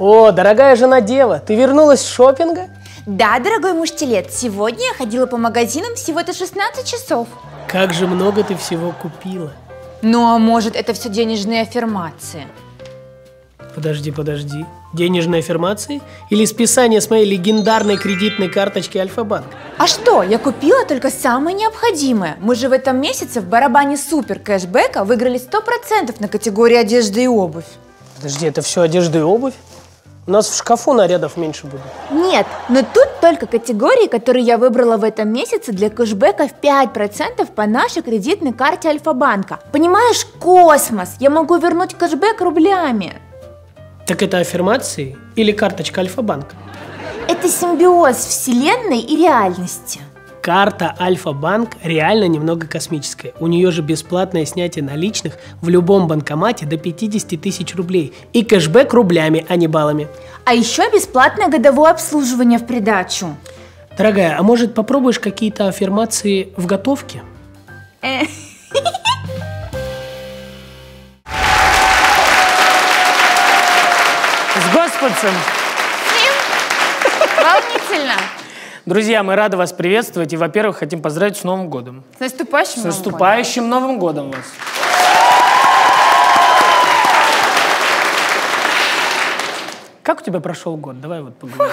О, дорогая жена дева, ты вернулась с шопинга? Да, дорогой муж телет, сегодня я ходила по магазинам всего-то 16 часов. Как же много ты всего купила. Ну, а может, это все денежные аффирмации? Подожди, подожди. Денежные аффирмации? Или списание с моей легендарной кредитной карточки Альфа-банк? А что, я купила только самое необходимое. Мы же в этом месяце в барабане супер кэшбэка выиграли 100% на категории одежды и обувь. Подожди, это все одежда и обувь? У нас в шкафу нарядов меньше будет. Нет, но тут только категории, которые я выбрала в этом месяце для кэшбэка в 5% по нашей кредитной карте Альфа-банка. Понимаешь, космос! Я могу вернуть кэшбэк рублями. Так это аффирмации или карточка Альфа-банка? Это симбиоз вселенной и реальности. Карта Альфа-банк реально немного космическая. У нее же бесплатное снятие наличных в любом банкомате до 50 тысяч рублей. И кэшбэк рублями, а не баллами. А еще бесплатное годовое обслуживание в придачу. Дорогая, а может попробуешь какие-то аффирмации в готовке? Э. С Господцем! Волнительно. Друзья, мы рады вас приветствовать и, во-первых, хотим поздравить с Новым годом. С наступающим С Новым годом. наступающим Новым годом вас! Как у тебя прошел год? Давай вот поговорим.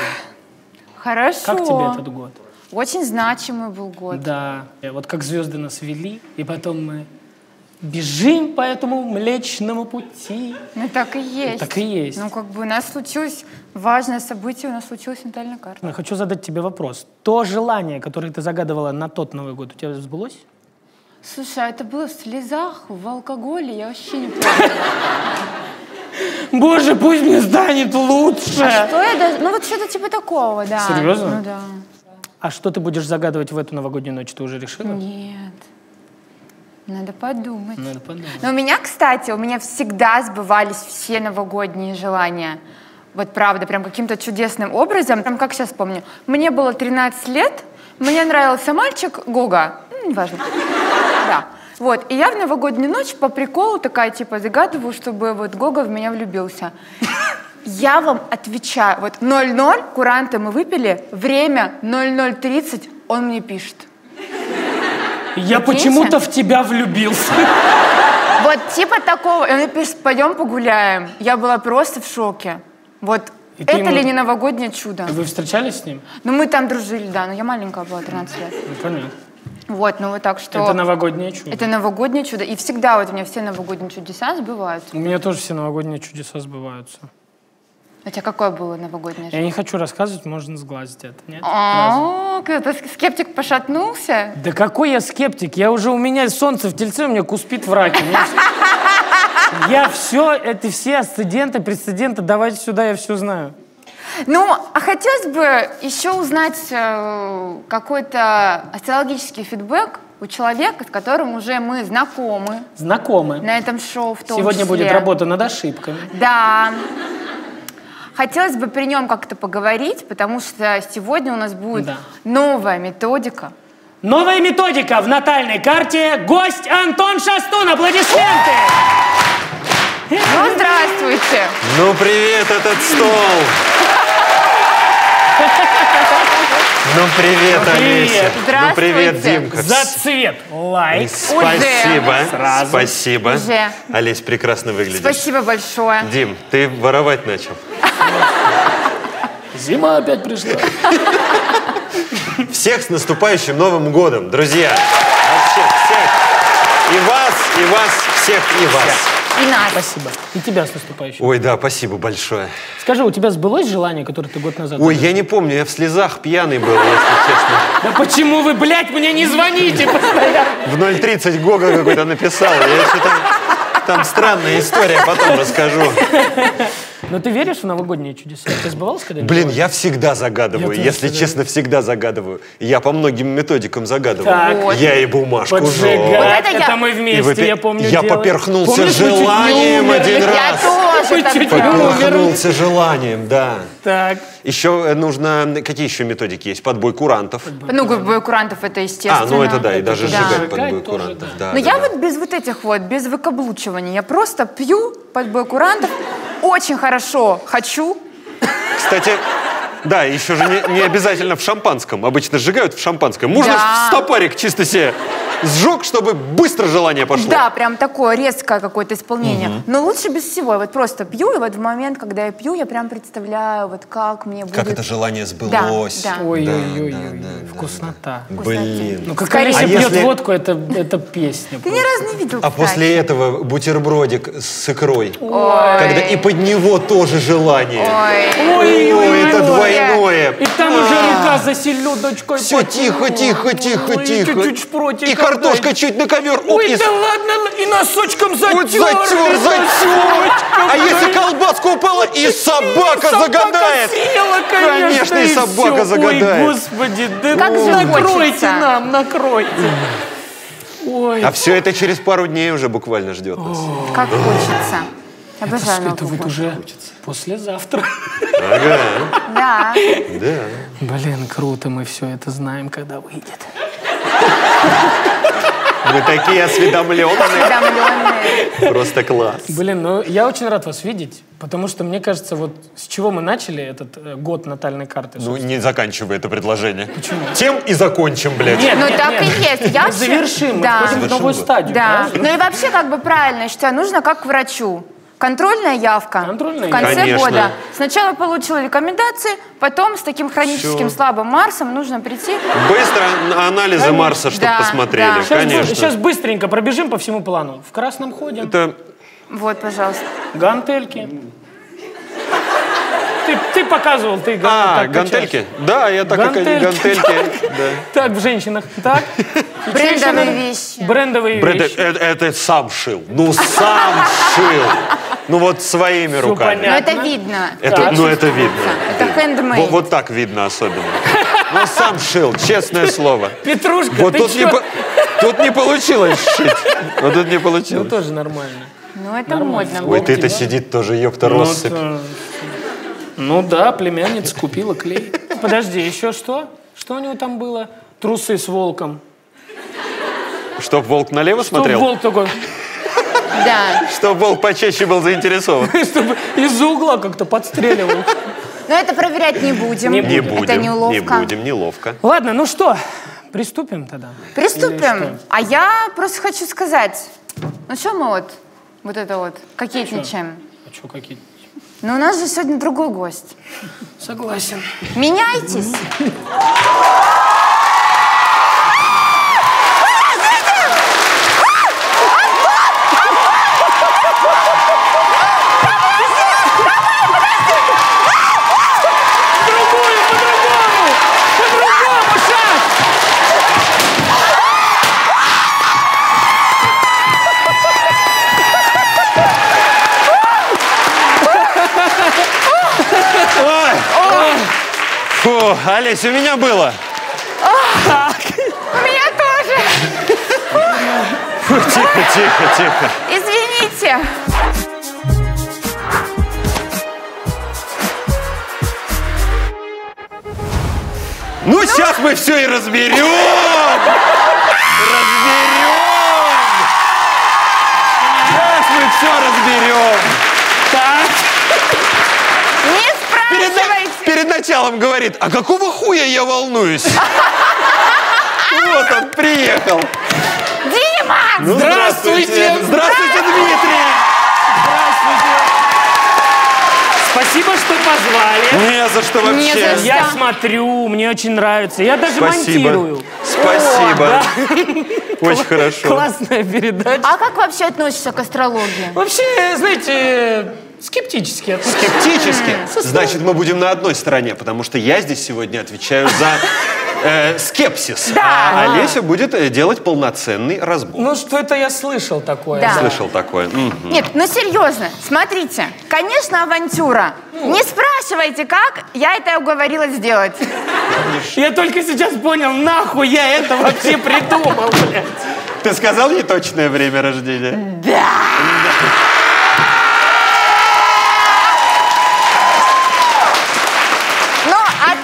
Хорошо. Как тебе этот год? Очень значимый был год. Да, вот как звезды нас вели, и потом мы бежим по этому млечному пути. Ну так и есть. Так и есть. Ну как бы у нас случилось важное событие, у нас случилась натальная карта. Я хочу задать тебе вопрос. То желание, которое ты загадывала на тот Новый год, у тебя сбылось? Слушай, а это было в слезах, в алкоголе, я вообще не помню. Боже, пусть мне станет лучше! Что я даже... Ну вот что-то типа такого, да. Серьезно? Ну да. А что ты будешь загадывать в эту новогоднюю ночь? Ты уже решила? Нет. Надо подумать. Надо подумать. Но у меня, кстати, у меня всегда сбывались все новогодние желания. Вот правда, прям каким-то чудесным образом. Прям как сейчас помню. Мне было 13 лет, мне нравился мальчик Гога. Ну, неважно. Да. Вот, и я в новогоднюю ночь по приколу такая, типа, загадываю, чтобы вот Гога в меня влюбился. Я вам отвечаю, вот 00, куранты мы выпили, время 00.30, он мне пишет. Я почему-то в тебя влюбился. Вот типа такого. И он мне пишет, пойдем погуляем. Я была просто в шоке. Вот И это ему- ли не новогоднее чудо? Вы встречались с ним? Ну, мы там дружили, да, но я маленькая была, 13 лет. Ну, понятно. Вот, ну вот так что... Это новогоднее чудо. Это новогоднее чудо. И всегда вот у меня все новогодние чудеса сбываются. У меня тоже все новогодние чудеса сбываются. У тебя какое было новогоднее Я чудо? не хочу рассказывать, можно сглазить это. Нет? А, когда скептик пошатнулся. Да какой я скептик? Я уже, у меня солнце в тельце, у меня куспит в раке. Я все, это все асценденты, прецеденты, давайте сюда, я все знаю. Ну, а хотелось бы еще узнать э, какой-то астрологический фидбэк у человека, с которым уже мы знакомы Знакомы. на этом шоу в том Сегодня числе. будет работа над ошибками. Да. Хотелось бы при нем как-то поговорить, потому что сегодня у нас будет Да. новая методика. Новая методика в натальной карте. Гость Антон Шастун. Аплодисменты! Ну, здравствуйте! Ну, привет, этот стол! Ну, привет, Ну, Олеся! привет. Ну, привет, Здравствуйте. Димка! За цвет. Лайк. Спасибо! Сразу. Спасибо! Уже. Олесь, прекрасно выглядишь. Спасибо большое. Дим, ты воровать начал. Зима опять пришла. Всех с наступающим Новым годом, друзья! Вообще, всех! И вас, и вас, всех, и вас! И нас. Спасибо. И тебя с наступающим. Ой, да, спасибо большое. Скажи, у тебя сбылось желание, которое ты год назад... Ой, я не помню, я в слезах пьяный был, если честно. Да почему вы, блядь, мне не звоните постоянно? В 0.30 Гога какой-то написал. Я что-то... Там странная история, потом расскажу. Но ты веришь в новогодние чудеса? Ты сбывалось когда-нибудь? Блин, я всегда загадываю, Я тоже если всегда. честно, всегда загадываю. Я по многим методикам загадываю. Так. Вот. Я и бумажку Поджигать. жёг. Вот это это, я- мы вместе, вы пе- я помню, я делали. поперхнулся Помнишь, мы чуть не желанием один Я раз. тоже Вы так чуть Поперхнулся желанием, да. Так. Еще э, нужно... Какие еще методики есть? Подбой курантов. Ну, как курантов это естественно. А, ну это да, и даже Да. сжигать подбой тоже, курантов. да. Да, Но да, я да. вот без вот этих вот, без выкаблучивания. Я просто пью под курантов, очень хорошо хочу, Кстати, да, еще же не, не обязательно в шампанском. Обычно сжигают в шампанском. Можно Да. в стопарик чисто себе сжег, чтобы быстро желание пошло. Да, прям такое резкое какое-то исполнение. Но лучше без всего. Я вот просто пью, и вот в момент, когда я пью, я прям представляю, вот как мне будет... Как это желание сбылось. Да, да. Ой-ой-ой, Да, да, да, вкуснота. Блин. Ну, как Скорее. Олеся А пьет если- водку, это, это песня. Ты ни разу не видел, А кстати. после этого бутербродик с икрой. Ой. Когда и под него тоже желание. Ой. Ой, Ой, это ой, двойное. И там уже рука за селедочкой. Все тихо, тихо, тихо, тихо. чуть-чуть шпротик И картошка чуть на ковер. Оп, Ой, да ладно, и носочком затер. Вот затер, затер. А если колбаска упала, и собака загадает. съела, конечно, и собака загадает. Ой, господи, да Как же накройте хочется. нам, накройте. Ой, А все это через пару дней уже буквально ждет нас. Как хочется. Обожаю это Новый вот уже послезавтра. Ага, Да. да. Блин, круто, мы все это знаем, когда выйдет. Вы такие осведомленные. Уведомленные. Просто класс. Блин, ну я очень рад вас видеть, потому что мне кажется, вот с чего мы начали этот э, год натальной карты. Ну, не заканчивай это предложение. Почему? Тем и закончим, блядь. Нет, Ну нет, так нет. и есть. Я Мы вообще- завершим, мы Да. входим в новую стадию. Да. правильно? Ну и вообще, как бы правильно, я считаю, нужно как к врачу. Контрольная явка. Контрольная в конце. Конечно. года. Сначала получила рекомендации, потом с таким хроническим Всё. слабым Марсом нужно прийти. Быстро анализы Марса, чтобы Да, посмотрели. да. Сейчас, Конечно. сейчас быстренько пробежим по всему плану. В красном ходим, Это Вот, пожалуйста. гантельки. Ты, ты показывал, ты А, так качаешь. гантельки? Да, я так как они Гантельки. гантельки. да. Так, в женщинах. Так. Брендовые вещи. Брендовые Брэд, вещи. это, это сам шил. Ну, сам шил. Ну, вот своими Всё руками. Но понятно. это видно. Это, ну, это видно. Это хендмейд. Вот, вот так видно особенно. Ну, сам шил, честное слово. Петрушка, Вот ты тут не, чё? тут не получилось шить. Вот тут не Ну, получилось. тоже нормально. Ну, это модно. Ой, ты-то сидит тоже, ёпта, Ну, россыпь. Ну да, племянница купила клей. Подожди, еще что? Что у него там было? Трусы с волком. Чтоб волк налево Что смотрел? волк такой, Да. Чтоб волк почаще был заинтересован. чтобы из-за угла как-то подстреливал. Но это проверять не будем. Не Не будем. Это неловко. не будем, неловко. Ладно, ну что, приступим тогда? Приступим. А я просто хочу сказать, ну что мы вот, вот это вот, кокетничаем? А что, какие? Но у нас же сегодня другой гость. Согласен. Меняйтесь. Фу, Олесь, у меня было. У меня тоже. Фу, тихо, тихо, тихо. Извините. Ну, сейчас мы все и разберем! Разберем! Сейчас мы все разберем! Так, Не спрашивайте. Перед началом говорит, а какого хуя я волнуюсь? Вот он, приехал. Дима! Ну, Здравствуйте! Здравствуйте, Дмитрий! спасибо, что позвали. Не за что вообще. Не за что. Я смотрю, мне очень нравится. Я даже Спасибо. монтирую. Спасибо. Очень хорошо. Классная передача. А как вообще относишься к астрологии? Вообще, знаете, скептически. Скептически. Значит, мы будем на одной стороне, потому что я здесь сегодня отвечаю за э, скепсис. Да. А Олеся будет э, делать полноценный разбор. Ну, что-то я слышал такое. Да. Слышал такое. Мгм. Нет, ну серьезно, смотрите, конечно, авантюра. Не спрашивайте, как, я это уговорила сделать. Я только сейчас понял, нахуй я это вообще придумал, блядь. Ты сказал неточное время рождения? Ну, а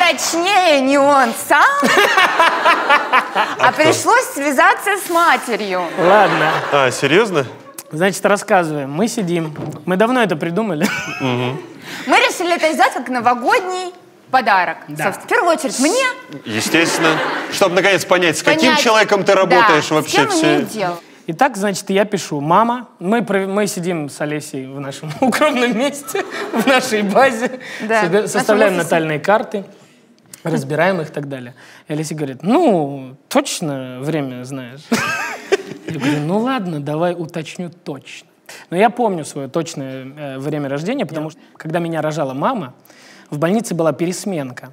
не он сам, а пришлось связаться с матерью. Ладно, А, серьезно? значит, рассказываем. Мы сидим. Мы давно это придумали. Мы решили это сделать как новогодний подарок. Да. Собственно, В первую очередь мне Естественно. Чтобы наконец понять, с каким понять, человеком ты да, работаешь с вообще. кем все. Итак, значит, я пишу, мама, мы, мы сидим с Олесей в нашем укромном месте, в нашей базе, Да, составляем натальные карты, разбираем их и так далее. И Олеся говорит, ну, точно время знаешь? Я говорю, ну ладно, давай уточню точно. Но я помню свое точное э, время рождения, потому что, когда меня рожала мама, в больнице была пересменка.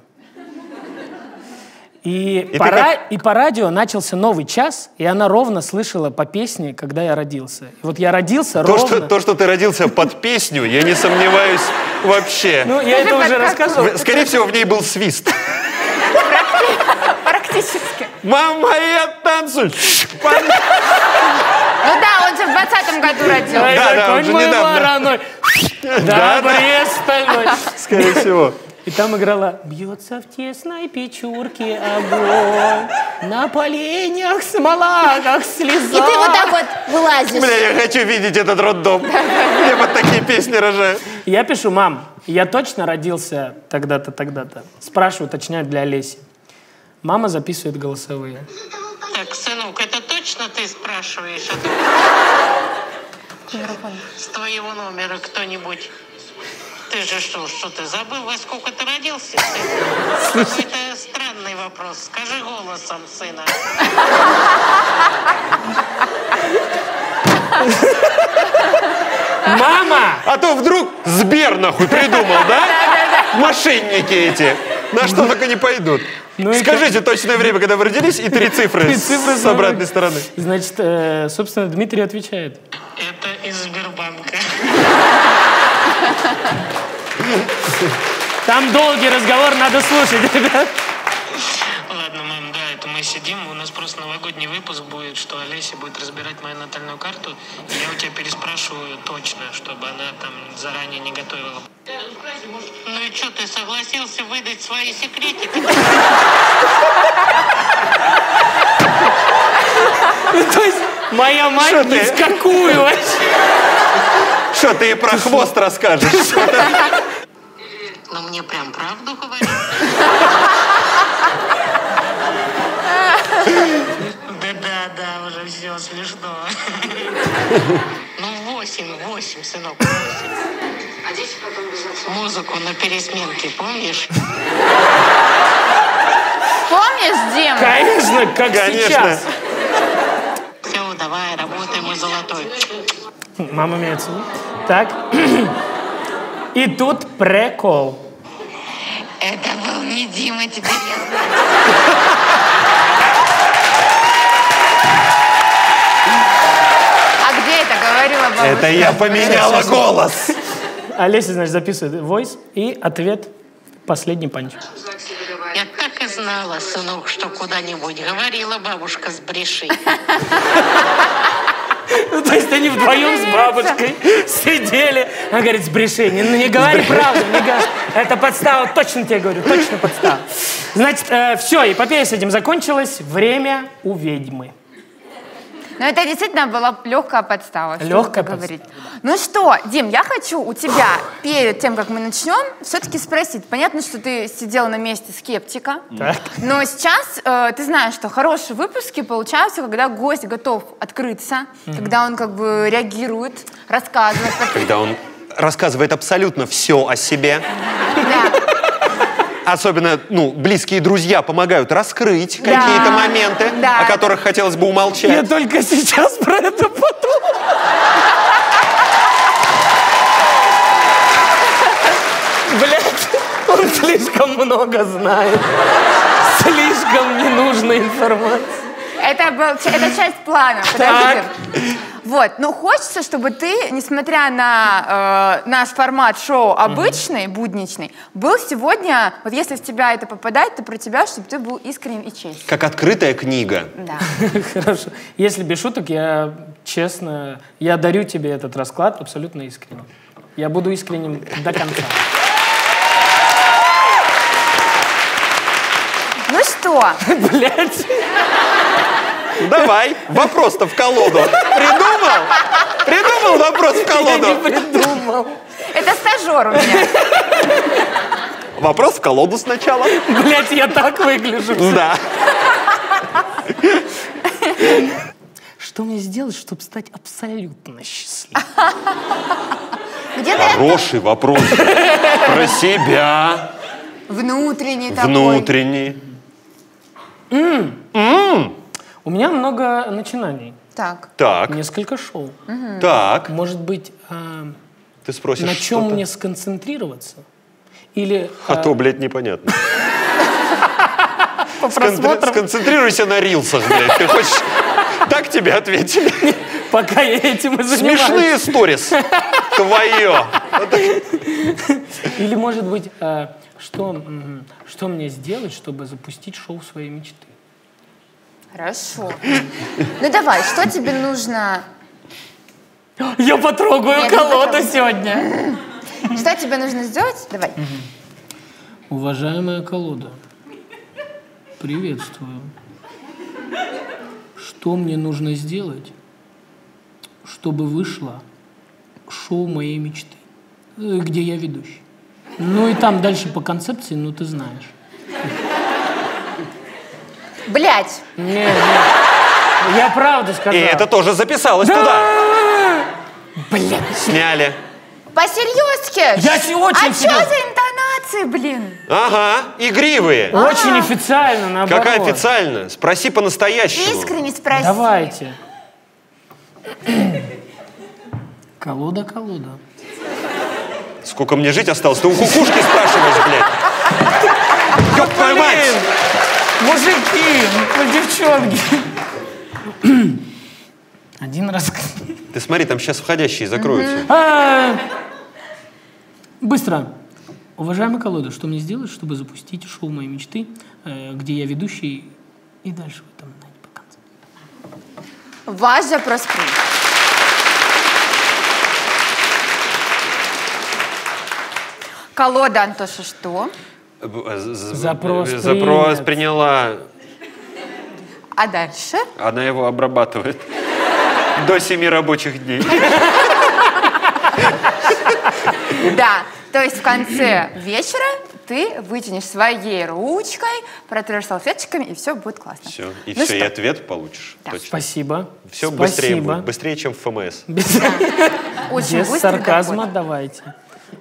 И, И по, ра- и по радио начался новый час, и она ровно слышала по песне, когда я родился. И вот я родился То ровно... что, то, что ты родился под песню, я не сомневаюсь вообще. Ну, я это уже рассказывал. Скорее всего, в ней был свист. Практически. Мама, я танцую. Ну да, он же в 20 году родился. Да, да, он же недавно. Да, стальной. Скорее всего. И там играла «Бьется в тесной печурке огонь, на поленях смола, как слеза». И ты вот так вот вылазишь. Бля, я хочу видеть этот роддом. Мне вот такие песни рожают. Я пишу, мам, я точно родился тогда-то, тогда-то. Спрашиваю, уточняю для Олеси. Мама записывает голосовые. Так, сынок, это точно ты спрашиваешь? А С твоего номера кто-нибудь? Ты же что, что ты забыл, во сколько ты родился? сын? Какой-то странный вопрос. Скажи голосом сына. Мама! А то вдруг Сбер нахуй придумал, да? Мошенники эти. На что только не пойдут. Ну Скажите точное время, когда вы родились, и три цифры, Три с- цифры с обратной стороны. Значит, э, собственно, Дмитрий отвечает. Это из Сбербанка. Там долгий разговор, надо слушать, ребят. Ладно, мам, да, это мы сидим. Просто новогодний выпуск будет, что Олеся будет разбирать мою натальную карту. И я у тебя переспрашиваю точно, чтобы она там заранее не готовила. Ну и что, ты согласился выдать свои секретики? То есть моя мать Шо ни ты? в какую вообще. Что, ты и про хвост расскажешь? Ну мне прям правду говоришь? Да-да-да, уже все смешно. Ну, восемь, восемь, сынок, восемь. Музыку на пересменке, помнишь? Помнишь, Дим? Конечно, как Конечно. сейчас. Все, давай, работай, мой золотой. Мама меня целует. Так. И тут прикол. Это был не Дима, теперь я знаю. Это я поменяла голос. Олеся, значит, записывает voice и ответ последний панч. Я так и знала, сынок, что куда-нибудь говорила бабушка с бреши. Ну, то есть они вдвоем с бабушкой сидели. Она говорит, сбреши, не, не говори правду. не говори. Это подстава, точно тебе говорю, точно подстава. Значит, все, эпопея с этим закончилась. Время у ведьмы. Но это действительно была легкая подстава. Легкая говорить. Ну что, Дим, я хочу у тебя перед тем, как мы начнем, все-таки спросить. Понятно, что ты сидел на месте скептика, Так. но сейчас э, ты знаешь, что хорошие выпуски получаются, когда гость готов открыться, когда он как бы реагирует, рассказывает. Когда он рассказывает абсолютно все о себе. Да. Особенно, ну, близкие друзья помогают раскрыть Да. какие-то моменты, Да. о которых хотелось бы Я умолчать. только сейчас про это подумал. Блять, он слишком много знает. Слишком ненужной информации. Это, был, это часть плана. Так. Подожди. Вот, но хочется, чтобы ты, несмотря на э, наш формат шоу обычный, будничный, был сегодня, вот если в тебя это попадает, то про тебя, чтобы ты был искренен и честен. Как открытая книга. Да. Хорошо. Если без шуток, я честно, я дарю тебе этот расклад абсолютно искренне. Я буду искренним до конца. Ну что, Блять. Давай, вопрос-то в колоду. Придумал? Придумал вопрос в Я не колоду. придумал. Это стажер у меня. Вопрос в колоду сначала. Блять, я так выгляжу. Да. Что мне сделать, чтобы стать абсолютно счастливым? Хороший вопрос. Про себя. внутренний такой. Внутренний. У меня много начинаний. Так. Так, Несколько шоу. так. Может быть, а, Ты спросишь, на чем мне сконцентрироваться? Или А а, то, блядь, непонятно. Сконцентрируйся на рилсах, блядь. Ты хочешь... Так тебе ответили. пока я этим и занимаюсь. Смешные сторис. Твое. Или, может быть, а, что, что мне сделать, чтобы запустить шоу своей мечты? Хорошо. Ну давай, что тебе нужно? Я потрогаю Нет, не колоду потрогай. сегодня. Что тебе нужно сделать? Давай. Уважаемая колода, приветствую. Что мне нужно сделать, чтобы вышло шоу моей мечты, э, где я ведущий? Ну и там дальше по концепции, ну ты знаешь. Блять. Не, не. Я правду сказал. И это тоже записалось туда. Блядь. Сняли. По-серьезки? Я очень А что за интонации, блин? Ага, игривые. Очень официально, наоборот. Как официально? Спроси по-настоящему. Искренне спроси. Давайте. Колода, колода. Сколько мне жить осталось? Ты у кукушки спрашиваешь, блядь. Ёб твою мать! Мужики, ну, девчонки. Один раз. Ты смотри, там сейчас входящие закроются. А, Быстро. Уважаемая колода, что мне сделать, чтобы запустить шоу моей мечты, э, где я ведущий, и дальше вы там знаете по концу. Ваш запрос принят. Колода, Антоша, что? Запрос Запрос принят. приняла. А дальше? Она его обрабатывает. До семи рабочих дней. Да. То есть в конце вечера ты вытянешь своей ручкой, протрешь салфеточками, и все будет классно. Все. И Ну все, и ответ получишь. Да. Точно. Спасибо. Все быстрее будет. Быстрее, чем в ФМС. Без, Очень без быстро сарказма давайте.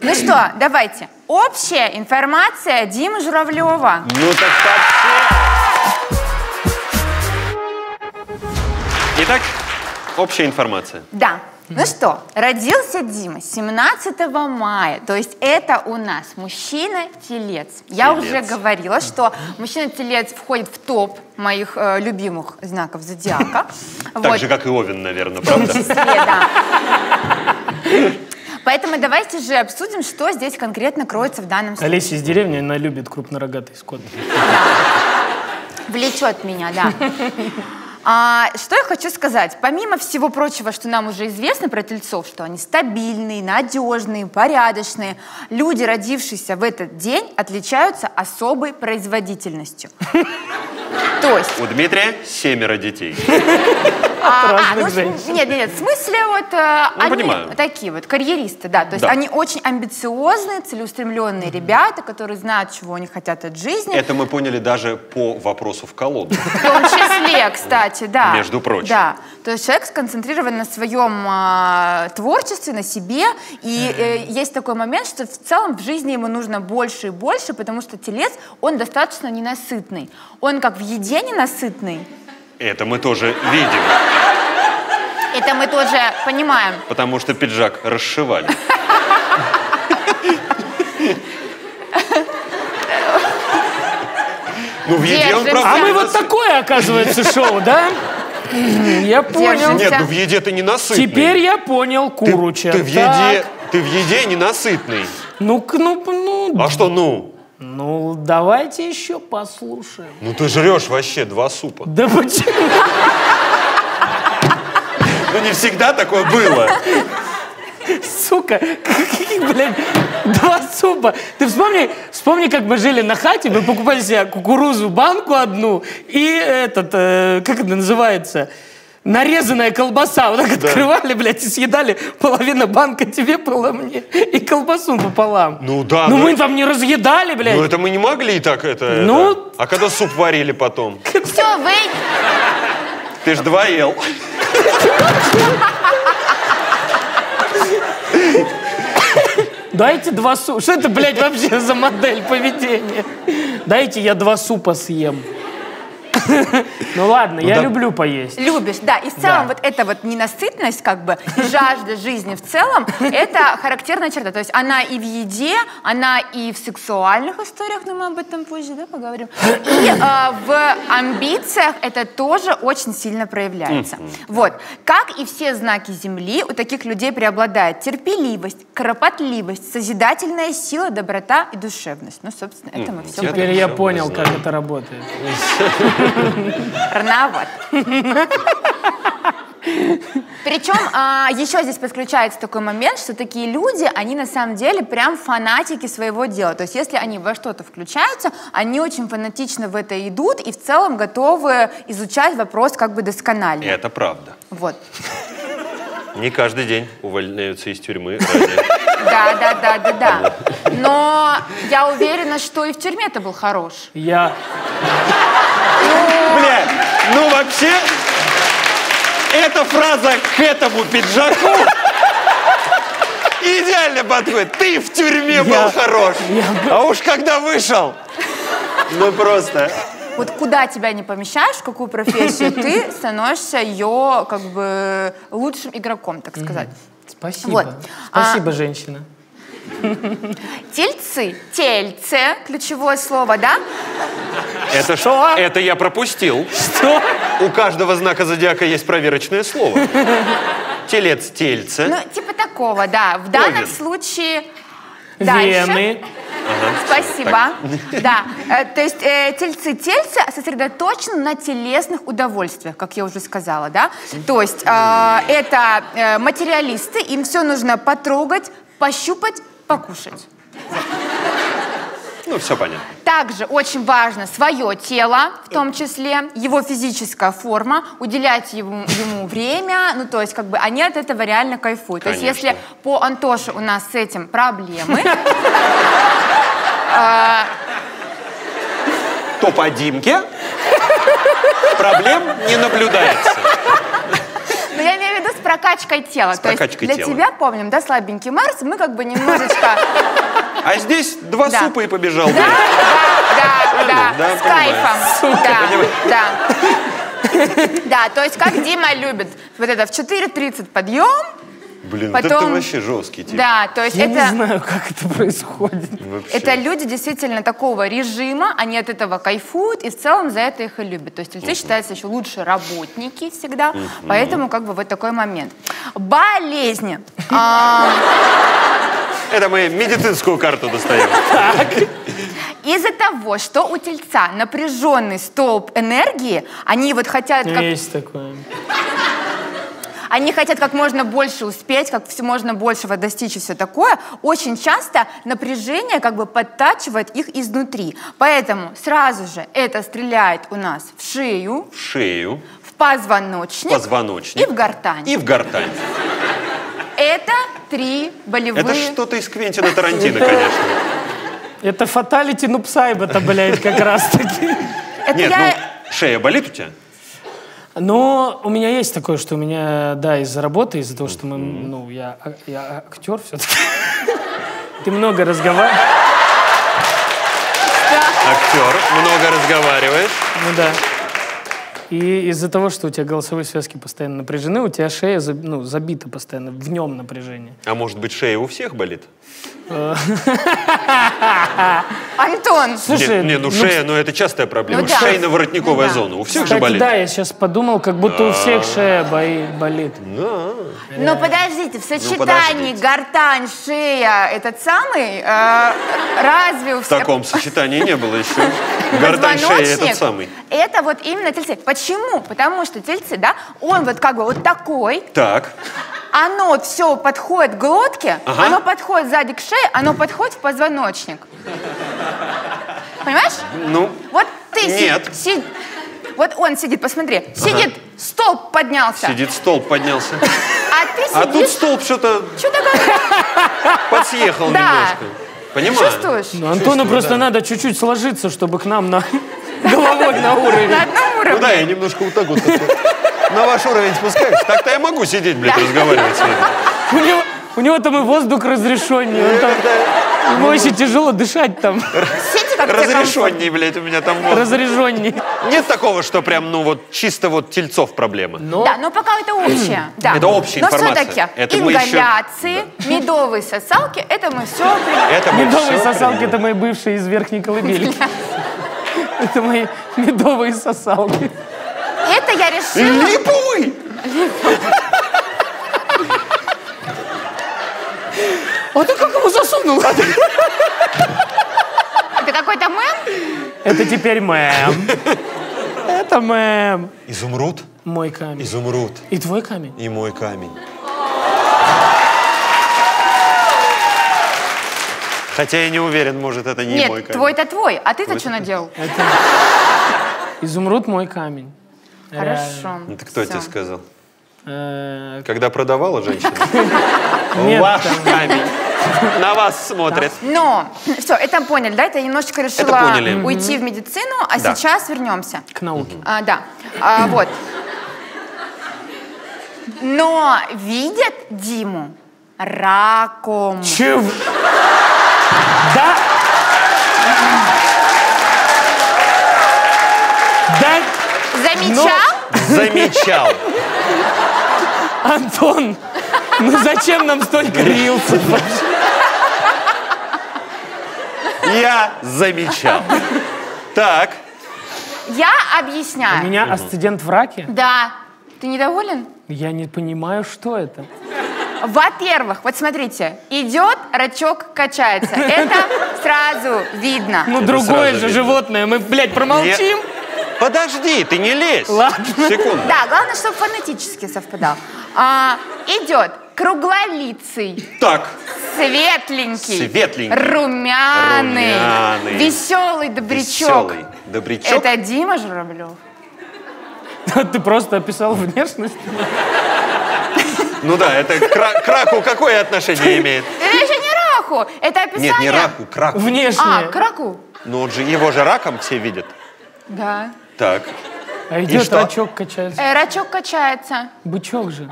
Ну что, давайте. Общая информация Димы Журавлева. Ну так вообще. Итак, общая информация. Да. Ну что, родился Дима 17 мая, то есть это у нас мужчина-телец. Я Телец. уже говорила, что мужчина-телец входит в топ моих э, любимых знаков зодиака. Так Вот. же, как и Овен, наверное, В том правда? числе, да. Поэтому давайте же обсудим, что здесь конкретно кроется в данном случае. Олеся из деревни, она любит крупнорогатый скот. Влечет меня, да. А, что я хочу сказать? Помимо всего прочего, что нам уже известно про тельцов, что они стабильные, надежные, порядочные, люди, родившиеся в этот день, отличаются особой производительностью. То есть У Дмитрия семеро детей. А, разных ну. Нет, нет, нет, в смысле вот э, Ну, они понимаю. такие вот карьеристы, да, то есть Да. они очень амбициозные, целеустремленные ребята, которые знают, чего они хотят от жизни. Это мы поняли даже по вопросу в колоду. В том числе, кстати, да. Между прочим. Да. То есть человек сконцентрирован на своем а, творчестве, на себе. И э, есть такой момент, что в целом в жизни ему нужно больше и больше, потому что телец, он достаточно ненасытный. Он как в еде ненасытный. Это мы тоже видим, Это мы тоже понимаем. потому что пиджак расшивали. Ну, в еде он, правда, А мы вот такое, оказывается, шоу, да? Я понял. Нет, ну в еде ты не насытный. Теперь я понял ты, Куруча. ты в Так. еде, ты в еде не Ну-ка, ну, ну, А что, ну? ну, давайте еще послушаем. Ну ты жрешь вообще два супа. Да почему? Ну не всегда такое было. Сука, каких, блядь, два супа. Ты вспомни, вспомни, как мы жили на хате, мы покупали себе кукурузу, банку одну и этот, э, как это называется, нарезанная колбаса. Вот так открывали, блядь, и съедали. Половина банка тебе была мне. И колбасу пополам. Ну да, Ну ну- мы там не разъедали, блядь. Ну это мы не могли и так это. Ну- это. А когда суп варили потом? Все, вы... Ты ж два ел. Дайте два супа. Что это, блядь, вообще за модель поведения? Дайте я два супа съем. Ну ладно, я да. люблю поесть. Любишь, да. И в Да. целом вот эта вот ненасытность, как бы, и жажда жизни в целом, это характерная черта. То есть она и в еде, она и в сексуальных историях, но мы об этом позже, да, поговорим. И э, в амбициях это тоже очень сильно проявляется. Вот. Как и все знаки Земли, у таких людей преобладает терпеливость, кропотливость, созидательная сила, доброта и душевность. Ну, собственно, это мы все Теперь я понял, как это работает. Рановато. Причем а, еще здесь подключается такой момент, что такие люди, они на самом деле прям фанатики своего дела. То есть если они во что-то включаются, они очень фанатично в это идут и в целом готовы изучать вопрос как бы досконально. Это правда. Вот. Не каждый день увольняются из тюрьмы ради Да, да, да, да, да. Но я уверена, что и в тюрьме это был хорош. Я... Бля, ну вообще, эта фраза к этому пиджаку идеально подходит. Ты в тюрьме был хорош. А уж когда вышел, ну просто. Вот куда тебя не помещаешь, в какую профессию, ты становишься ее как бы лучшим игроком, так сказать. Спасибо. Вот. Спасибо, женщина. Тельцы, тельце, ключевое слово, да? Это что? Это я пропустил. Что? У каждого знака зодиака есть проверочное слово. Телец, тельце. Ну, типа такого, да. В данном Овен. случае... Дальше. Вены. Спасибо. Да. Э, То есть э, тельцы тельцы сосредоточены на телесных удовольствиях, как я уже сказала, да. То есть э, это э, материалисты, им все нужно потрогать, пощупать, покушать. Ну, все понятно. Также очень важно свое тело, в том числе, его физическая форма, уделять ему, ему время, ну, то есть, как бы, они от этого реально кайфуют. То есть, Конечно. если по Антоше у нас с этим проблемы, То по Димке проблем не наблюдается. но я имею в виду прокачкой тела. То есть, прокачкой для тела. тебя, помним, да, слабенький Марс, мы как бы немножечко... А здесь два Да. супа и побежал. Да, да, да, Да, с кайфом. Да, да. Да, то есть как Дима любит. Вот это в 4.30 подъем, Блин, вот Потом- это вообще жесткий тип. да, то есть Я это... не знаю, как это происходит. Вообще. Это люди действительно такого режима, они от этого кайфуют, и в целом за это их и любят. То есть тельцы считаются еще лучше работники всегда, поэтому как бы вот такой момент. Болезни. А, Это мы медицинскую карту достаем. Из-за того, что у тельца напряженный столб энергии, они вот хотят как Есть такое. Они хотят как можно больше успеть, как все можно большего достичь и все такое. Очень часто напряжение как бы подтачивает их изнутри. Поэтому сразу же это стреляет у нас в шею, В шею, в позвоночник, позвоночник. и в гортань. И в гортань. Это три болевые... Это что-то из Квентина Тарантино, конечно. Это фаталити нупсайба-то, блядь, как раз-таки. Нет, ну, шея болит у тебя? Но у меня есть такое, что у меня, да, из-за работы, из-за того, что мы, ну, я, я актер все-таки. Ты много разговариваешь. Актер, много разговариваешь. Ну да. И из-за того, что у тебя голосовые связки постоянно напряжены, у тебя шея ну, забита постоянно, в нем напряжение. А может быть, шея у всех болит? Антон, Слушай, не, не, ну шея, ну это частая проблема. Ну да. Шейно-воротниковая Ну да. зона. У всех же Кстати, болит. да, я сейчас подумал, как будто у всех шея бои- болит. но подождите, в сочетании подождите. гортань, шея, этот самый, э, разве у В всех... таком сочетании не было еще. Гортань, шея этот самый. Это вот именно тельцы. Почему? Потому что тельцы, да, он вот как бы вот такой, Так, оно все подходит к глотке, Ага. оно подходит сзади к шее, оно подходит в позвоночник. Понимаешь? ну, Вот ты си- Нет. си- вот он сидит, посмотри, сидит столб поднялся. Сидит столб поднялся. А ты А тут сидишь, столб что-то что такое подсъехал Да. немножко. Понимаю? чувствуешь? Ну, Антону просто надо чуть-чуть сложиться, чтобы к нам на головой на уровень. На одном Ну уровне. да, я немножко вот так вот на ваш уровень спускаюсь. Так-то я могу сидеть, блядь, разговаривать с вами. У него, там и воздух разрешеннее. он там- ему очень тяжело дышать там. Разрешенней, блядь, у меня там воздух. Разреженнее. Нет такого, что прям, ну вот, чисто вот тельцов проблема. Но Да, но пока это общее. Да. Это общая Но информация. все-таки Это мы еще- ингаляции, медовые сосалки, это мы все... Это мы медовые всё сосалки приняли. это мои бывшие из верхней колыбели. Это мои медовые сосалки. Это я решила... Липовый! А ты как его засунул? Это какой-то мем? Это теперь мэм. Это мэм. Изумруд? Мой камень. Изумруд. И твой камень. И мой камень. Хотя я не уверен, может, это не мой Нет, камень. твой-то твой. А ты-то что наделал? Это... Изумруд мой камень. Хорошо. Это кто Всё. тебе сказал? Э, Когда продавала женщина? Нет, Ваш там- камень. На вас смотрит. Но, все, это поняли, да? Это я немножечко решила поняли. уйти в медицину, а Да. сейчас вернемся. К науке. А, да, А, вот. Но видят Диму раком. Чего? Да? Да, Замечал? Замечал. Антон, ну зачем нам столько рилсов? Я замечал. Так. Я У объясняю. меня асцендент в раке? Да. Ты недоволен? Я не понимаю, что это. Во-первых, вот смотрите, идет, рачок качается. Это сразу видно. Ну, Это другое же видно. животное. Мы, блядь, промолчим? Подожди, ты не лезь. Ладно. Секунду. Да, главное, чтобы фонетически совпадал. А, идет круглолицый, Так. светленький, Светленький. румяный, Румяный. веселый добрячок. Веселый. Добрячок. Это Дима Журавлев. Ты просто описал внешность. Ну да, это к, ра- к раку какое отношение имеет? Это же не раху, это описание. Нет, не раку, к раку. А, Внешне. к раку. Ну он же, его же раком все видят. Да. Так. А идет что? рачок качается. Э, рачок качается. Бычок же.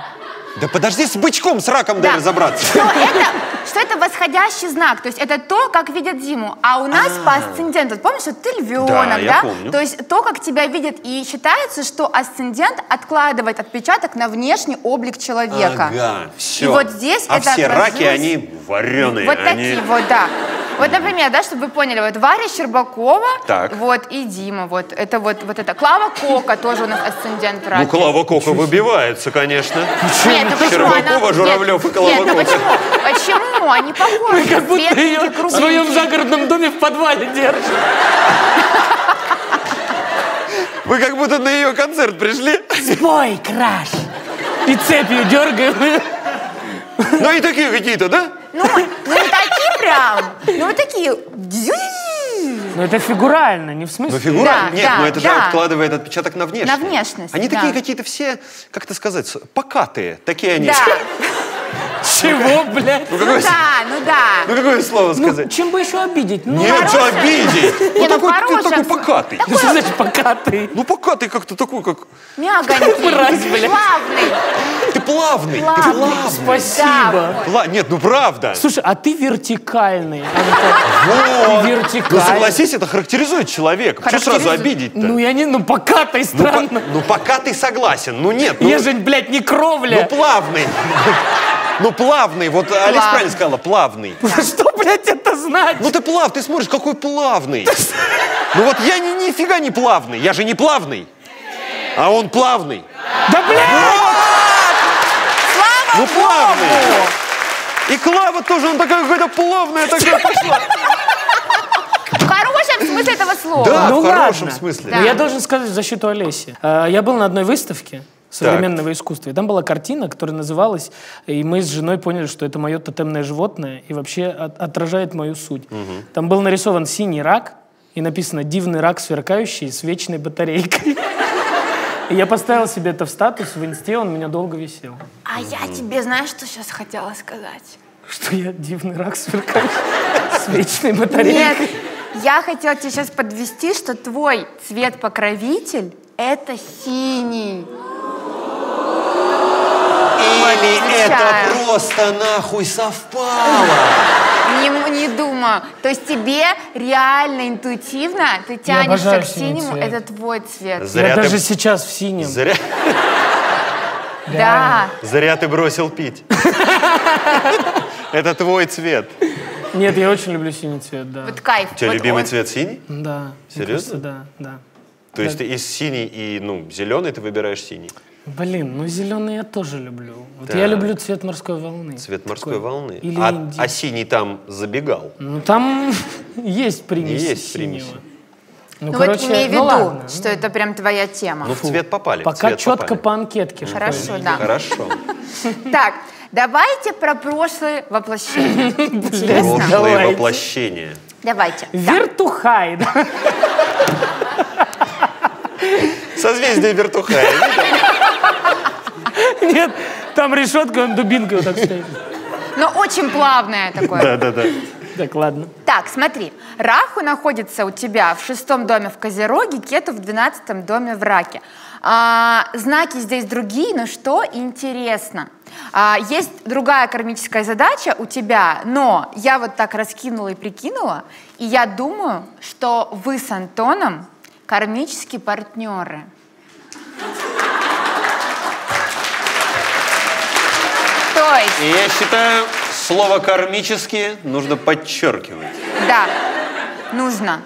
Да подожди, с бычком, с раком Да. дай разобраться. Что это, что это восходящий знак, то есть это то, как видят Диму. А у нас по асценденту, помнишь, вот ты львенок, Да, да? я помню. То есть то, как тебя видят, и считается, что асцендент откладывает отпечаток на внешний облик человека. Ага, все. И вот здесь а это все раки, отразилось- они вареные. Вот они... такие вот, да. Вот, например, да, чтобы вы поняли, вот Варя Щербакова, Так. вот, и Дима, вот, это вот, вот это. Клава Кока тоже у нас асцендент раки. Ну, Клава Кока выбивается, конечно. Нет, ну почему Щербакова, она... Журавлев и Нет, ну Кока. почему? Почему? Они похожи. Как будто ее в своем загородном доме в подвале держит. Вы как будто на ее концерт пришли. Спой, краш. И цепью дергаем. Ну и такие какие-то, да? Ну, ну не такие прям. Ну вот такие. Но это фигурально, не в смысле. Ну, фигура. Да, Нет, да, ну это же да. откладывает отпечаток на внешность. На внешность, Они да. такие какие-то все, как это сказать, покатые. Такие они. Да. Чего, блядь? Ну Ну какое, да, ну да. ну какое слово Ну, сказать? чем бы еще обидеть? Ну, Нет, что обидеть. Не, Ну ну такой, ты такой покатый. что значит покатый? Ну покатый как-то такой, как... Мягонький. Мразь, блядь. Плавный. Ты плавный. Ты Плавный. Спасибо. Нет, ну правда. Слушай, а ты вертикальный. Вот. Вертикальный. Ну согласись, это характеризует человека. Что сразу обидеть-то? Ну, я не, ну, покатый, Ну, по- странно. ну, пока ты согласен. Ну нет, ну, Я же, блядь, не ну кровля. плавный. Ну плавный. Вот Плавный. правильно сказала, плавный. Что, блядь, это значит? Ну ты плав, ты смотришь, какой плавный. Ну вот я ни, нифига не плавный. Я же не плавный. А он плавный. Да, блядь! Ну плавный. И Клава тоже, она такая какая-то плавная, такая пошла. В хорошем смысле этого слова. Да, ну в хорошем ладно. смысле. Но Я должен сказать в защиту Олеси. Э, Я был на одной выставке современного искусства, и там была картина, которая называлась, и мы с женой поняли, что это мое тотемное животное, и вообще от- отражает мою суть. Там был нарисован синий рак, и написано «Дивный рак, сверкающий с вечной батарейкой». И я поставил себе это в статус, в инсте, он у меня долго висел. А я тебе, знаешь, что сейчас хотела сказать? Что я дивный рак сверкающий с вечной батареей. Нет, я хотела тебе сейчас подвести, что твой цвет-покровитель — это синий. Отвечаю. это просто нахуй совпало? Не, не думаю. То есть тебе реально интуитивно ты тянешься к синему, цвет. это твой цвет. Зря Я ты- даже сейчас в синем. Зря, Да. зря ты бросил пить. Это твой цвет. Нет, я очень люблю синий цвет, да. Вот кайф. У тебя Вот любимый он- цвет синий? Да. Серьезно? кажется, Да, да. То есть ты из синий и ну, зеленый ты выбираешь синий? Блин, ну зеленый я тоже люблю. Вот Так. я люблю цвет морской волны. Цвет морской Такой. волны. Или а, инди- а синий там забегал. Ну там есть примеси Есть примеси. Ну, Ну короче, вот имей в ну виду, ладно. что это прям твоя тема. Ну, в цвет попали. Пока цвет четко попали. по анкетке. Хорошо, да. Хорошо. Так, давайте про прошлые воплощения. Интересно? Прошлые Давайте. воплощения. Давайте. Так. Вертухай, да? Созвездие Вертухая. Нет, там решетка, он дубинкой вот так стоит. Но очень плавное такое. Да-да-да. Так, ладно. Так, смотри. Раху находится у тебя в шестом доме в Козероге, Кету в двенадцатом доме в Раке. А, знаки здесь другие, но что интересно. А, есть другая кармическая задача у тебя, но я вот так раскинула и прикинула, и я думаю, что вы с Антоном кармические партнеры. И я считаю, слово «кармически» нужно подчеркивать. Да, нужно.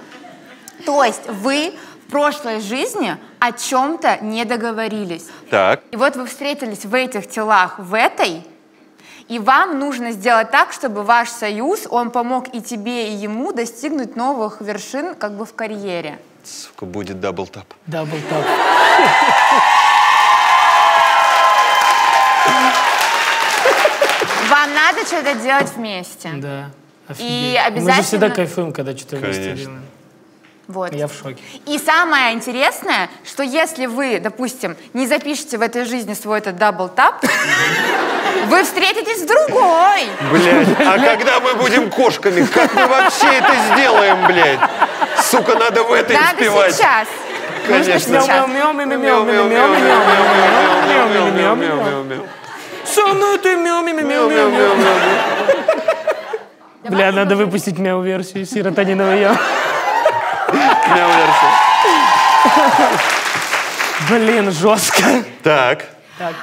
То есть вы в прошлой жизни о чем-то не договорились. Так. И вот вы встретились в этих телах, в этой, и вам нужно сделать так, чтобы ваш союз, он помог и тебе, и ему достигнуть новых вершин как бы в карьере. Сука, будет double tap. Double надо что-то делать вместе. Да. И офигеть. Мы же обязательно- всегда кайфуем, когда что-то вместе Конечно. делаем. Вот. Я в шоке. И самое интересное, что если вы, допустим, не запишете в этой жизни свой этот double tap, вы встретитесь с другой. Блядь, а когда мы будем кошками, как мы вообще это сделаем, блядь? Сука, надо в этой Надо успевать. сейчас. Нужно Пацаны, ты мяу мяу мяу мяу мяу Бля, надо выпустить мяу-версию сиротониного я. Мяу-версию. Блин, жестко. Так.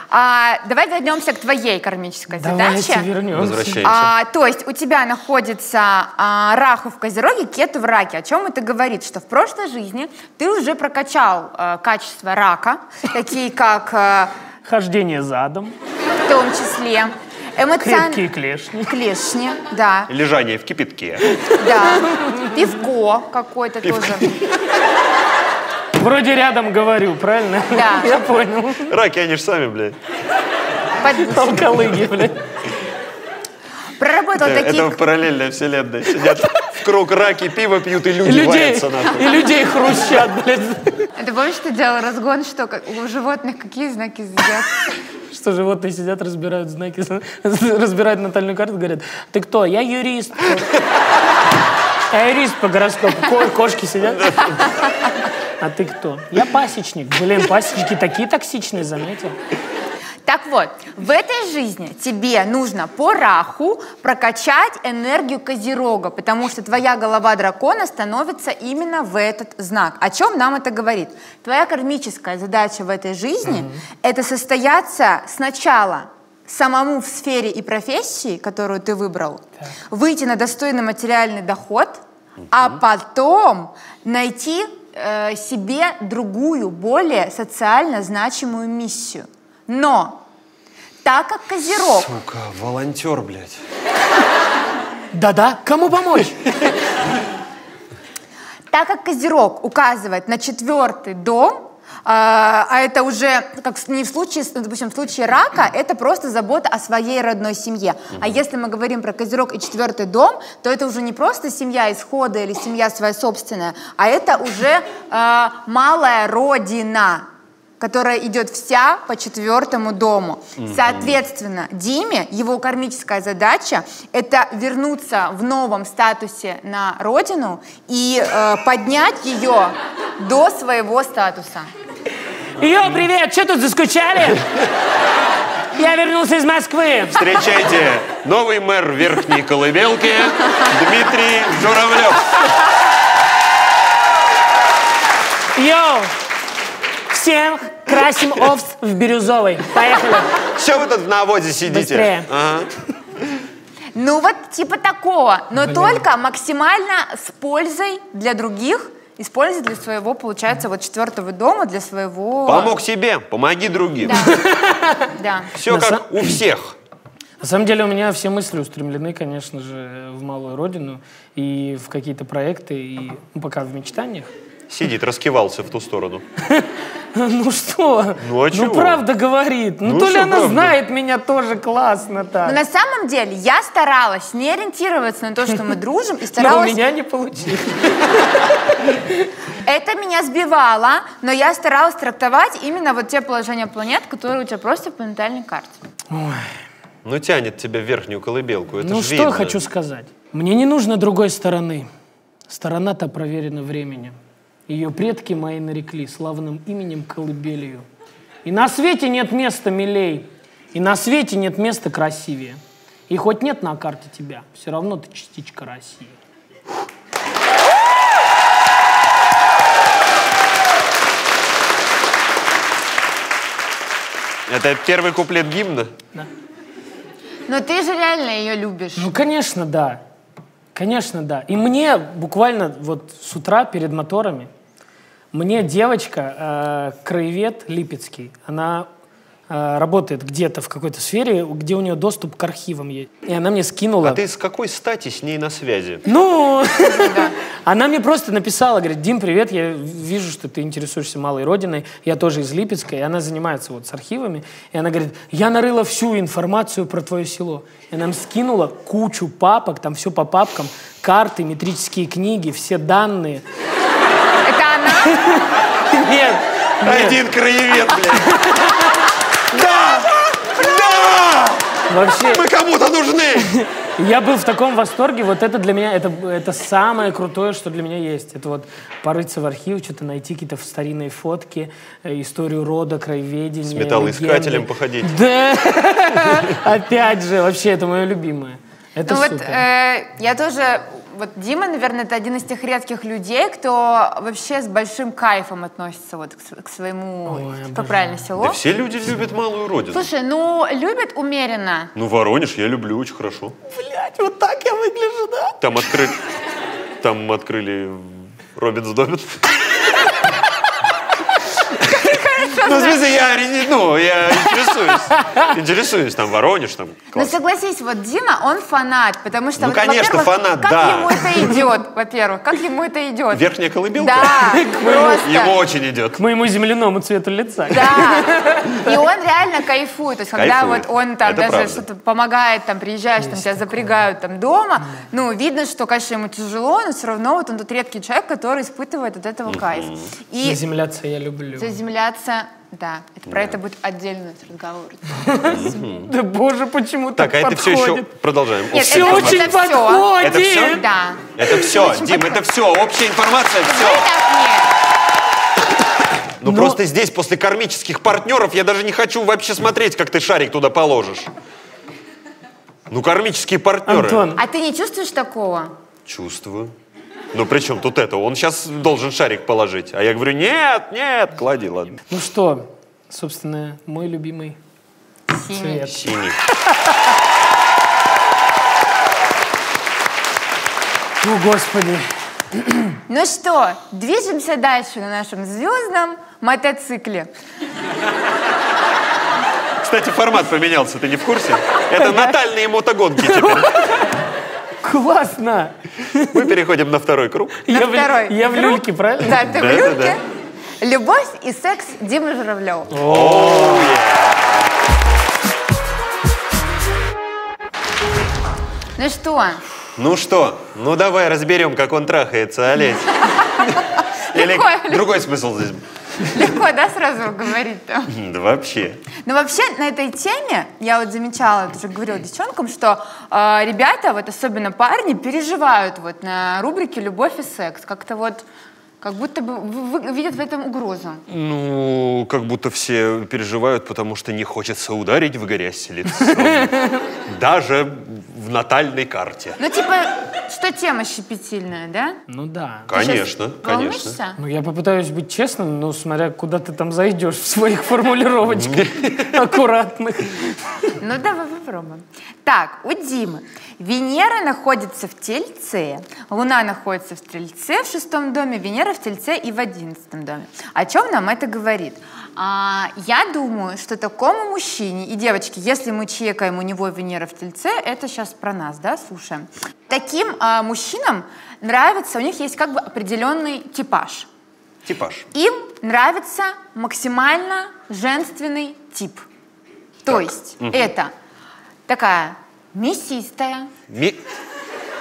А, давай вернемся к твоей кармической Давайте задаче. вернемся. Возвращаемся. А, то есть у тебя находится а, Раху в Козероге, Кету в Раке. О чем это говорит? Что в прошлой жизни ты уже прокачал а, качество рака, такие как... А, Хождение задом, в том числе эмоциональные крепкие клешни. клешни, да, Лежание в кипятке. да, пивко какое-то тоже. Вроде рядом говорю, правильно? Да. Я понял. Раки, они же сами, блядь. Алкалыги, блядь. Проработал Это, таких это в параллельной вселенной. Сидят в круг раки, пиво пьют и И люди людей, варятся нахуй. и людей хрущат, блядь. А Ты помнишь, ты делал разгон, что как- у животных какие знаки зодиака? Что животные сидят, разбирают знаки, разбирают натальную карту, говорят, ты кто? Я юрист. Я юрист по гороскопу. Ко- Кошки сидят. А ты кто? Я пасечник. Блин, пасечники такие токсичные, заметил? Так вот, в этой жизни тебе нужно по раху прокачать энергию Козерога, потому что твоя голова дракона становится именно в этот знак. О чем нам это говорит? Твоя кармическая задача в этой жизни — это состояться сначала самому в сфере и профессии, которую ты выбрал, выйти на достойный материальный доход, а потом найти э, себе другую, более социально значимую миссию. Но так как Козерог Сука, волонтер, блядь. Да-да, кому помочь? Так как Козерог указывает на четвертый дом, а а это уже как не в случае, с- допустим, в случае рака, это просто забота о своей родной семье. А если мы говорим про Козерог и четвертый дом, то это уже не просто семья исхода или семья своя собственная, а это уже а, малая родина. Которая идет вся по четвертому дому. Соответственно, Диме его кармическая задача это вернуться в новом статусе на родину и э, поднять ее до своего статуса. Йо, привет, что тут заскучали? Я вернулся из Москвы. Встречайте, новый мэр Верхней Колыбелки Дмитрий Журавлев. Йоу! Всем красим овс в бирюзовый. Поехали. Все вы тут в навозе сидите? Быстрее. Ага. Ну вот типа такого, но только максимально с пользой для других, используй для своего, получается, вот четвертого дома, для своего... Помог себе, помоги другим. Да. Все как у всех. На самом деле у меня все мысли устремлены, конечно же, в малую родину и в какие-то проекты, и ну, пока в мечтаниях. Сидит, раскивался в ту сторону. Ну что? Ну, а чего? правда говорит. Ну, Ну, то ли она правда? знает меня тоже классно Но так. на самом деле я старалась не ориентироваться на то, что мы дружим, и Но у старалась... меня не получилось. Это меня сбивало, но я старалась трактовать именно вот те положения планет, которые у тебя просто по натальной карте. Ну, тянет тебя в верхнюю колыбелку. Это ну что видно. хочу сказать. Мне не нужно другой стороны. Сторона-то проверена временем. Ее предки мои нарекли славным именем колыбелью. И на свете нет места милей, и на свете нет места красивее. И хоть нет на карте тебя, все равно ты частичка России. Это первый куплет гимна? Но ты же реально ее любишь. Ну, конечно, да. Конечно, да. И мне буквально вот с утра перед моторами, мне девочка, э, краевед Липецкий, она э, работает где-то в какой-то сфере, где у нее доступ к архивам есть. И она мне скинула... А ты с какой стати с ней на связи? Ну, она мне просто написала, говорит, Дим, привет, я вижу, что ты интересуешься малой родиной, я тоже из Липецка, и она занимается вот с архивами, и она говорит, я нарыла всю информацию про твое село. И она нам скинула кучу папок, там все по папкам, карты, метрические книги, все данные. Нет, Один краевед, блядь. Да! Да! вообще, Мы кому-то нужны! я был в таком восторге, вот это для меня, это, это самое крутое, что для меня есть. Это вот порыться в архив, что-то найти какие-то старинные фотки, э, историю рода, краеведения. С металлоискателем легенды. походить. Да, опять же, вообще это мое любимое. Это ну вот супер. э, я тоже, вот Дима, наверное, это один из тех редких людей, кто вообще с большим кайфом относится вот к, к своему, Ой, как обожаю. правильно, село. Да все люди любят малую родину. Слушай, ну любит умеренно. Ну, Воронеж я люблю очень хорошо. Блядь, вот так я выгляжу, да? Там открыли... Там открыли Робинс Добин. Ну, в смысле, я, ну, я интересуюсь. Интересуюсь, там Воронеж, там Ну класс. согласись, вот Дима, он фанат, потому что, Ну, вот, конечно, фанат, как да. ему это идет, во-первых, как ему это идет? Верхняя колыбелка? Да, просто. Ему очень идет. К моему земляному цвету лица. Да. И он реально кайфует. То есть, когда вот он там даже что-то помогает, там приезжаешь, там тебя запрягают там дома, ну, видно, что, конечно, ему тяжело, но все равно вот он тот редкий человек, который испытывает от этого кайф. И Заземляться я люблю. заземляться, да, это про это будет отдельный разговор. Да боже, почему Так, а это все еще... Продолжаем. Это Очень подходит. Это всё? Да. Это все, Дим, это все. Общая информация, все. так нет. Ну просто здесь после кармических партнеров я даже не хочу вообще смотреть, как ты шарик туда положишь. Ну, кармические партнеры. Антон, А ты не чувствуешь такого? Чувствую. Ну, при чем тут это? Он сейчас должен шарик положить. А я говорю, нет, нет, клади, ладно. ну что, собственно, мой любимый Синий. цвет. Синий. О, Господи. Ну что, движемся дальше на нашем звездном мотоцикле. Кстати, формат поменялся, ты не в курсе? Это натальные мотогонки теперь. Классно. Мы переходим на второй круг. Я в, второй я в люльке, правильно? Да, ты в Да, да, люльке. Любовь и секс Димы Журавлева. Ну что, Ну что, ну давай разберем, как он трахается, Олесь. Или другой смысл здесь. Легко, да, сразу говорить-то? Да вообще. Но вообще на этой теме я вот замечала, уже говорила девчонкам, что э, ребята, вот особенно парни, переживают вот на рубрике «Любовь и секс». Как-то вот, как будто бы видят в этом угрозу. Ну, как будто все переживают, потому что не хочется ударить в грязь лицом. Даже в натальной карте. Ну, типа, что тема щепетильная, да? Ну да. Конечно, конечно. волнуешься? Ну, я попытаюсь быть честным, но смотря куда ты там зайдешь в своих формулировочках аккуратных. Ну, давай попробуем. Так, у Димы. Венера находится в Тельце, Луна находится в Стрельце в шестом доме, Венера в Тельце и в одиннадцатом доме. О чем нам это говорит? А, я думаю, что такому мужчине, и девочки, если мы чекаем у него Венера в Тельце, это сейчас про нас, да, слушаем. Таким а, мужчинам нравится, у них есть как бы определенный типаж. Типаж. Им нравится максимально женственный тип. То есть это такая мясистая, Ми-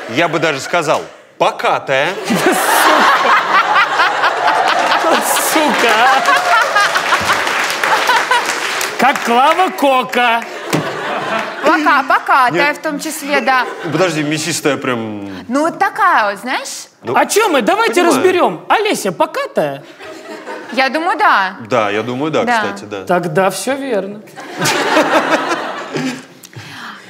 Я бы даже сказал, покатая. Сука! Как Клава Кока. пока, покатая Нет. в том числе, да. Подожди, мясистая прям... Ну вот такая вот, знаешь, Ну, А чем мы? Давайте понимаю. разберем. Олеся покатая? я думаю, да. Да, я думаю, да, Да. кстати, да. Тогда все верно.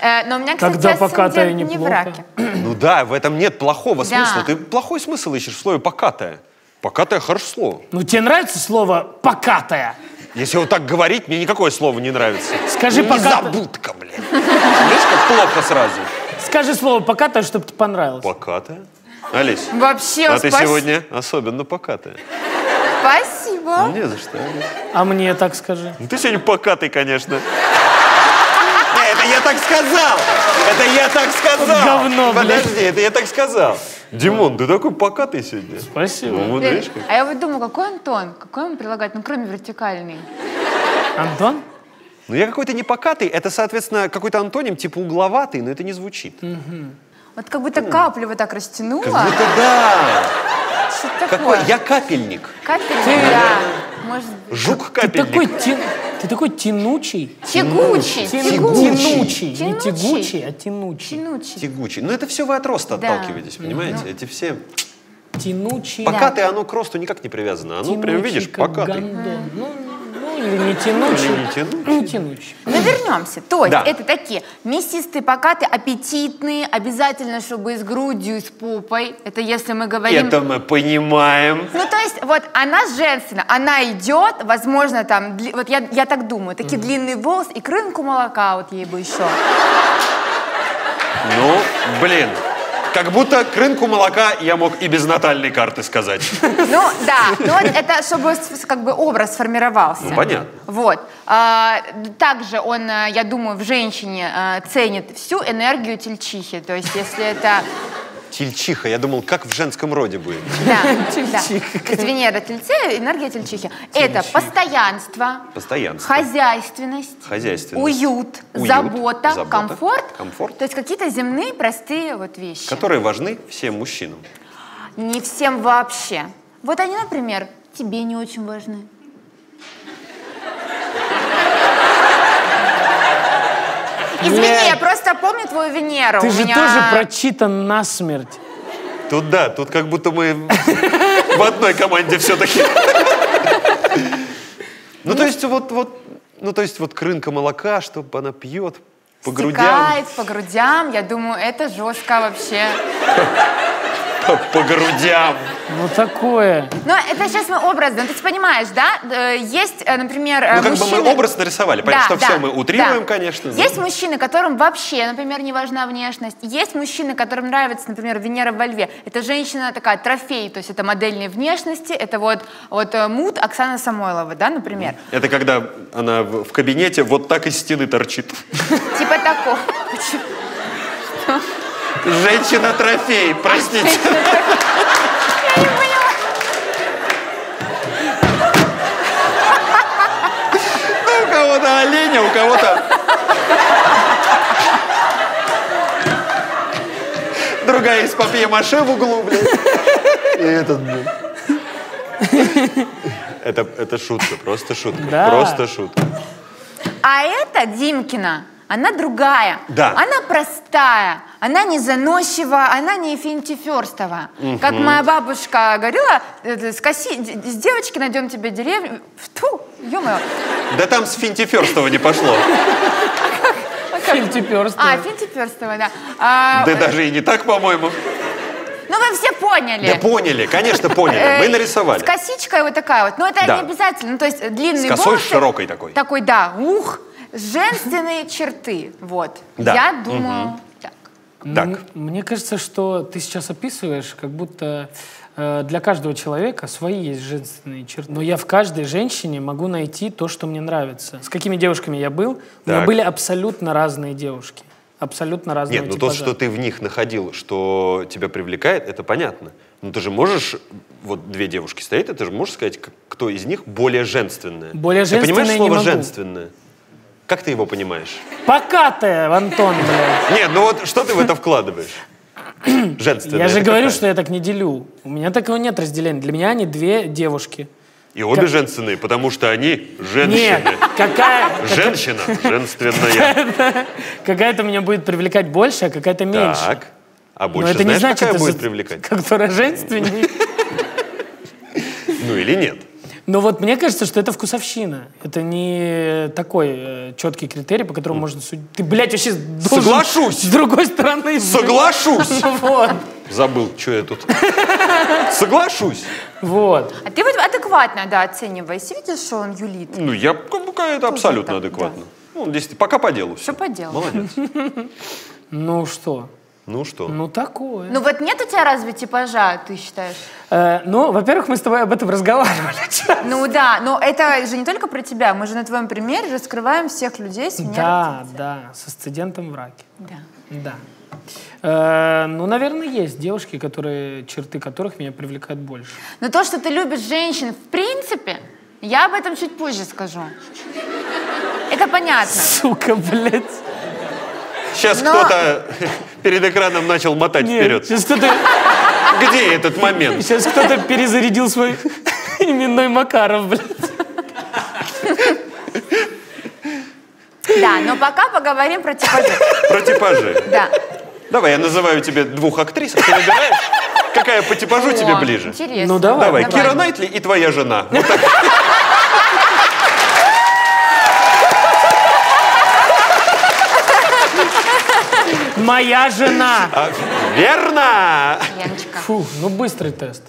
Э, но у меня, кстати, Тогда покатая не в раке. Ну да, в этом нет плохого Да. смысла. Ты плохой смысл ищешь в слове покатая. Покатая хорошее слово. Ну, тебе нравится слово «покатая»? Если вот так говорить, мне никакое слово не нравится. Скажи «покатая». Незабудка, блин. Видишь, как плохо сразу. Скажи слово «покатая», чтобы тебе понравилось. Покатая? Олесь, Вообще, а ты спас- сегодня особенно покатая. Спасибо. Не за что, Олесь. А мне так скажи. Ну, Ты сегодня покатый, конечно. Не, Это я так сказал! Это я так сказал! Говно, блядь. Подожди, это я так сказал. Димон, ты такой покатый сегодня. Спасибо. Ну, видишь, как. А я вот думаю, какой он тон? Какой он прилагает? Ну, кроме вертикальный. Антон? Ну, я какой-то не покатый, это, соответственно, какой-то антоним, типа угловатый, но это не звучит. Вот как будто каплю вот так растянула. Как будто да. Какой? такое. Я капельник. Капельник, да. Может быть. Жук Ты капельник. такой, ты такой тянучий. Тягучий. Тя- Тягучий. Тянучий. Не тягучий, а тянучий. Тянучий. Тягучий. Но это все вы от роста Да. отталкиваетесь, понимаете? Эти все... Тянучий. Покатый, оно к росту никак не привязано. Оно прям, видишь, гондон. Ну, ну, или не тянучий. Или не тянучий. Не тянучий. Но вернемся. То есть Да. это такие мясистые, покатые, аппетитные, обязательно, чтобы с грудью, и с попой. Это если мы говорим... Это мы понимаем. Ну, то есть, вот она женственна, она идет, возможно, там, дли- вот я, я так думаю, такие длинные волосы и к рынку молока вот ей бы еще. Ну, блин. Как будто к рынку молока я мог и без натальной карты сказать. Ну, да, вот это, чтобы как бы образ сформировался. Ну, понятно. Вот. А, также он, а, я думаю, в женщине а, ценит всю энергию тельчихи. То есть, если это... Тельчиха. Я думал, как в женском роде будет. Да, да. Есть Венера тельце, энергия тельчихи. Это постоянство, Постоянство. хозяйственность, Хозяйственность. уют, Уют, забота, забота, комфорт. комфорт. То есть какие-то земные простые вот вещи. Которые важны всем мужчинам. Не всем вообще. Вот они, например, тебе не очень важны. Извини, я просто помню твою Венеру. Ты У же меня- тоже прочитан насмерть. Тут да, тут как будто мы в одной команде все-таки. Ну, то есть вот, вот, ну, то есть вот к рынка молока, чтобы она пьет по грудям, Стекает по грудям. Я думаю, это жестко вообще. По грудям. Ну такое. Но это сейчас мы образно. Ты понимаешь, да? Э, Есть, э, например, э, Ну, как бы мужчины... мы образ нарисовали. Понятно, Да, что все да, мы утрируем, да. конечно. но- Есть мужчины, которым вообще, например, не важна внешность. Есть мужчины, которым нравится, например, Венера во льве. Это женщина такая трофей, то есть это модельной внешности. Это вот, вот мут Оксана Самойлова, да, например. Это когда она в в кабинете вот так из стены торчит. Типа такого. Почему? Женщина-трофей, простите. Я не поняла. Ну, у кого-то оленя, у кого-то... Другая из папье-маше в углу, блядь. И этот, блядь. Это, это шутка, просто шутка. Да. Просто шутка. А эта Димкина, она другая. Да. Она простая, она не заносчивая, она не финтиферстова. Как моя бабушка говорила, э, с, коси- с девочки найдем тебе деревню. Фу, ё-моё. Да там с Финтиферстова не пошло. Финтиперство. А, финтиферстова, да. А, Да даже и не так, по-моему. ну вы все поняли. Да поняли, конечно, поняли. Э, Мы нарисовали. С косичкой вот такая вот. Но это Да. не обязательно. Ну, то есть длинный С косой волосы. широкой такой. Такой, да. Ух, женственные черты. Вот. Да. Я думаю, так. Так. М- Мне кажется, что ты сейчас описываешь, как будто э, для каждого человека свои есть женственные черты. Но я в каждой женщине могу найти то, что мне нравится. С какими девушками я был, у меня Так. были абсолютно разные девушки. Абсолютно разные Нет, ну то, что ты в них находил, что тебя привлекает, это понятно. Но ты же можешь, вот две девушки стоят, и ты же можешь сказать, кто из них более женственная. Более Ты понимаешь женственная слово могу. Как ты его понимаешь? Покатая, Антон, блядь. Нет, ну вот что ты в это вкладываешь? Женственное. Я же это говорю, какая? что я так не делю. У меня такого нет разделения. Для меня они две девушки. И обе как- женственные, потому что они Нет, женщины. какая, Женщина женственная. какая-то меня будет привлекать больше, а какая-то меньше. Так. А Но больше это не знаешь, значит, какая это будет привлекать? Которая женственнее. Ну или нет? Но вот мне кажется, что это вкусовщина. Это не такой э, четкий критерий, по которому можно судить. Ты, блядь, вообще должен Соглашусь. с другой стороны. Соглашусь. Вот, Забыл, что я тут. Соглашусь. вот. А ты вот адекватно, да, оцениваешь. Видишь, что он юлит? Ну, я как бы это абсолютно адекватно. Ну, он действительно, пока по делу. Всё. по делу? Молодец. Ну что? Ну что? Ну такое. Ну вот нет у тебя разве типажа, ты считаешь? Э, ну, во-первых, мы с тобой об этом разговаривали. Ну да, но это же не только про тебя. Мы же на твоем примере раскрываем всех людей с. Да, да, со сцидентом в раке. Да. Да. Э, ну, наверное, есть девушки, которые, черты которых меня привлекают больше. Но то, что ты любишь женщин в принципе, я об этом чуть позже скажу. Это понятно. Сука, блядь. Сейчас Но- кто-то перед экраном начал мотать Нет, вперед. сейчас кто-то, Где этот момент? сейчас кто-то перезарядил свой именной Макаров, блядь. Да, но пока поговорим про типажи. Про типажи. Да. Давай, я называю тебе двух актрис, а ты выбираешь, какая по типажу тебе О, ближе. Интересно. Ну, давай. Давай, Кира Найтли и твоя жена. Вот так. Моя жена. А, Верно! Леночка. Фу, ну быстрый тест.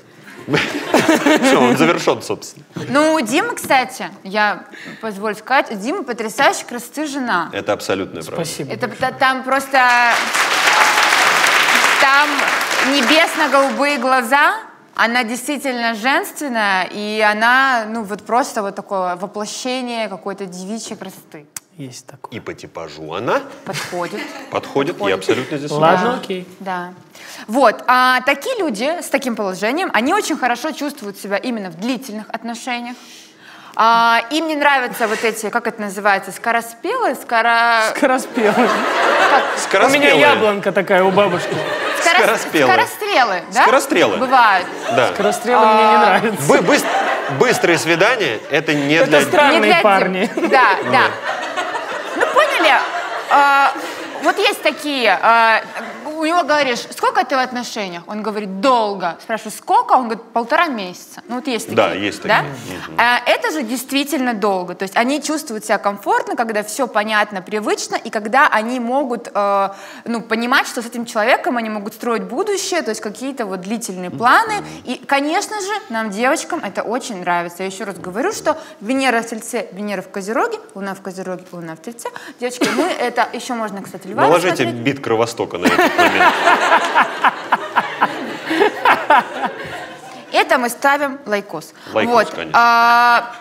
Все, он завершен, собственно. Ну, у Димы, кстати, я позволю сказать, у Димы потрясающая красоты жена. Это абсолютная правда. Спасибо. Это та- там просто... Там небесно-голубые глаза, она действительно женственная, и она, ну, вот просто вот такое воплощение какой-то девичьей красоты. Есть такое. И по типажу она Подходит. подходит, я абсолютно здесь Ладно, согласен. окей. Да. Вот. А такие люди с таким положением, они очень хорошо чувствуют себя именно в длительных отношениях. А, им не нравятся вот эти, как это называется, скороспелые, скоро... Скороспелый. У Скороспелые. меня яблонка такая у бабушки. скорос- скороспелые. Скорострелы, да? Скорострелы. Бывают. Да. Скорострелы мне не А, нравятся. Бы- быс- Быстрые свидания — это не Это для... странные Не для парни. Да, да. А, вот есть такие, а, у него говоришь, сколько ты в отношениях? Он говорит, долго. Спрашиваю, сколько? Он говорит, полтора месяца. Ну, вот есть такие. Да, есть да? такие. А, это же действительно долго. То есть они чувствуют себя комфортно, когда все понятно, привычно, и когда они могут э, ну, понимать, что с этим человеком они могут строить будущее, то есть какие-то вот длительные планы. И, конечно же, нам, девочкам, это очень нравится. Я еще раз говорю, что Венера в Тельце, Венера в Козероге, Луна в Козероге, Луна в Тельце. Девочки, мы это еще можно, кстати, Льва Наложите бит Кровостока на этот момент. Это мы ставим лайкос. Лайкос, вот. конечно. А,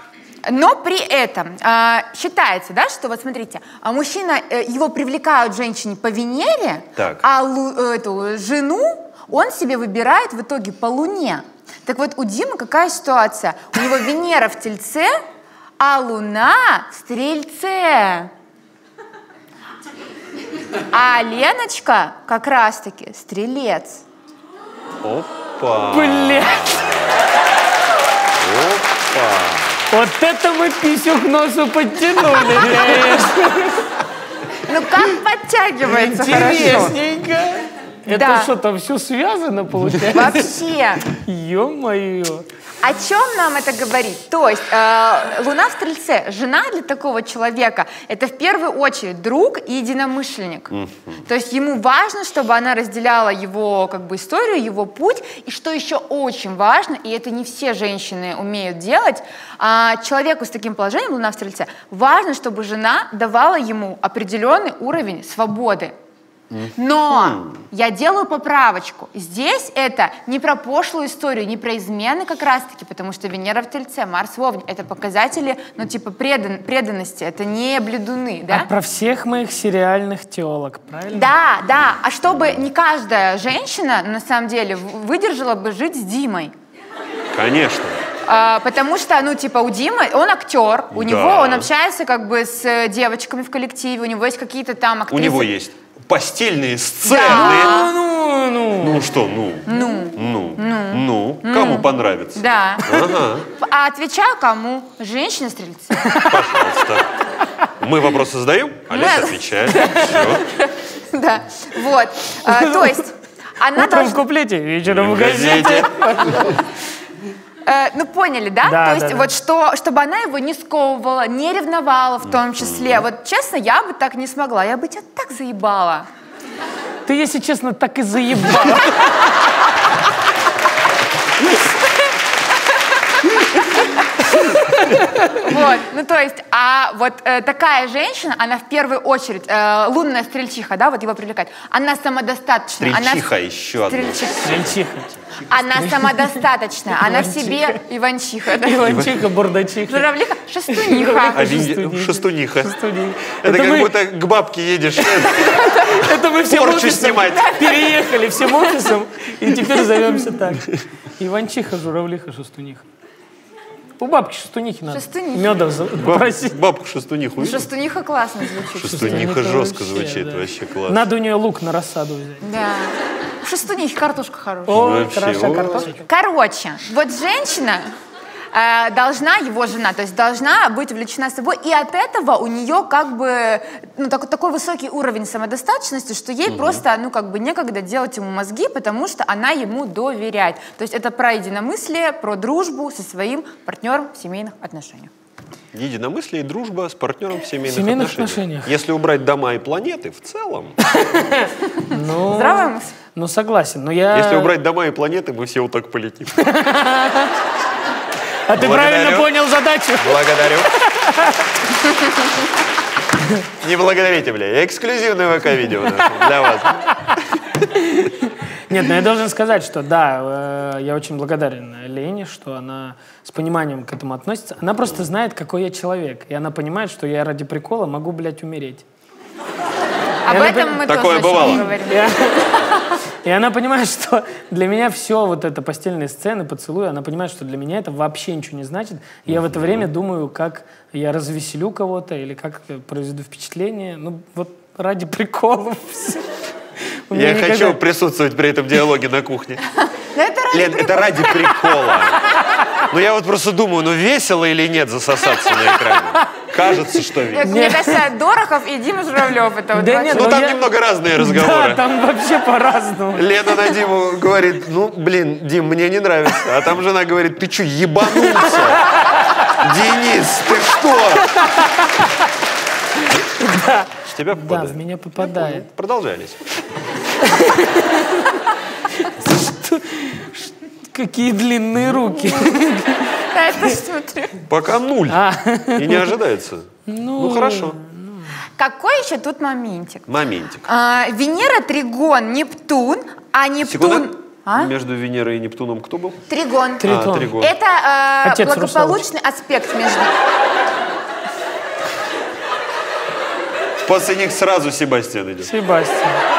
но при этом а, считается, да, что вот смотрите, а мужчина, э, его привлекают женщине по Венере, Так. а лу- э, эту жену он себе выбирает в итоге по Луне. Так вот, у Димы какая ситуация? У него Венера в Тельце, а Луна в Стрельце. А Леночка как раз-таки Стрелец. Опа, Блядь. опа. Вот это мы писю к носу подтянули, конечно. Ну как подтягивается хорошо. Это Да. что, там все связано, получается? Вообще. Ё-моё. О чем нам это говорит? То есть э, Луна в Стрельце, жена для такого человека, это в первую очередь друг и единомышленник. То есть ему важно, чтобы она разделяла его как бы историю, его путь. И что еще очень важно, и это не все женщины умеют делать, а, человеку с таким положением Луна в Стрельце важно, чтобы жена давала ему определенный уровень свободы. Но я делаю поправочку. Здесь это не про пошлую историю, не про измены как раз-таки, потому что Венера в Тельце, Марс в Овне. Это показатели, ну, типа, предан- преданности. Это не бледуны, да? А про всех моих сериальных теолог, правильно? Да, да. А чтобы не каждая женщина, на самом деле, выдержала бы жить с Димой. Конечно. А, потому что, ну, типа, у Димы, он актер, у Да. него, он общается как бы с девочками в коллективе, у него есть какие-то там У актрисы. него есть постельные сцены. Ну, ну, ну. Ну что, ну? Ну. Ну. Ну. Кому понравится? Да. Ага. А отвечаю кому? Женщина-стрельцы. Пожалуйста. Мы вопросы задаем, Олеся Мы- отвечает. Все. Да. Вот. А, То есть, она Утром в должна... куплете, вечером в В газете. Э, ну, поняли, да? Да, То есть, да, да. вот что, чтобы она его не сковывала, не ревновала в том числе. Вот, честно, я бы так не смогла. Я бы тебя так заебала. Ты, если честно, так и заебала. Вот, ну то есть, а вот э, такая женщина, она в первую очередь, э, лунная стрельчиха, да, вот его привлекает, она самодостаточная. она- Стрельчиха еще одна. Стрельчиха. Она самодостаточная, она в себе Иванчиха, да. Иванчиха, Бордачиха. Журавлиха, шестуниха. А Шестуниха. Шестуниха. Это как будто к бабке едешь. Это мы всем офисом снимать. переехали, всем офисом, и теперь зовемся так. Иванчиха, журавлиха, шестуниха. У бабки шестунихи надо. Шестунихи. Меда за- Баб- попросить. Бабку шестуниху. Шестуниха классно звучит. Шестуниха Шестуниха жестко вообще, звучит, да. вообще класс. Надо у нее лук на рассаду взять. Да. У шестунихи картошка хорошая. О, Вообще, хорошая о. картошка. Короче, вот женщина э, должна, его жена, то есть должна быть увлечена собой, и от этого у нее как бы ну, такой, такой высокий уровень самодостаточности, что ей просто, ну, как бы некогда делать ему мозги, потому что она ему доверяет. То есть это про единомыслие, про дружбу со своим партнером в семейных отношениях. Единомыслие и дружба с партнером в семейных, семейных отношениях. отношениях. Если убрать дома и планеты в целом, Ну, Здравая мысль. ну согласен, но я... если убрать дома и планеты, мы все вот так полетим. А ты Благодарю. правильно понял задачу. Благодарю. Не благодарите, бля. Эксклюзивное ВК-видео для вас. Нет, но я должен сказать, что да, э, я очень благодарен Лене, что она с пониманием к этому относится. Она просто знает, какой я человек. И она понимает, что я ради прикола могу, блядь, умереть. Об Я этом мы Такое тоже бывало. говорим. И она понимает, что для меня все вот это постельные сцены, поцелуи, она понимает, что для меня это вообще ничего не значит. И я в это время думаю, как я развеселю кого-то или как произведу впечатление. Ну, вот ради меня Я никогда- хочу присутствовать при этом диалоге на кухне. Да это ради Лен, это ради прикола. Ну я вот просто думаю, ну весело или нет засосаться на экране? Кажется, что весело. Мне кажется, Дорохов и Дима Журавлев. Это вот Да нет, Ну Ну, там я- немного разные Да, разговоры. там вообще по-разному. Лена на Диму говорит, ну, блин, Дим, мне не нравится. А там жена говорит, ты что, ебанулся? Денис, ты что? С тебя Да, попадает. в меня попадает. Продолжай, Олесь. Какие длинные руки. Я тоже смотрю. Пока нуль. А. И не ожидается. Ну, хорошо. Какой еще тут моментик? Моментик. А, Венера, Тригон, Нептун, а Нептун... А? Между Венерой и Нептуном кто был? Тригон. Тритон. А, Тригон. Это э, Отец благополучный аспект между... После них сразу Себастьян идет. Себастьян.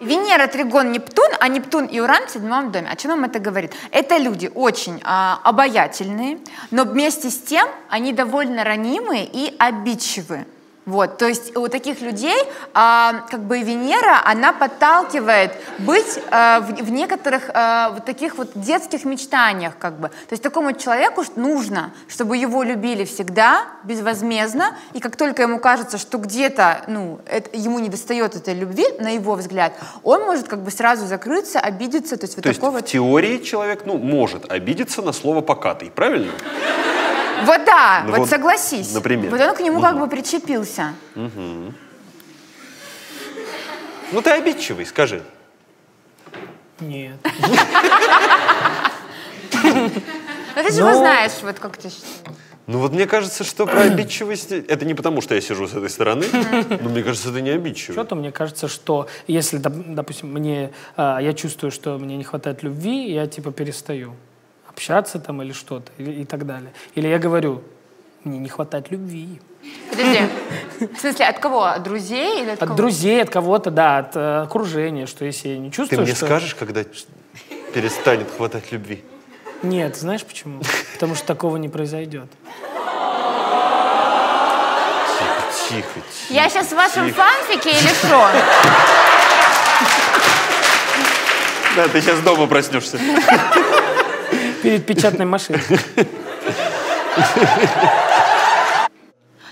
Венера, Тригон, Нептун, а Нептун и Уран в седьмом доме. О чем нам это говорит? Это люди очень а, обаятельные, но вместе с тем они довольно ранимые и обидчивые. Вот, то есть у таких людей а, как бы Венера, она подталкивает быть а, в, в некоторых а, вот таких вот детских мечтаниях, как бы. То есть такому человеку нужно, чтобы его любили всегда, безвозмездно, и как только ему кажется, что где-то, ну, это- ему не достает этой любви, на его взгляд, он может как бы сразу закрыться, обидеться, то есть вот То есть такой в теории человек, ну, может обидеться на слово «покатый», правильно? Вот да, Ну вот, вот, согласись. например. Вот он к нему как бы причепился. Ну, ты обидчивый, скажи. Нет. Ну ты же его Ну. знаешь, вот как ты. Ну вот мне кажется, что про обидчивость... Это не потому, что я сижу с этой стороны, но мне кажется, это не обидчивый. Что-то мне кажется, что если, доп- допустим, мне, а, я чувствую, что мне не хватает любви, я типа перестаю общаться там или что-то, или- и так далее. Или я говорю, мне не хватает любви. Подожди. В смысле, от кого? От друзей или от, От кого? друзей, от кого-то, да, от э, окружения, что если я не Ты чувствую, мне что... скажешь, когда перестанет хватать любви? Нет, знаешь почему? Потому что такого не произойдет. Тихо, тихо, тихо. Я сейчас в вашем тихо. фанфике или что? Да, ты сейчас дома проснешься. Перед печатной машиной.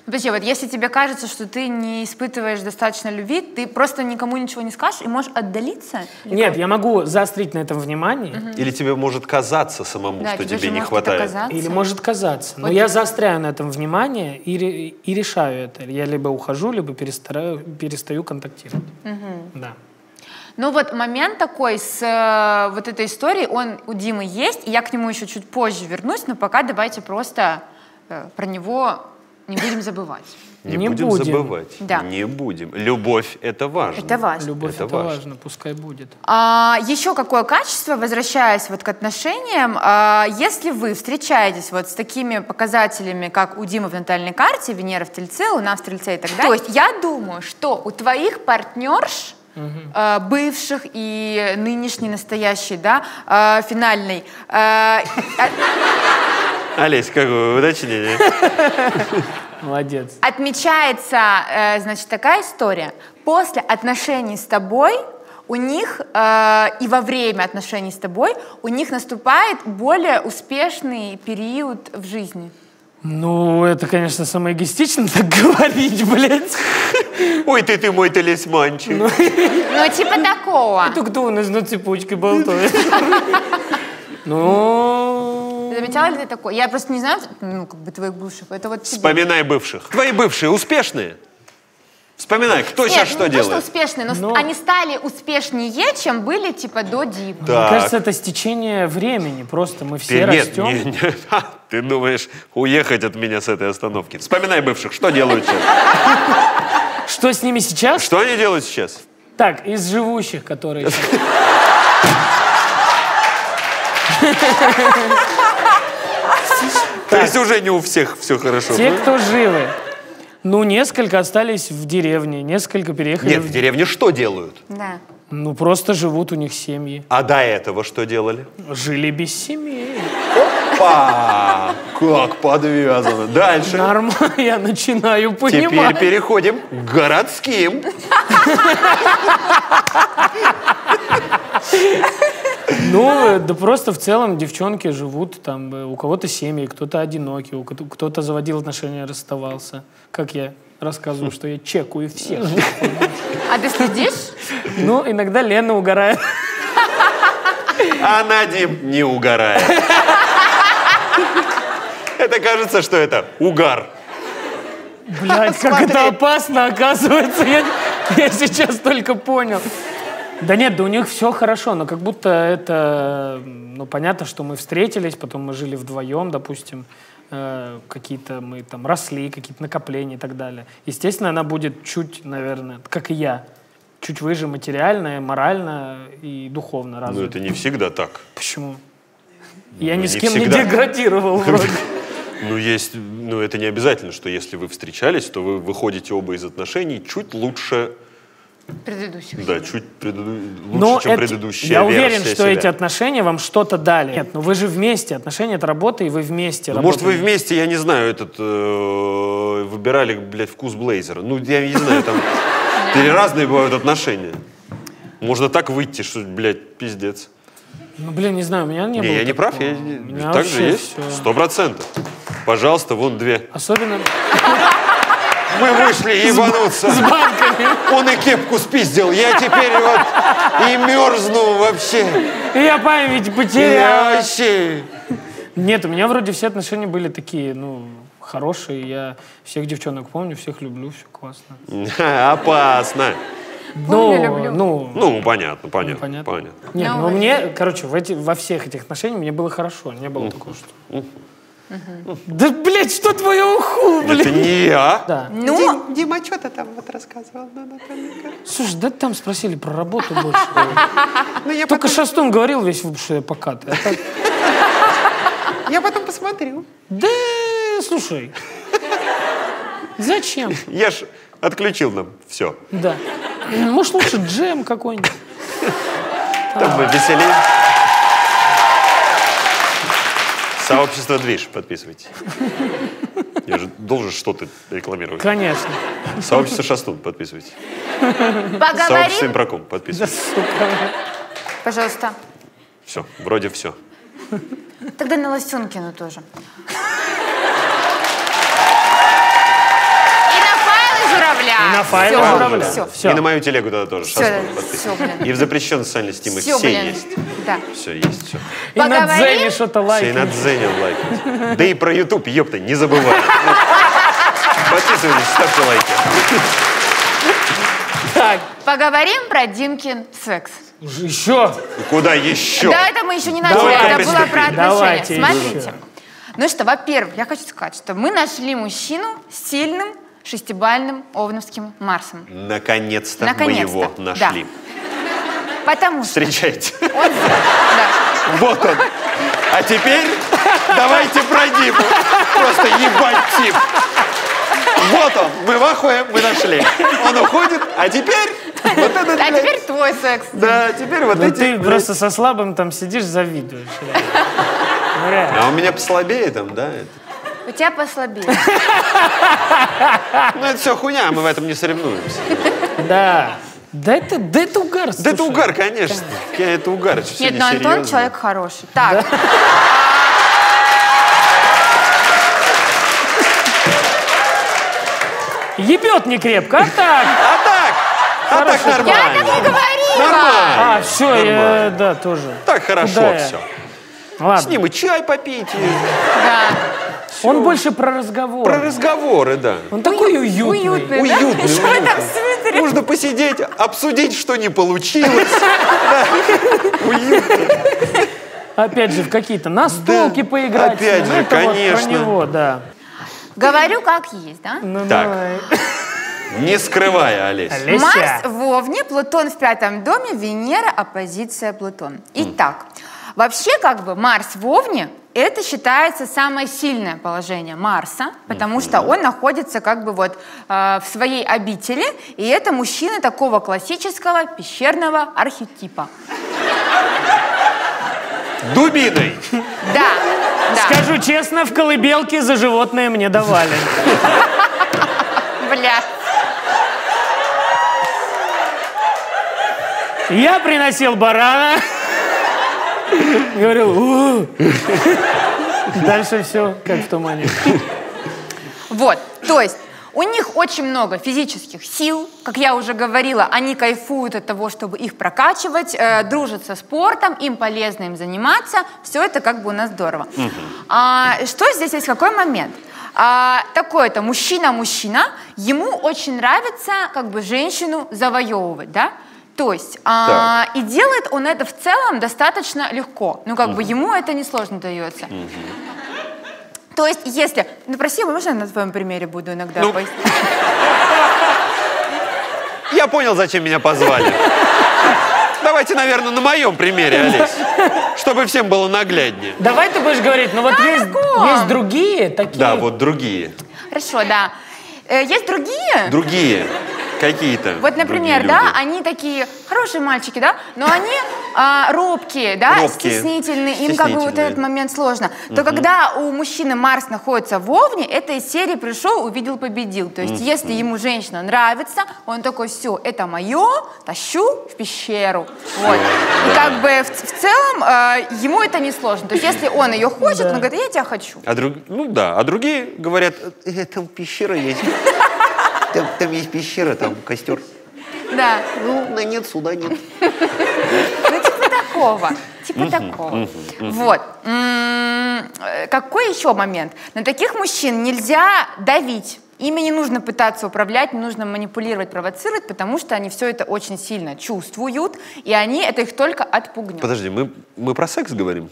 Подожди, вот если тебе кажется, что ты не испытываешь достаточно любви, ты просто никому ничего не скажешь и можешь отдалиться? Нет, как? я могу заострить на этом внимание, Или тебе может казаться самому, Да, что тебе тебе не хватает. или может казаться. Но Вот. я заостряю на этом внимание и, и решаю это. Я либо ухожу, либо перестаю, перестаю контактировать. Да. Ну вот момент такой с э, вот этой историей, он у Димы есть, и я к нему еще чуть позже вернусь, но пока давайте просто э, про него не будем забывать. Не, Не будем, будем. забывать. Да. Не будем. Любовь — это важно. Это важно. Любовь Это это, важно. важно. пускай будет. А, еще какое качество, возвращаясь вот к отношениям, а, если вы встречаетесь вот с такими показателями, как у Димы в натальной карте, Венера в Тельце, у нас в Тельце и так далее, то есть я думаю, что у твоих партнерш, а, бывших и нынешней, настоящей, да, а, финальной, а, Олесь, какое уточнение? Молодец. отмечается, э, значит, такая история. После отношений с тобой у них э, и во время отношений с тобой у них наступает более успешный период в жизни. Ну, это, конечно, самое эгоистично так говорить, блядь. Ой, ты ты мой талисманчик. Ну, типа такого. Это кто у нас на цепочке болтает? Ну... Замечала ли ты такое? Я просто не знаю, ну, как бы твоих бывших. Это вот. Вспоминай бывших. Твои бывшие успешные? Вспоминай, кто Нет, сейчас ну, что не то, что делает? успешные, но, Но- они стали успешнее, чем были, типа, до Димы. Мне Так. кажется, это стечение времени. Просто мы все Ты, нет, растем. не- не, ха, ты думаешь уехать от меня с этой остановки? Вспоминай бывших, что делают сейчас? Что с ними сейчас? Что они делают сейчас? Так, из живущих, которые... сейчас. То есть уже не у всех все хорошо. Те, кто живы. Ну, несколько остались в деревне, несколько переехали. Нет, в деревне что делают? Да. Ну, просто живут у них семьи. А до этого что делали? Жили без семей. Па! Как подвязано. Дальше. Нормально, я начинаю Теперь понимать. переходим к городским. Ну, да просто в целом девчонки живут там, э, у кого-то семьи, кто-то одинокий, кто-то заводил отношения, расставался. Как я рассказываю, что я чекаю всех. А ты следишь? Ну, иногда Лена угорает. А Надим не угорает. Это кажется, что это угар. Блядь, как это опасно, оказывается. Я, я сейчас только понял. Да нет, да у них все хорошо, но как будто это, ну понятно, что мы встретились, потом мы жили вдвоем, допустим, э, какие-то мы там росли, какие-то накопления и так далее. Естественно, она будет чуть, наверное, как и я, чуть выше материально, морально и духовно Но развита. это не всегда так. Почему? Я Ну, ни с кем всегда. не деградировал вроде. Ну, есть, ну, это не обязательно, что если вы встречались, то вы выходите оба из отношений чуть лучше Предыдущих. Да, чуть преду- лучше, Но чем это- предыдущая Я уверен, что себя. эти отношения вам что-то дали. Нет, ну вы же вместе. Отношения — это работа, и вы вместе Ну, может, вы вместе, я не знаю, этот э, выбирали, блядь, вкус блейзера. Ну, я не знаю, там разные бывают отношения. Можно так выйти, что, блядь, пиздец. Ну, блин, не знаю, у меня не, Не, было я не прав, такого. я У меня так же есть. Сто процентов. Пожалуйста, вон две. Особенно Мы вышли ебануться. с банками. Он и кепку спиздил. Я теперь вот и мерзну вообще. Я память Я потерял. вообще. Нет, у меня вроде все отношения были такие, ну, хорошие. Я всех девчонок помню, всех люблю, все классно. Опасно. Ну, люблю. Ну, ну, понятно, понятно, понятно. понятно. Нет, Ну, ну мне, короче, в эти, во всех этих отношениях мне было хорошо. Не было такого, что... Да, блядь, что твое уху, Это блядь? не я. Да. Ну, Дима что-то там вот рассказывал. Слушай, да там спросили про работу больше. Ну, Только Шастун говорил весь, выпуск, что я покатый. А Я потом посмотрю. Да, слушай. Зачем? Я ж отключил нам все. Да. Может, лучше джем какой-нибудь. Там мы веселее. Сообщество Движ, подписывайтесь. Я же должен что-то рекламировать. Конечно. Сообщество Шастун, подписывайтесь. Сообщество поговорим, Импроком, Да, подписывайтесь. сука. пожалуйста. Все, вроде все. Тогда на Лосюнкину тоже. На. Всё. И на мою телегу тогда тоже. Подписывайтесь. блин. И в запрещенной социальной сети все блин. есть. Да. Все есть, все. И на Поговорим? Дзене что-то Все и на лайкать. Дзене лайкать. Да и про YouTube, ёпта, не забывай. Подписывайтесь, ставьте лайки. Так, Поговорим про Димкин секс. еще. Куда еще? Да, это мы еще не начали, Давай, это было приступим. про отношения. Давайте Смотрите. еще. Ну что, во-первых, я хочу сказать, что мы нашли мужчину сильным шестибальным овновским Марсом. Наконец-то мы Наконец-то, его да. нашли. Потому что Встречайте. он... Да. Вот он. А теперь давайте про Диму. Просто ебать тип. Вот он. Мы в ахуе, мы нашли. Он уходит, а теперь вот этот, А теперь твой секс. Да, теперь вот Ну эти... ты блядь. просто со слабым там сидишь, завидуешь. А у меня послабее там, да? это? Тебя послабее. Ну, это все хуйня, мы в этом не соревнуемся. Да. Да это, да это угар, Да это угар, конечно. Это угар, это всё Нет, но Антон человек хороший. Так, Ебет не крепко, а так. А так, а так Хорошо. я так нормально. и говорила. Нормально. А, все, я, да, тоже. Так хорошо Куда я? все. С Ладно. ним и чай попить, и Да. Он больше про разговор. про разговоры, да. Он такой уютный. Уютный, да? Уютный, Еще уютный. свитере. Можно посидеть, обсудить, что не получилось. Уютно. Опять же, в какие-то настолки поиграть. опять Ну, же, конечно. про него, да. Говорю, как есть, да? Ну, Так. давай. Не скрывая, Олесь. Олеся. Марс в Овне, Плутон в пятом доме, Венера, оппозиция Плутон. Итак, вообще как бы Марс в Овне это считается самое сильное положение Марса, потому что он находится как бы вот э, в своей обители, и это мужчина такого классического пещерного архетипа. Дубиной. Да, да, Скажу честно, в колыбелке за животное мне давали. бля. Я приносил барана. Говорил. Дальше все как в тумане. Вот, то есть у них очень много физических сил, как я уже говорила, они кайфуют от того, чтобы их прокачивать, э, дружат со спортом, им полезно им заниматься, все это как бы у нас здорово. А, что здесь есть, какой момент? А, такой-то мужчина-мужчина, ему очень нравится как бы женщину завоевывать, да? То есть, а, и делает он это в целом достаточно легко. Ну, как бы ему это несложно дается. То есть, если... Ну, прости, можно я на твоем примере буду иногда Ну, пояснять? Я понял, зачем меня позвали. Давайте, наверное, на моем примере, Олесь. Чтобы всем было нагляднее. Давай ты будешь говорить, ну вот есть, есть другие такие. Да, вот другие. Хорошо, да. Э, Есть другие? Другие. Какие-то Вот, например, да, люди. они такие хорошие мальчики, да, но они а, робкие, да, Робкие. стеснительные, им как бы вот этот момент сложно. То когда у мужчины Марс находится в Овне, это из серии пришел, увидел, победил. То есть если ему женщина нравится, он такой, все, это мое, тащу в пещеру. Вот. И как бы в, в целом а, ему это не сложно. То есть если он ее хочет, он говорит, я тебя хочу. А друг... Ну да, а другие говорят, «Э, там пещера есть. Там, там есть пещера, там костер. Да. Ну, на нет, сюда нет. Ну, типа такого. Типа такого. Вот. Э, Какой еще момент? На таких мужчин нельзя давить. Ими не нужно пытаться управлять, не нужно манипулировать, провоцировать, потому что они все это очень сильно чувствуют, и они это их только отпугнет. Подожди, мы, мы про секс говорим?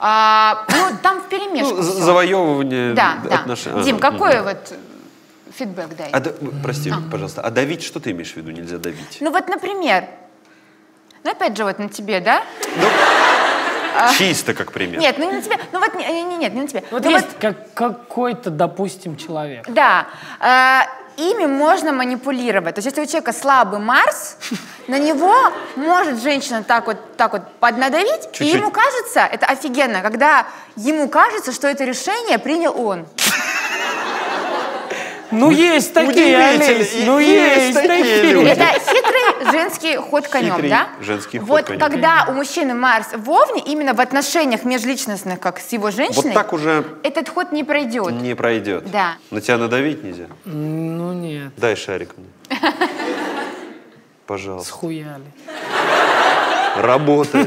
А, ну, там в перемешку. Ну, завоевывание Да, да. отношений. Дим, Ага, какой мгм. вот фидбэк дай? А да- прости, пожалуйста, а давить, что ты имеешь в виду, нельзя давить? Ну вот, например, ну опять же вот на тебе, да? Чисто как пример. Нет, ну не на тебе, ну вот, не- не- нет, не на тебе. Вот Ну есть как, какой-то, допустим, человек. Да, э, ими можно манипулировать. То есть если у человека слабый Марс, на него может женщина так вот, так вот поднадавить, и Чуть-чуть. ему кажется, это офигенно, когда ему кажется, что это решение принял он. Ну, есть такие, Олесь, ну, есть есть такие такие. люди. Это хитрый женский ход конем, Хитрый да? женский ход Вот конем. когда у мужчины Марс в Овне, именно в отношениях межличностных, как с его женщиной, Вот так уже этот ход не пройдет. не пройдет. Да. На тебя надавить нельзя? Ну, нет, Дай шарик мне. Пожалуйста. схуяли. Работает.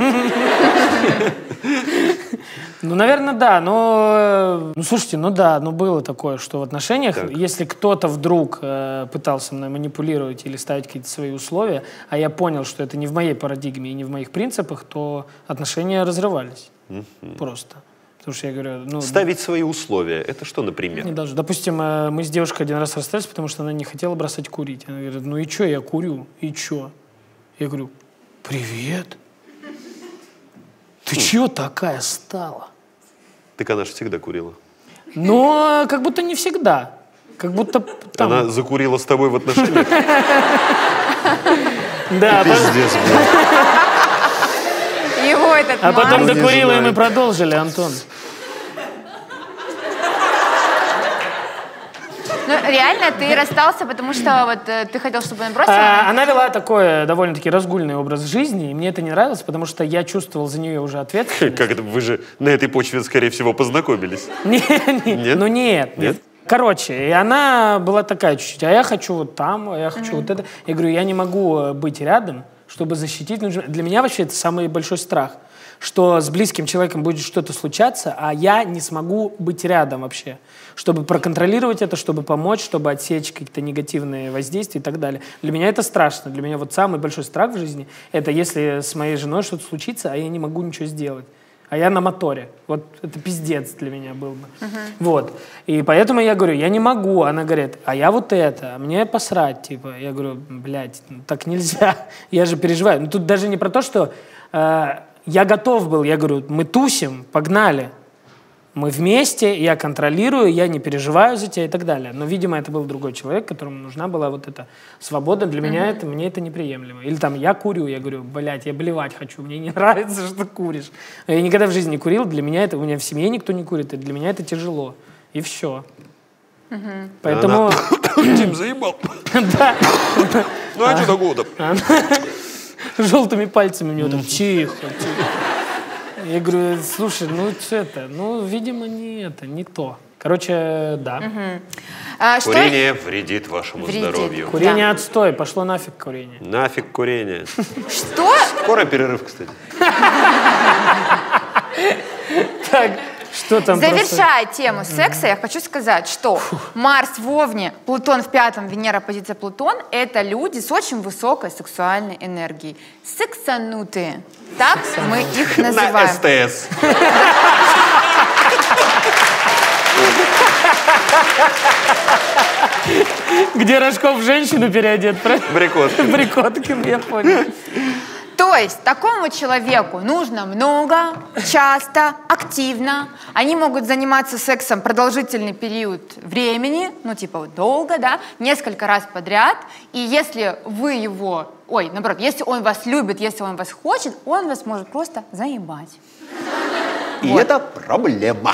Ну, наверное, да, но... э, Ну, слушайте, ну да, ну было такое, что в отношениях, Так. если кто-то вдруг э, пытался мной манипулировать или ставить какие-то свои условия, а я понял, что это не в моей парадигме и не в моих принципах, то отношения разрывались. Просто. Потому что я говорю, ну... Ставить свои условия. Это что, например? Не даже. Допустим, э, мы с девушкой один раз расстались, потому что она не хотела бросать курить. Она говорит, ну и что, я курю, и что? Я говорю, привет. Ты чё такая стала? Так она же всегда курила. Но как будто не всегда. Как будто там... Она закурила с тобой в отношениях? Да, а Пиздец. Его этот а потом докурила, и мы продолжили, Антон. Ну, реально, ты расстался, потому что вот э, ты хотел, чтобы он бросил? А, Она вела такой довольно-таки разгульный образ жизни, и мне это не нравилось, потому что я чувствовал за нее уже ответственность. Как это? Вы же на этой почве, скорее всего, познакомились. Не, не, Нет? Ну нет, Нет? нет. Короче, и она была такая чуть-чуть, а я хочу вот там, а я хочу вот это. Я говорю, я не могу э, быть рядом, чтобы защитить. нужно- Для меня вообще это самый большой страх, что с близким человеком будет что-то случаться, а я не смогу быть рядом вообще, чтобы проконтролировать это, чтобы помочь, чтобы отсечь какие-то негативные воздействия и так далее. Для меня это страшно. Для меня вот самый большой страх в жизни — это если с моей женой что-то случится, а я не могу ничего сделать а я на моторе. Вот это пиздец для меня был бы. Вот. И поэтому я говорю, я не могу. Она говорит, а я вот это, а мне посрать, типа. Я говорю, блядь, ну так нельзя. Я же переживаю. Ну тут даже не про то, что э, я готов был. Я говорю, мы тусим, погнали. Мы вместе, я контролирую, я не переживаю за тебя и так далее. Но, видимо, это был другой человек, которому нужна была вот эта свобода. Для меня это, мне это неприемлемо. Или там, я курю, я говорю, блядь, я блевать хочу, мне не нравится, что куришь. Я никогда в жизни не курил, для меня это, у меня в семье никто не курит, и для меня это тяжело. И все. Поэтому, Дим, заебал. да, Ну, а что такого-то? желтыми пальцами у него там, тихо, тихо. Я говорю, слушай, ну это, ну, видимо, не это, не то. Короче, да. А, что- Курение вредит вашему Вредит. здоровью. Курение Да. отстой, пошло нафиг курение. Нафиг курение. Что? Скоро перерыв, кстати. Так, что там просто- Завершая тему секса, я хочу сказать, что Марс в Овне, Плутон в пятом, Венера позиция Плутон — это люди с очень высокой сексуальной энергией. Сексанутые. Так мы их На называем. СТС. Где Рожков женщину переодет, правильно? Брикот. Брикоткин, я понял. То есть такому человеку нужно много, часто, активно. Они могут заниматься сексом продолжительный период времени, ну типа долго, да, несколько раз подряд. И если вы его, ой, наоборот, если он вас любит, если он вас хочет, он вас может просто заебать. И Вот. это проблема.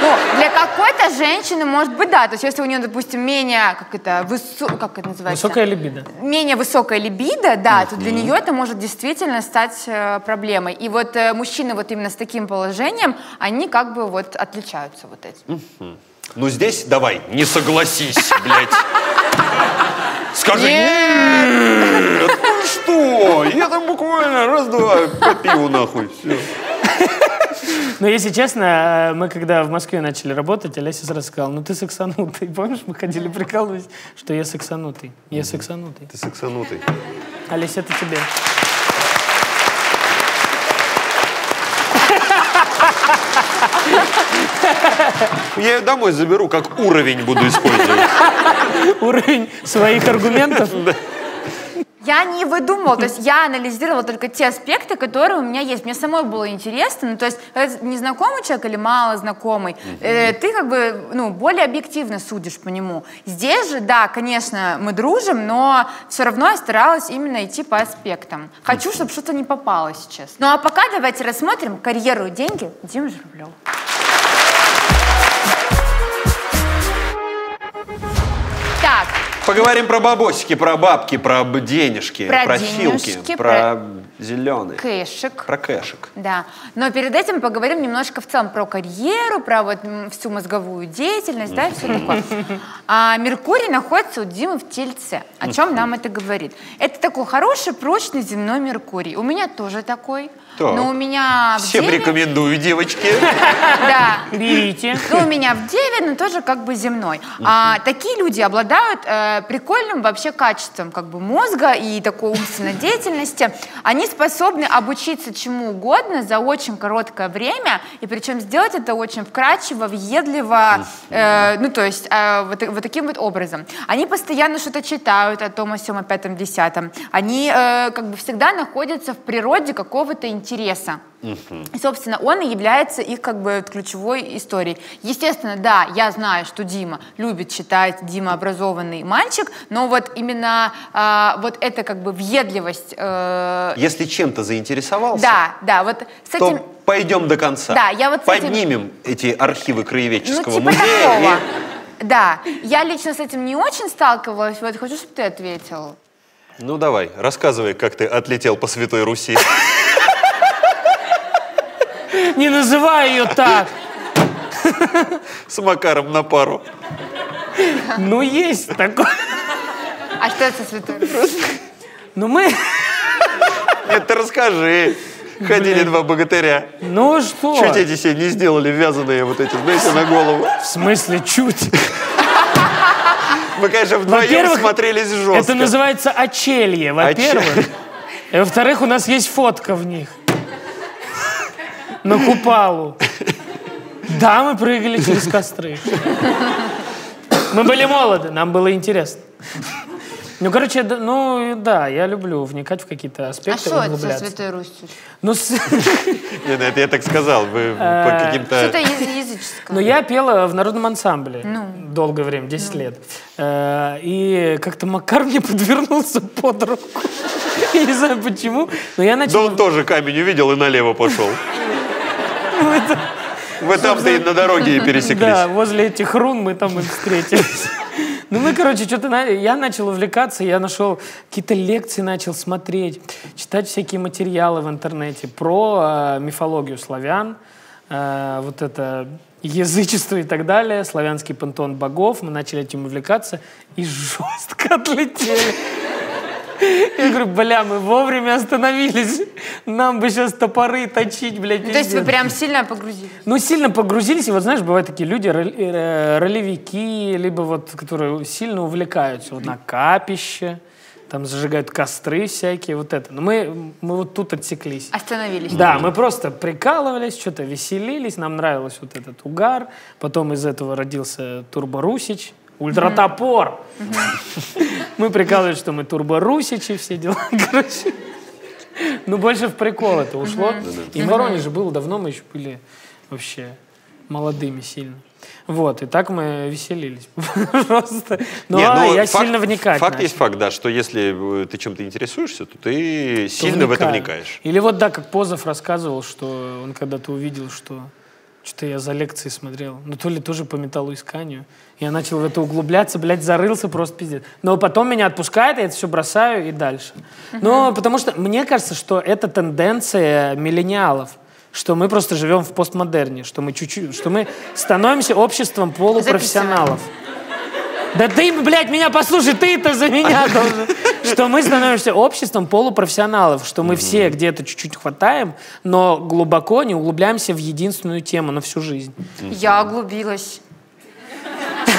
Ну, для какой-то женщины, может быть, да. То есть, если у нее, допустим, менее, как это, высо... как это называется? Высокая либидо. менее высокая либидо, да, то для нее это может действительно стать э, проблемой. И вот э, мужчины вот именно с таким положением, они как бы вот отличаются вот этим. Ну здесь давай, не согласись, блядь. Скажи, Нет. Ну что? Я там буквально раз-два по пиву нахуй. Все. Но если честно, э, мы когда в Москве начали работать, Олеся сразу сказала, ну ты сексанутый. Помнишь, мы ходили прикалывались, что я сексанутый. Я сексанутый. Ты сексанутый. Олеся, это тебе. Я ее домой заберу, как уровень буду использовать. Уровень своих аргументов. Я не выдумывала, то есть я анализировала только те аспекты, которые у меня есть. Мне самой было интересно, ну, то есть незнакомый человек или мало знакомый, э, ты как бы, ну, более объективно судишь по нему. Здесь же, да, конечно, мы дружим, но все равно я старалась именно идти по аспектам. Хочу, чтобы что-то не попалось сейчас. Ну, а пока давайте рассмотрим карьеру и деньги Димы Журавлева. Поговорим про бабосики, про бабки, про денежки, Про про, денежки, филки, про- про зеленые, кэшек. про кэшек. Да, но перед этим поговорим немножко в целом про карьеру, про вот всю мозговую деятельность, да, и все такое. А Меркурий находится у Димы в Тельце. О чем нам это говорит? Это такой хороший, прочный земной Меркурий. У меня тоже такой. Так. Но у меня в Всем Деве- рекомендую, девочки. Да. Берите. Ну, у меня в Деве, но тоже как бы земной. А, такие люди обладают э, прикольным вообще качеством как бы мозга и такой умственной деятельности. Они способны обучиться чему угодно за очень короткое время, и причем сделать это очень вкрадчиво, въедливо, э, ну, то есть э, вот, вот таким вот образом. Они постоянно что-то читают о том, о сём, о пятом, десятом. Они э, как бы всегда находятся в природе какого-то интереса. И, собственно, он и является их как бы ключевой историей. Естественно, да, я знаю, что Дима любит читать, Дима образованный мальчик, но вот именно а, вот эта как бы въедливость, э, Если чем-то заинтересовался, да, да, вот с то этим, пойдем до конца. Да, я вот с этим- Поднимем эти архивы ну краеведческого типа музея. такого. и- Да, я лично с этим не очень сталкивалась, вот хочу, чтобы ты ответил. Ну давай, рассказывай, как ты отлетел по Святой Руси. Не называй ее так. С Макаром на пару. Ну, есть такое. А что это святой Русь? Ну, мы... Нет, ты расскажи. Ходили два богатыря. Ну, что? Чуть эти себе не сделали вязаные вот эти, знаете, на голову. В смысле, чуть? Мы, конечно, вдвоем смотрелись жестко. Это называется очелье, во-первых. И во-вторых, у нас есть фотка в них. На купалу. Да, мы прыгали через костры. Мы были молоды, нам было интересно. Ну, короче, да, ну, да, я люблю вникать в какие-то А аспекты, что это со святой Русью? Ну, с- Нет, это я так сказал. Вы по Э, каким-то... Что-то яз- языческое. Ну, я пела в народном ансамбле Ну. долгое время, 10 лет. Э, И как-то Макар мне подвернулся под руку. Я не знаю почему, но я Да начал... он тоже камень увидел и налево пошел. Вы там-то на дороге и пересеклись. Да, возле этих рун мы там и встретились. Ну, мы, короче, что-то... на- Я начал увлекаться, я нашел какие-то лекции, начал смотреть, читать всякие материалы в интернете про э, мифологию славян, э, вот это язычество и так далее, славянский пантеон богов. Мы начали этим увлекаться и жестко отлетели. Я говорю, бля, мы вовремя остановились. Нам бы сейчас топоры точить, блядь, Ну, То есть везде». вы прям сильно погрузились? Ну, сильно погрузились, и вот знаешь, бывают такие люди, э, ролевики, либо вот, которые сильно увлекаются вот на капище, там зажигают костры всякие, вот это. Но мы, мы вот тут отсеклись. Остановились. Да, мы просто прикалывались, что-то веселились, нам нравился вот этот угар. Потом из этого родился Турборусич, Ультратопор. Мы прикалывались, что мы Турборусичи, все дела. Короче, Ну, больше в прикол это ушло. И в Воронеже было давно, мы еще были вообще молодыми сильно. Вот, и так мы веселились просто. Ну, Не, а ну, я факт- сильно вникать Факт начал. есть факт, да, что если э, ты чем-то интересуешься, то ты сильно в это вникаешь. Или вот, да, как Позов рассказывал, что он когда-то увидел, что что-то я за лекции смотрел, ну то ли тоже по металлоисканию. Я начал в это углубляться, блядь, зарылся просто пиздец. Но потом меня отпускает, я это все бросаю и дальше. Но потому что мне кажется, что это тенденция миллениалов, что мы просто живем в постмодерне, что мы чуть-чуть, что мы становимся обществом полупрофессионалов. Да ты, блядь, меня послушай, ты-то за меня должен. Что мы становимся обществом полупрофессионалов, что мы все где-то чуть-чуть хватаем, но глубоко не углубляемся в единственную тему на всю жизнь. Я углубилась.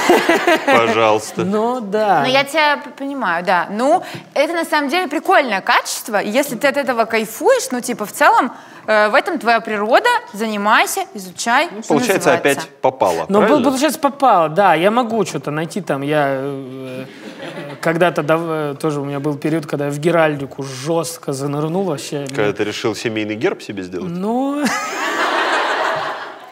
Пожалуйста. Ну да. Ну, я тебя понимаю, да. Ну, это на самом деле прикольное качество. Если ты от этого кайфуешь, ну, типа, в целом, в этом твоя природа, занимайся, изучай. что Получается, называется. опять попало. Ну, правильно? получается, попало, да. Я могу что-то найти там. Я э, э, когда-то дав- э, тоже у меня был период, когда я в Геральдику жестко занырнул вообще. Когда ты решил семейный герб себе сделать? Ну,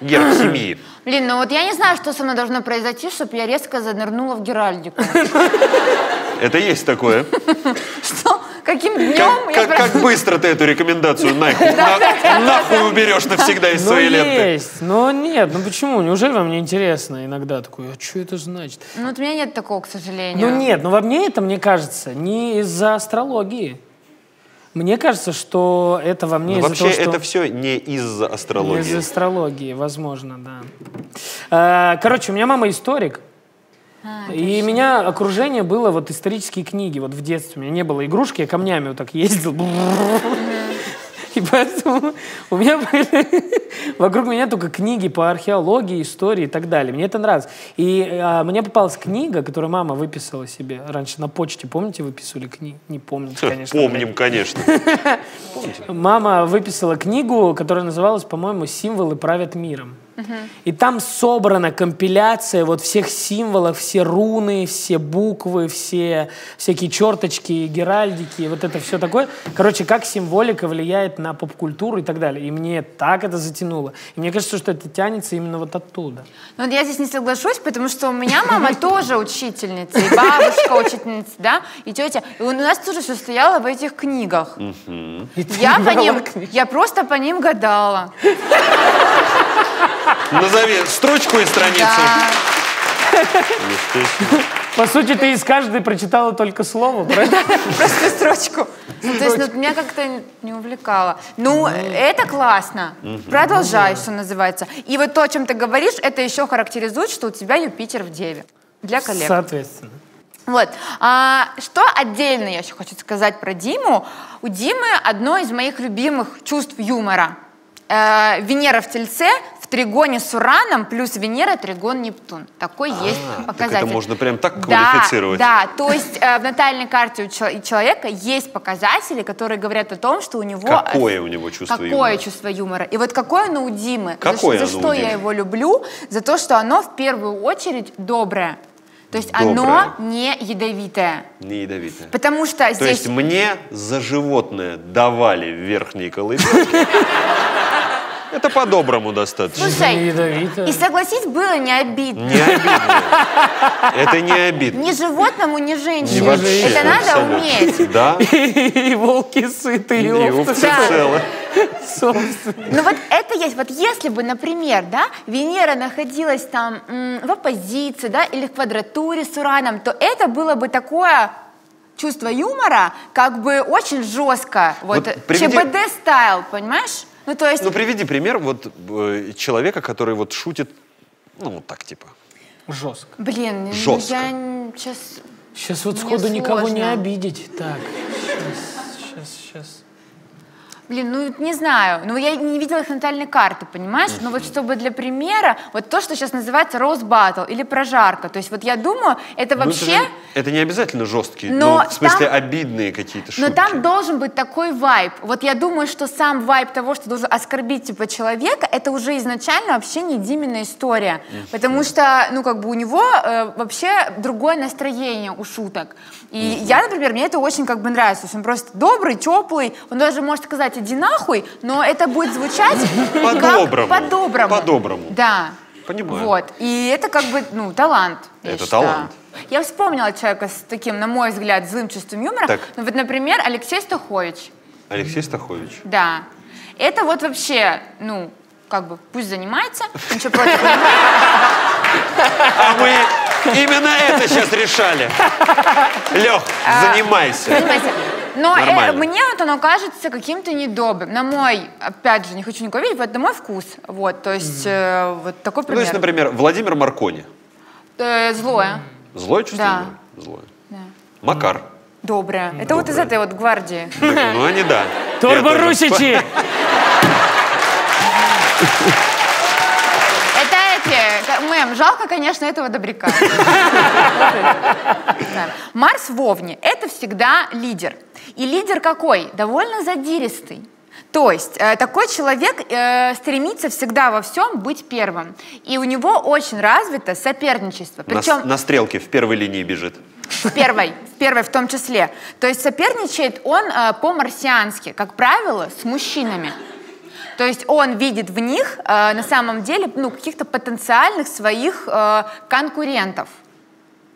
Герб семьи. Блин, ну вот я не знаю, что со мной должно произойти, чтобы я резко занырнула в Геральдику. Это есть такое. Что? Каким днем Как, как- как быстро ты эту рекомендацию нахуй, на- нахуй уберешь навсегда из ну своей ленты? есть. Ну нет, ну почему? Неужели вам не интересно иногда такое, а что это значит? Ну, вот у меня нет такого, к сожалению. Ну нет, ну во мне это, мне кажется, не из-за астрологии. Мне кажется, что это во мне из-за вообще, того, что... это все не из-за Из астрологии. астрологии, возможно, да. А, Короче, у меня мама историк. А, и у меня окружение было вот исторические книги. Вот в детстве у меня не было игрушки, я камнями вот так ездил. И поэтому у меня были вокруг меня только книги по археологии, истории и так далее. Мне это нравится. И а, мне попалась книга, которую мама выписала себе раньше на почте. Помните, выписывали книги? Не помните, конечно. Помним, конечно. Мама выписала книгу, которая называлась, по-моему, «Символы правят миром». И там собрана компиляция вот всех символов, все руны, все буквы, все всякие черточки, геральдики, вот это все такое. Короче, как символика влияет на поп-культуру и так далее. И мне так это затянуло. И мне кажется, что это тянется именно вот оттуда. Ну, вот я здесь не соглашусь, потому что у меня мама тоже учительница, и бабушка учительница, да, и тетя. И у нас тоже все стояло в этих книгах. Я по ним, я просто по ним гадала. Назови строчку и страницу. Да. По сути, ты из каждой прочитала только слово, правильно? Просто строчку. Ну, то есть, ну, меня как-то не увлекало. Ну, это классно. Продолжай, что называется. И вот то, о чем ты говоришь, это еще характеризует, что у тебя Юпитер в Деве. Для коллег. Соответственно. Вот. А, что отдельно я еще хочу сказать про Диму. У Димы одно из моих любимых чувств юмора. Э, Венера в Тельце в тригоне с Ураном плюс Венера тригон Нептун. Такой есть А, так показатель. это можно прям так Да, квалифицировать. Да, то есть э, в натальной карте у чел- человека есть показатели, которые говорят о том, что у него... э, Какое у него чувство Какое юмора? чувство юмора. И вот какое оно у Димы. За Какое за, оно у что я Димы? его люблю? За то, что оно в первую очередь доброе. То есть Доброе. оно не ядовитое. Не ядовитое. Потому что То здесь... есть мне за животное давали верхние колыбельки. Это по-доброму достаточно. Не Слушай, ядовито. и согласись, было не обидно. Не обидно. Это не обидно. Ни животному, ни Не женщине. вообще, Это надо абсолютно. уметь. Да, И волки сыты, и и овцы овцы Да. целы. собственно. Ну вот это есть. Вот если бы, например, да, Венера находилась там в оппозиции, да, или в квадратуре с Ураном, то это было бы такое чувство юмора, как бы очень жестко. Вот, Вот приведи- ЧБД стайл, понимаешь? Ну то есть... Ну, приведи пример вот э, человека, который вот шутит, ну, вот так типа. Жестко. Блин, ну Жестко. я сейчас... Сейчас вот Мне сходу никого не обидеть. Так, сейчас, сейчас, сейчас. Блин, ну не знаю. Ну я не видела их натальной карты, понимаешь? Но вот чтобы для примера, вот то, что сейчас называется роуз баттл или прожарка. То есть вот я думаю, это Ну, это вообще... же- это, не обязательно жесткие, Но ну, в смысле там- обидные какие-то шутки. Но там должен быть такой вайб. Вот я думаю, что сам вайб того, что должен оскорбить типа человека, это уже изначально вообще не Димина история. Потому что, ну, как бы у него э, вообще другое настроение у шуток. И я, например, мне это очень как бы нравится. То есть он просто добрый, теплый. Он даже может сказать «иди нахуй», но это будет звучать По-доброму. По-доброму. По-доброму. Да. Понимаю. Вот. И это как бы, ну, талант. Это считаю. талант. Я вспомнила человека с таким, на мой взгляд, злым чувством юмора. Так. Ну, вот, например, Алексей Стахович. Алексей Стахович. Да. Это вот вообще, ну, как бы, пусть занимается, ничего против не. А мы именно это сейчас решали. Лех, занимайся. Понимаете? Но э, мне вот оно кажется каким-то недобрым. На мой, опять же, не хочу никого видеть, вот на мой вкус. Вот, то есть, э, вот такой Ну, то есть, пример. например, Владимир Маркони. Э, злое, Злое чувство Да. Злое. Макар. доброе. Это вот из этой вот гвардии. Ну, они да. Турборусичи! Мэм, жалко, конечно, этого добряка. Марс в Овне – это всегда лидер. И лидер какой? Довольно задиристый. То есть э, такой человек э, стремится всегда во всем быть первым. И у него очень развито соперничество. На, Причем на стрелке в первой линии бежит. в первой, в первой в том числе. То есть соперничает он э, по-марсиански, как правило, с мужчинами. То есть он видит в них э, на самом деле ну, каких-то потенциальных своих э, конкурентов.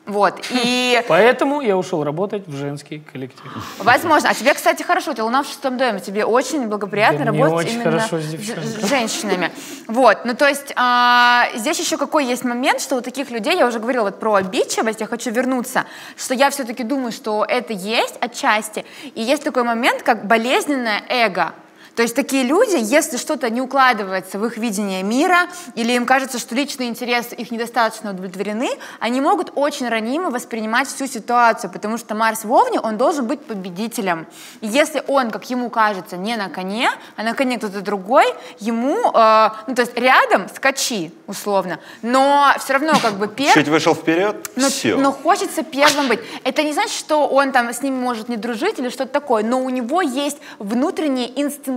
Вот. И, Поэтому я ушел работать в женский коллектив. возможно, а тебе, кстати, хорошо, ты луна в шестом доме, тебе очень благоприятно Да работать очень именно хорошо с с женщинами. Вот, ну то есть а, здесь еще какой есть момент, что у таких людей, я уже говорила вот про обидчивость, я хочу вернуться, что я все-таки думаю, что это есть отчасти, и есть такой момент, как болезненное эго. То есть такие люди, если что-то не укладывается в их видение мира, или им кажется, что личные интересы их недостаточно удовлетворены, они могут очень ранимо воспринимать всю ситуацию, потому что Марс в Овне, он должен быть победителем. И если он, как ему кажется, не на коне, а на коне кто-то другой, ему, э, ну то есть рядом скачи, условно, но все равно как бы первый... Чуть вышел вперед, Но, все. но хочется первым быть. Это не значит, что он там с ними может не дружить или что-то такое, но у него есть внутреннее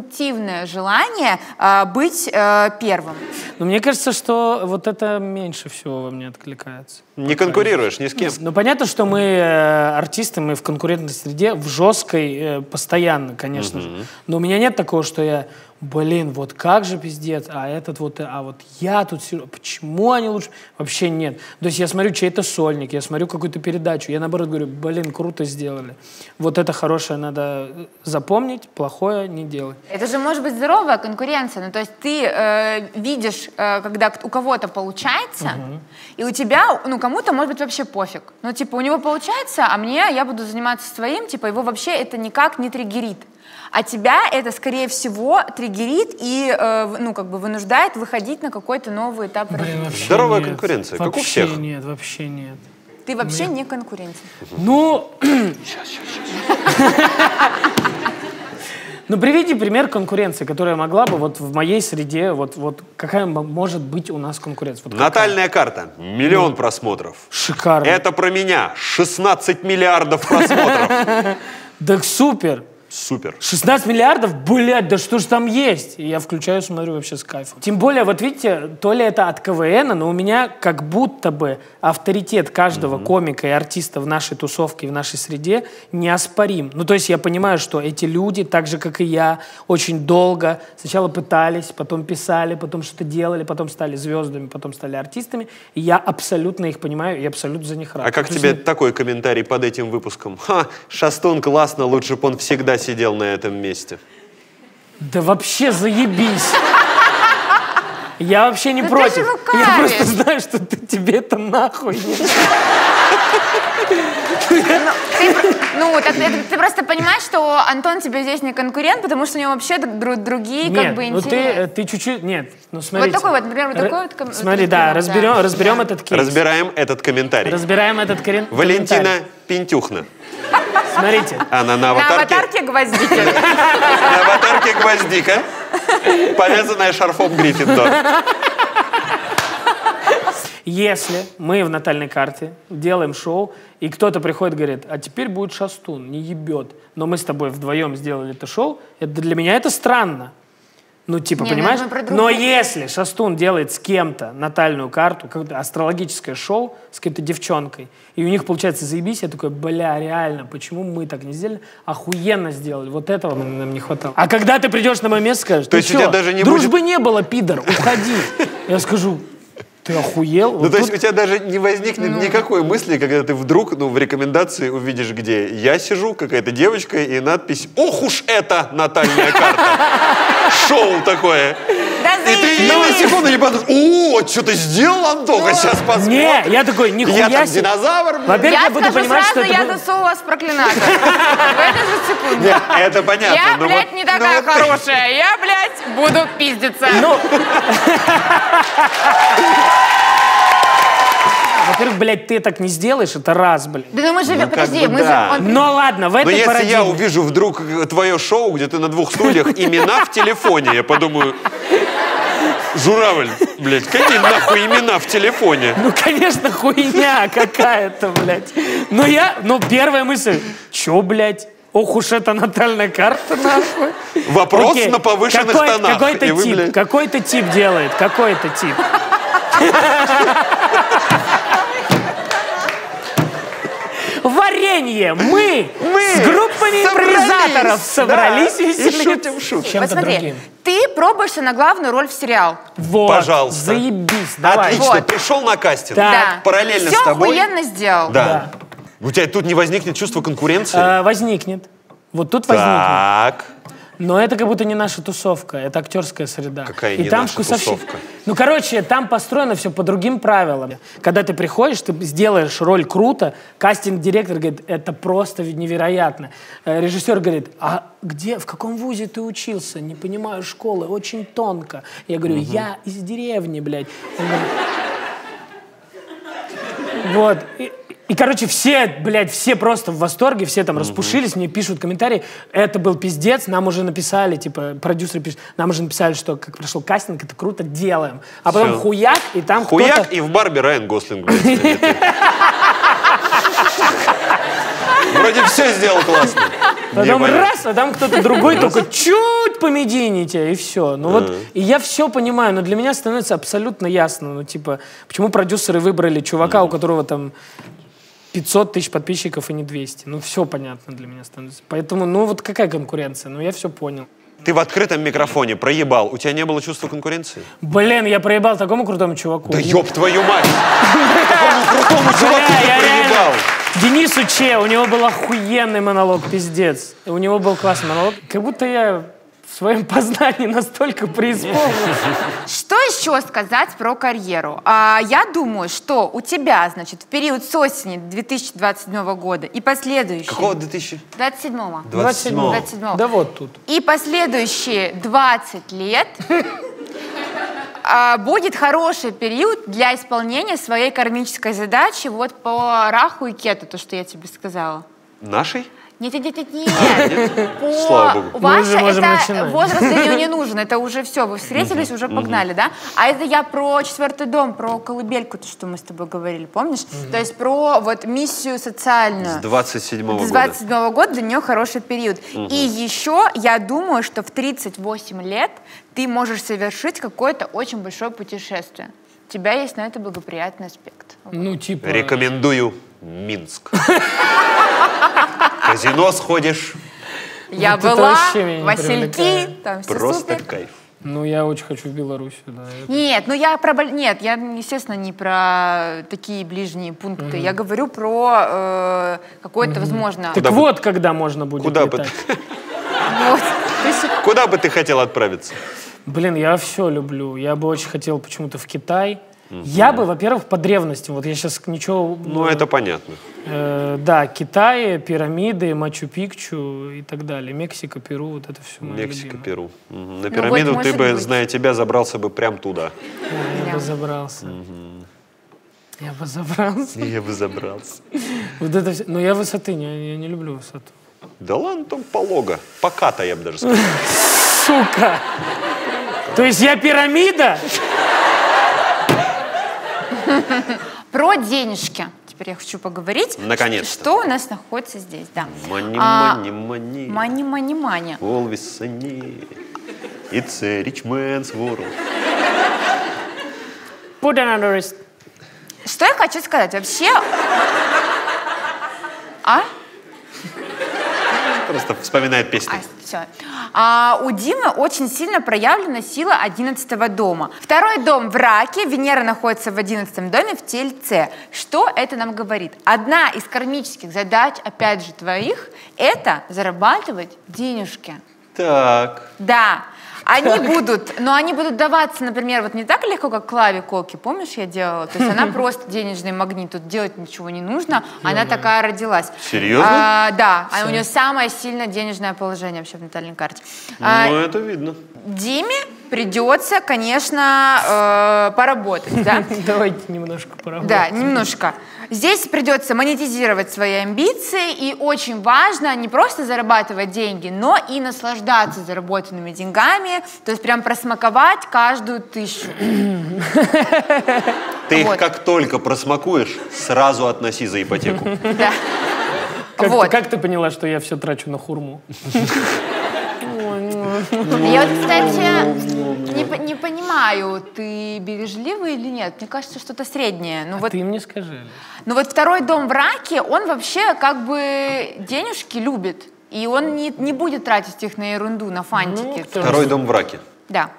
инстинктивное желание а, быть э, первым. Но мне кажется, что вот это меньше всего во мне откликается. Не конкурируешь ни с кем. Ну, понятно, что мы э, артисты, мы в конкурентной среде, в жесткой, э, постоянно, конечно же. Но у меня нет такого, что я, блин, вот как же пиздец, а этот вот, а вот я тут почему они лучше? Вообще нет. То есть я смотрю чей-то сольник, я смотрю какую-то передачу, я наоборот говорю, блин, круто сделали. Вот это хорошее надо э, запомнить, плохое не делать. Это же может быть здоровая конкуренция. Ну, то есть ты э, видишь, э, когда у кого-то получается, и у тебя, ну, кому-то может быть вообще пофиг. Ну, типа, у него получается, а мне я буду заниматься своим, типа, его вообще это никак не триггерит. А тебя это, скорее всего, триггерит и, э, ну, как бы вынуждает выходить на какой-то новый этап развития. вообще Здоровая нет. конкуренция, как у Вообще всех. нет, вообще нет. Ты вообще не конкурентен. Ну, ну приведи пример конкуренции, которая могла бы вот в моей среде, вот, вот какая может быть у нас конкуренция? Вот какая? Натальная карта. Миллион просмотров. Шикарно. Это про меня. 16 миллиардов просмотров. Да супер. Супер. 16 миллиардов? Блядь, да что ж там есть? И я включаю, смотрю вообще с кайфом. Тем более, вот видите, то ли это от КВН, но у меня как будто бы авторитет каждого комика и артиста в нашей тусовке, в нашей среде неоспорим. Ну, то есть я понимаю, что эти люди, так же, как и я, очень долго сначала пытались, потом писали, потом что-то делали, потом стали звездами, потом стали артистами. И я абсолютно их понимаю и абсолютно за них рад. А как есть, тебе ну, такой комментарий под этим выпуском? Ха, Шастун классно, лучше бы он всегда сидел на этом месте. Да вообще заебись. Я вообще не Да ты против. же Я просто знаю, что ты, тебе это нахуй. не Ну, так это- ты просто понимаешь, что Антон тебе здесь не конкурент, потому что у него вообще дру- другие как Нет, бы ну интересы. э, ты чуть-чуть... Нет, ну смотрите. такой вот, например, вот такой вот Смотри, вот да, разберем, этот кейс. Разбираем этот комментарий. Разбираем этот корен- Валентина комментарий. Пентюхна. Смотрите. Она на На аватарке, аватарке гвоздики. на аватарке гвоздика, повязанная шарфом Гриффиндор. Если мы в натальной карте делаем шоу, и кто-то приходит и говорит, а теперь будет шастун, не ебет, но мы с тобой вдвоем сделали это шоу, это для меня это странно. Ну, типа, Не, ну понимаешь? Но если Шастун делает с кем-то натальную карту, какое-то астрологическое шоу с какой-то девчонкой, и у них получается заебись, я такой, бля, реально, почему мы так не сделали? Охуенно сделали, вот этого нам не хватало. А когда ты придешь на мое место, скажешь, То «Ты есть чё, даже не дружбы не было, пидор, уходи. Я скажу, ты охуел? Ну, Вот то есть у тебя даже не возникнет никакой мысли, когда ты вдруг, ну, в рекомендации увидишь, где я сижу, какая-то девочка, и надпись «Ох уж это натальная карта!» Шоу такое. И ты ни на секунду не подумаешь, о, что ты сделал, Антоха, сейчас посмотрим. Не, я такой, нихуя Я там себе. динозавр. блин». Во-первых, Я я буду скажу понимать, что сразу, это я был- засунула вас в проклинатор. В эту же секунду. Нет, это понятно. Я, но блядь, вот- не ну такая вот- хорошая. Я, блядь, буду пиздиться. Ну, во-первых, блядь, ты так не сделаешь, это раз, блядь. Да ну мы живем, как подожди, бы мы же... да. он- Но ладно, в Но этой если парадигме... я увижу вдруг твое шоу, где ты на двух стульях, имена в телефоне, я подумаю, журавль, блядь, какие нахуй имена в телефоне? Ну, конечно, хуйня какая-то, блядь. Но я, ну, первая мысль, чё, блядь? Ох уж это натальная карта, нахуй. Вопрос Окей, на повышенных какой- тонах. Какой-то вы, тип, блядь, какой-то тип делает, какой-то тип. Варенье! Мы, Мы с группами собрались, импровизаторов собрались да, и шутим шутки. Чем-то Вот смотри, другим. ты пробуешься на главную роль в сериал. Вот, Пожалуйста. заебись, давай. Отлично, Вот. пришел на кастинг. Да. Да. Параллельно Все с тобой. охуенно сделал. Да. У тебя тут не возникнет чувство конкуренции? А, возникнет. Вот тут возникнет. Так. Но это как будто не наша тусовка, это актерская среда. Какая И не там наша вкусовщик. тусовка? Ну, короче, там построено все по другим правилам. Когда ты приходишь, ты сделаешь роль круто, кастинг-директор говорит, это просто невероятно. Э, Режиссер говорит, а где, в каком вузе ты учился? Не понимаю школы, очень тонко. Я говорю, я из деревни, блядь. Вот. И, и, короче, все, блядь, все просто в восторге, все там распушились, мне пишут комментарии, это был пиздец, нам уже написали, типа, продюсеры пишут, нам уже написали, что как прошел кастинг, это круто, делаем. А потом Всё. хуяк, и там Хуяк и в Барби Райан Гослинг. Вроде все сделал классно. Потом раз, а там кто-то другой только чуть помедийнее тебя, и все. Ну вот, и я все понимаю, но для меня становится абсолютно ясно, ну типа, почему продюсеры выбрали чувака, у которого там 500 тысяч подписчиков и не 200. Ну все понятно для меня становится. Поэтому, ну вот какая конкуренция? Ну я все понял. Ты в открытом микрофоне проебал. У тебя не было чувства конкуренции? Блин, я проебал такому крутому чуваку. Да ёб твою мать! Какому крутому чуваку ты проебал? Денису Че, у него был охуенный монолог, пиздец. У него был классный монолог. Как будто я в своем познании настолько преисполнен. Что еще сказать про карьеру? А, я думаю, что у тебя, значит, в период с осени 2027 года и последующие... Какого 2000? 27-го. 27-го. 27-го. Да вот тут. И последующие 20 лет а, будет хороший период для исполнения своей кармической задачи вот по Раху и Кету, то, что я тебе сказала. Нашей? Нет, нет, нет, нет. По... Слава богу. Это начинать. возраст для нее не нужен. Это уже все, вы встретились, уже погнали, да? А это я про четвертый дом, про колыбельку, то, что мы с тобой говорили, помнишь? То есть про вот миссию социальную. С 27-го С года. 27 года для нее хороший период. И еще я думаю, что в 38 лет ты можешь совершить какое-то очень большое путешествие. У тебя есть на это благоприятный аспект. Ну, типа... Рекомендую Минск. Казино сходишь, Я Вот это была, Васильки, там все просто супер. кайф. Ну, я очень хочу в Белоруссию, да. Нет, ну я про... боль- Нет, я, естественно, не про такие ближние пункты. Я говорю про э, какое-то, возможно... Так бы- вот, когда можно будет Куда бы, летать. Вот. Куда бы ты хотел отправиться? Блин, я все люблю. Я бы очень хотел почему-то в Китай. Я бы, во-первых, по древности, вот я сейчас ничего... Ну, это понятно. Э, да, Китай, пирамиды, Мачу-Пикчу и так далее. Мексика, Перу, вот это все мое Мексика, любимое. Перу. На Ну, пирамиду вот, ты бы, быть. зная тебя, забрался бы прям туда. Я бы забрался. Я бы забрался. Я бы забрался. Вот это все. Но я высоты, не, я не люблю высоту. Да ладно, там полого. Поката, я бы даже сказал. сука. То есть я пирамида? Про денежки. Теперь я хочу поговорить. Наконец-то. Что у нас находится здесь, да. Money, А, money, money. Мани, мани, мани. Always sunny. It's a rich man's world. Put another wrist. Что я хочу сказать? Вообще... А? Просто вспоминает песню. А, всё. А, у Димы очень сильно проявлена сила 11 дома. Второй дом в раке, Венера находится в 11 доме в Тельце. Что это нам говорит? Одна из кармических задач, опять же, твоих, это зарабатывать денежки. Так. Да, они будут, но они будут даваться, например, вот не так легко, как Клаве Коки, помнишь, я делала? То есть она просто денежный магнит, тут делать ничего не нужно, она такая родилась. Серьезно? А, да, а у нее самое сильное денежное положение вообще в натальной карте. А, Ну, это видно. Диме придется, конечно, э, поработать, да? Давайте немножко поработаем. Да, немножко. Здесь придется монетизировать свои амбиции, и очень важно не просто зарабатывать деньги, но и наслаждаться заработанными деньгами, то есть прям просмаковать каждую тысячу. Ты их Вот. как только просмакуешь, сразу относи за ипотеку. Да. Как, Вот. ты, как ты поняла, что я все трачу на хурму? Я вот, кстати, не, не понимаю, ты бережливый или нет? Мне кажется, что-то среднее. Ну вот, Ты мне скажи. Леш. Ну вот второй дом в раке, он вообще как бы денежки любит. И он не, не будет тратить их на ерунду, на фантики. кто Второй дом в раке. Да.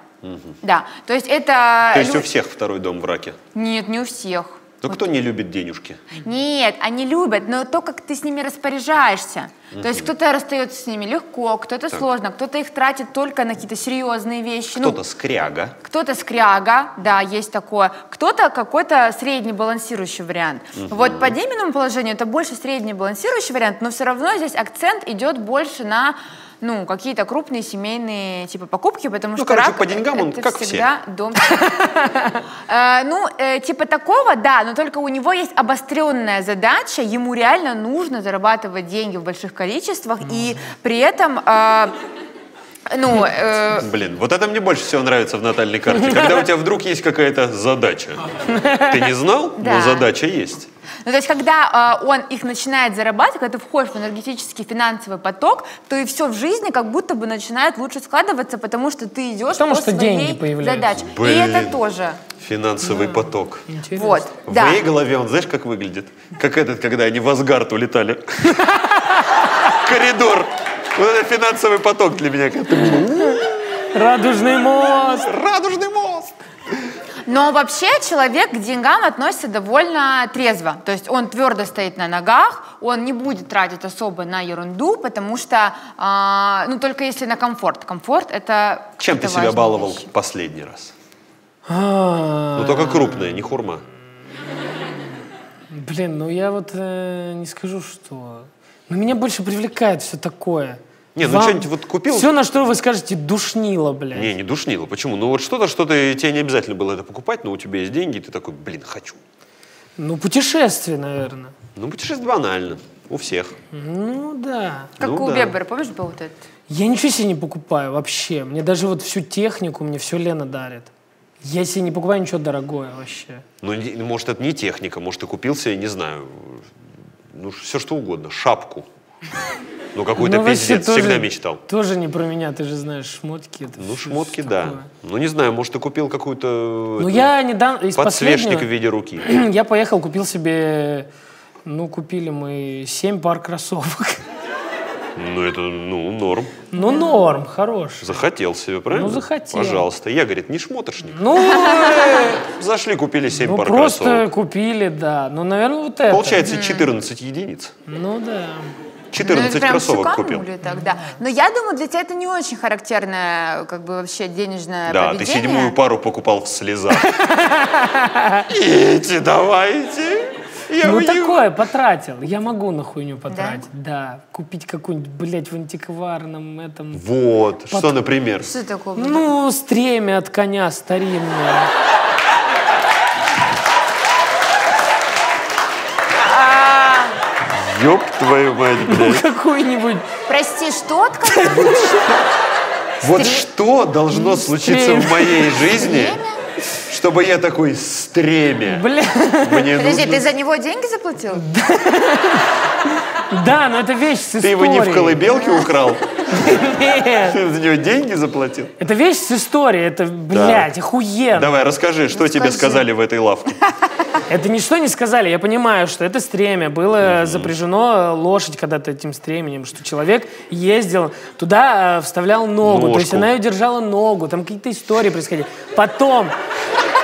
Да. То есть это... То есть у всех второй дом в раке. Нет, не у всех. Ну кто не любит денежки? Нет, они любят, но то, как ты с ними распоряжаешься. То есть кто-то расстается с ними легко, кто-то сложно, кто-то их тратит только на какие-то серьезные вещи. Ну, Кто-то скряга. кто-то скряга, да, есть такое. Кто-то какой-то средний балансирующий вариант. Вот по Диминому положению это больше средний балансирующий вариант, но все равно здесь акцент идет больше на ну, какие-то крупные семейные типа покупки, потому Ну, что короче, рак по деньгам он это как всегда дом. Э, Ну, э, типа такого, да, но только у него есть обостренная задача, ему реально нужно зарабатывать деньги в больших количествах, и при этом э, ну, э, Блин, вот это мне больше всего нравится в натальной карте. Когда у тебя вдруг есть какая-то задача. Ты не знал, но Да. задача есть. Ну, то есть, когда э, он их начинает зарабатывать, когда ты входишь в энергетический финансовый поток, то и все в жизни как будто бы начинает лучше складываться, потому что ты идешь Потому по что своей деньги появляются. задаче. И Блин. это тоже. Финансовый поток. Интересно. Вот, В да. моей голове он, знаешь, как выглядит? Как этот, когда они в Асгард улетали. Коридор. Вот это финансовый поток для меня. Радужный мост. Радужный мост. Но вообще человек к деньгам относится довольно трезво. То есть он твердо стоит на ногах, он не будет тратить особо на ерунду, потому что, а, ну, только если на комфорт. Комфорт — это Чем ты это себя важная баловал вещь. последний раз? А, Ну, только крупное, не хурма. Блин, ну я вот э, не скажу, что... Но меня больше привлекает все такое. Не, ну что-нибудь вот купил? Все, на что вы скажете, душнило, блядь. Не, не душнило. Почему? Ну вот что-то, что ты, тебе не обязательно было это покупать, но у тебя есть деньги, и ты такой, блин, хочу. Ну, путешествие, наверное. Ну, путешествие банально. У всех. Ну, да. Как Ну у да. Вебера, помнишь, был вот этот? Я ничего себе не покупаю вообще. Мне даже вот всю технику, мне все Лена дарит. Я себе не покупаю ничего дорогое вообще. Ну, не- может, это не техника, может, ты купил себе, не знаю, ну, все что угодно, шапку. Ну, какой-то Ну, пиздец, тоже- всегда мечтал. Тоже не про меня, ты же знаешь, шмотки. это Ну, шмотки, такое. да. Ну, не знаю, может, ты купил какую-то... Ну, эту, я недавно Подсвечник в виде руки. Я поехал, купил себе... Ну, купили мы семь пар кроссовок. Ну, это, ну, норм. Ну, норм, хорош. Захотел себе, правильно? Ну, захотел. Пожалуйста. Я, говорит, не шмотошник. Ну, э, Зашли, купили 7 ну пар просто кроссовок. купили, да. Ну, наверное, вот это. Получается 14 единиц. Ну, да. Ну, 14 это прям кроссовок купил. шиканули тогда. Но я думаю, для тебя это не очень характерное, как бы вообще денежное Да, ты поведение. седьмую пару покупал в слезах. Идите, давайте. Я Ну, такое потратил. Я могу на хуйню потратить, да. Купить какую-нибудь, блядь, в антикварном этом... Вот, что, например? Что такое? Ну, стремя от коня старинное. Ёб твою мать, блядь. Какую-нибудь... Прости, что? Вот что должно случиться в моей жизни, чтобы я такой стремя? Бля, Мне Подожди, нужно- ты за него деньги заплатил? да, но это вещь с Ты его не в историей. колыбелке украл? Нет. Ты за него деньги заплатил? Это вещь с историей, это, блядь, охуенно. Давай, расскажи, что тебе сказали в этой лавке? Это ничто не сказали. Я понимаю, что это стремя. Было запряжено лошадь когда-то этим стременем, что человек ездил туда, э, вставлял ногу. То есть она ее держала ногу. Там какие-то истории происходили. Потом,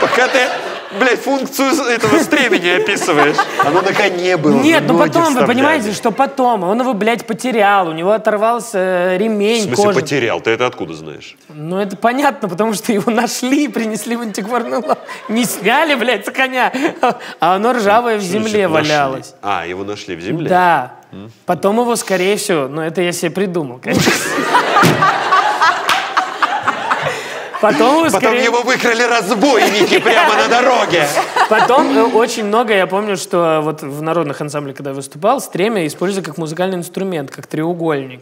Пока ты, блядь, функцию этого стремени описываешь. Оно на коне было. Нет, ну потом, вы вставляли. понимаете, что потом? Он его, блядь, потерял, у него оторвался э, В ремень смысле кожи. потерял? Ты это откуда знаешь? Ну, это понятно, потому что его нашли и принесли в антикварную лавку. Не сняли, блядь, с коня, а оно ржавое в земле валялось. А, его нашли в земле? Да. Потом его, скорее всего, но это я себе придумал, конечно. Потом его, Потом скорее... его выкрали разбойники прямо на дороге. Потом э, очень много, я помню, что вот в народных ансамблях, когда я выступал, стремя использовали как музыкальный инструмент, как треугольник.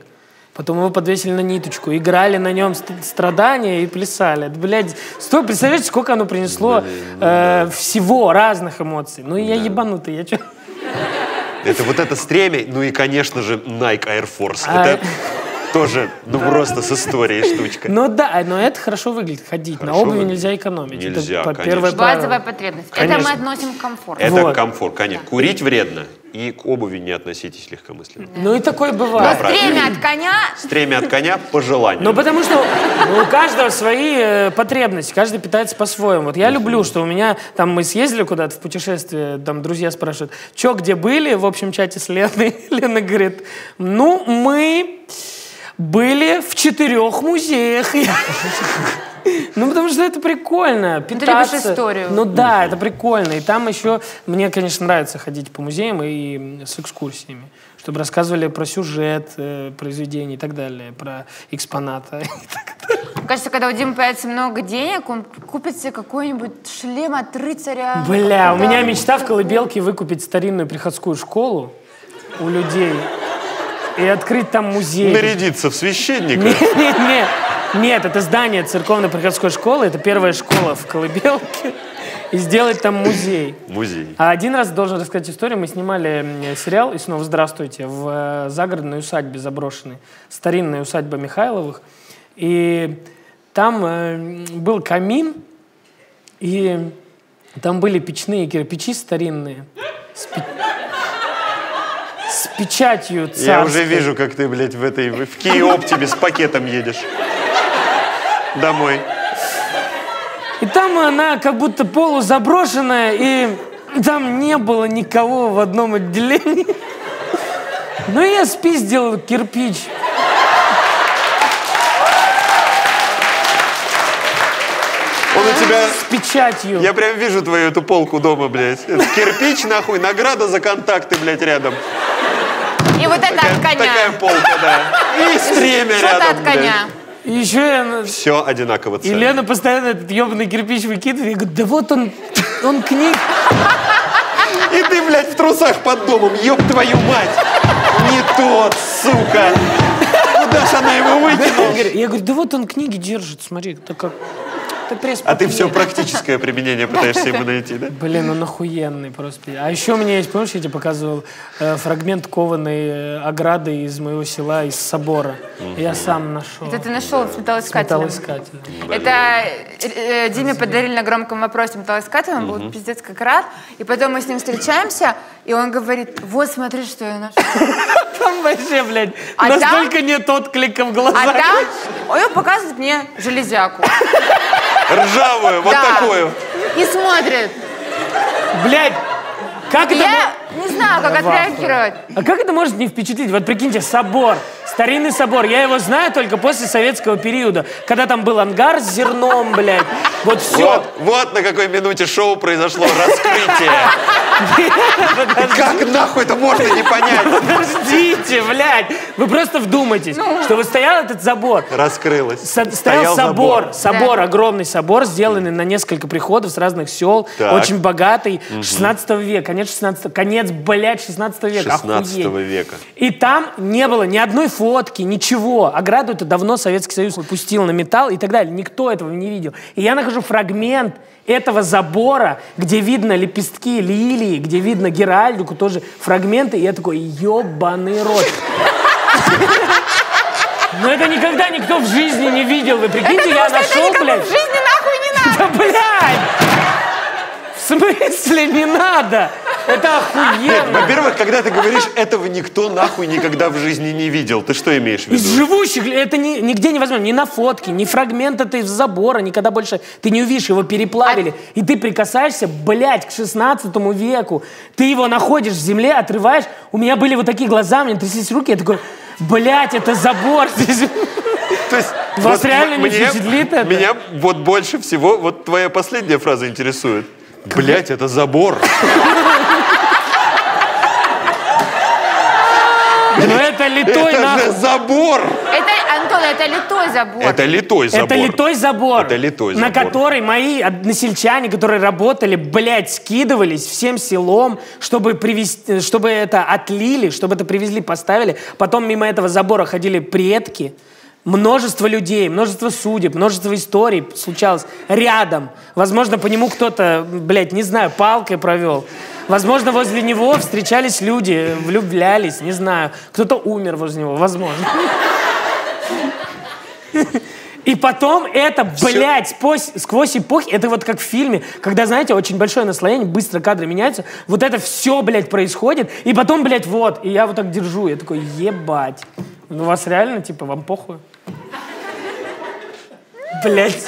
Потом его подвесили на ниточку, играли на нем ст- страдания и плясали. Это, блядь, сто, представляете, сколько оно принесло э, всего, разных эмоций. Ну и я ебанутый, я чё? Это вот это стремя, ну и, конечно же, Nike Air Force. А- Это тоже, ну просто с историей штучка. Ну да, но это хорошо выглядит, ходить. на Хорошо обуви выглядит. нельзя экономить. Нельзя, это по- конечно. первое правило. Базовая потребность. Это Конечно. мы относим к комфорту. Это Вот. комфорт, конечно. Курить вредно. И к обуви не относитесь легкомысленно. Ну и такое бывает. правильно. стремя от коня Стремя от коня по желанию. Ну, потому что у каждого свои э, потребности, каждый питается по-своему. Вот я люблю, что у меня, там, мы съездили куда-то в путешествие, там, друзья спрашивают, что, где были, в общем чате с Леной. Лена говорит, ну, мы были в четырех музеях. Ну, потому что это прикольно, ты питаться. любишь историю. Ну да, это прикольно. И там еще, мне, конечно, нравится ходить по музеям и с экскурсиями, чтобы рассказывали про сюжет э, произведений и так далее, про экспоната. Мне кажется, когда у Димы появится много денег, он купит себе какой-нибудь шлем от рыцаря. Бля, у меня мечта в Колыбелке выкупить старинную приходскую школу у людей и открыть там музей. Нарядиться в священника. Нет, нет, нет. Нет, это здание церковно-приходской школы, это первая школа в Колыбелке. И сделать там музей. Музей. А один раз должен рассказать историю. Мы снимали сериал, и снова здравствуйте, в э, загородной усадьбе заброшенной. Старинная усадьба Михайловых. И там э, был камин, и там были печные кирпичи старинные. С, пе- с печатью царской. Я уже вижу, как ты, блядь, в этой в Киеоптиме с пакетом едешь. Домой. И там она как будто полузаброшенная, и там не было никого в одном отделении. Ну, я спиздил кирпич. Он у тебя... С печатью. Я прям вижу твою эту полку дома, блядь. Это кирпич, нахуй, награда за контакты, блядь, рядом. И вот это от коня. Такая полка, да. И стремя Что-то рядом, от коня. И еще я... Все одинаково И ценно. Лена постоянно этот ебаный кирпич выкидывает. Я говорю, да вот он, он книг. И ты, блядь, в трусах под домом, ёб твою мать! Не тот, сука! Куда ж она его выкинула? Я говорю, да вот он книги держит, смотри, это как... А ты все практическое применение пытаешься ему найти, да? Блин, он охуенный просто. А еще у меня есть, помнишь, я тебе показывал э, фрагмент кованой э, ограды из моего села, из собора. Я сам нашел. Это ты нашел с металлоискателем. Металлоискатель. Это э, Диме подарили на громком вопросе металлоискатель, он был пиздец как рад. И потом мы с ним встречаемся, и он говорит, вот смотри, что я нашел. Там вообще, блядь, А настолько нет отклика в глазах. А там он показывает мне железяку. Ржавую, вот Да. такую. И смотрит. Блядь, как это... не знаю, как отреагировать. А как это может не впечатлить? Вот прикиньте, собор, старинный собор. Я его знаю только после советского периода, когда там был ангар с зерном, блядь, Вот все. Вот, вот на какой минуте шоу произошло раскрытие. Как нахуй это можно не понять? Подождите, блядь. Вы просто вдумайтесь, что вот стоял этот забор. Раскрылось. Стоял собор, собор, огромный собор, сделанный на несколько приходов с разных сел, очень богатый, 16 века, конец 16 конец, блядь, 16 века, 16 охуеть. века. И там не было ни одной фотки, ничего. Ограду это давно Советский Союз пустил на металл и так далее. Никто этого не видел. И я нахожу фрагмент этого забора, где видно лепестки лилии, где видно геральдику, тоже фрагменты, и я такой, ебаный рот. Но это никогда никто в жизни не видел. Вы прикиньте, я нашел, блядь. В жизни нахуй не надо. Да, блядь! В смысле не надо? Это охуенно. Во-первых, когда ты говоришь, этого никто нахуй никогда в жизни не видел, ты что имеешь в Из виду? живущих это ни- нигде не возьмем, ни на фотке, ни фрагмент этой из забора, никогда больше ты не увидишь, его переплавили. И ты прикасаешься, блядь, к 16 веку. Ты его находишь в земле, отрываешь. У меня были вот такие глаза, у меня тряслись руки, я такой, блядь, это забор здесь. То есть, Вас реально не мне- впечатлит это? Меня вот больше всего, вот твоя последняя фраза интересует. Блять, это забор. Но это литой Это нахуй. же забор! Это, Антон, это литой забор. Это литой забор. Это литой забор. Это литой На забор. который мои односельчане, которые работали, блядь, скидывались всем селом, чтобы привезти, чтобы это отлили, чтобы это привезли, поставили. Потом мимо этого забора ходили предки. Множество людей, множество судеб, множество историй случалось рядом. Возможно, по нему кто-то, блядь, не знаю, палкой провел. Возможно, возле него встречались люди, влюблялись, не знаю. Кто-то умер возле него, возможно. И потом это, блядь, сквозь, сквозь эпохи, это вот как в фильме, когда, знаете, очень большое наслоение, быстро кадры меняются, вот это все, блядь, происходит, и потом, блядь, вот, и я вот так держу, я такой, ебать. Ну, вас реально, типа, вам похуй? Блядь.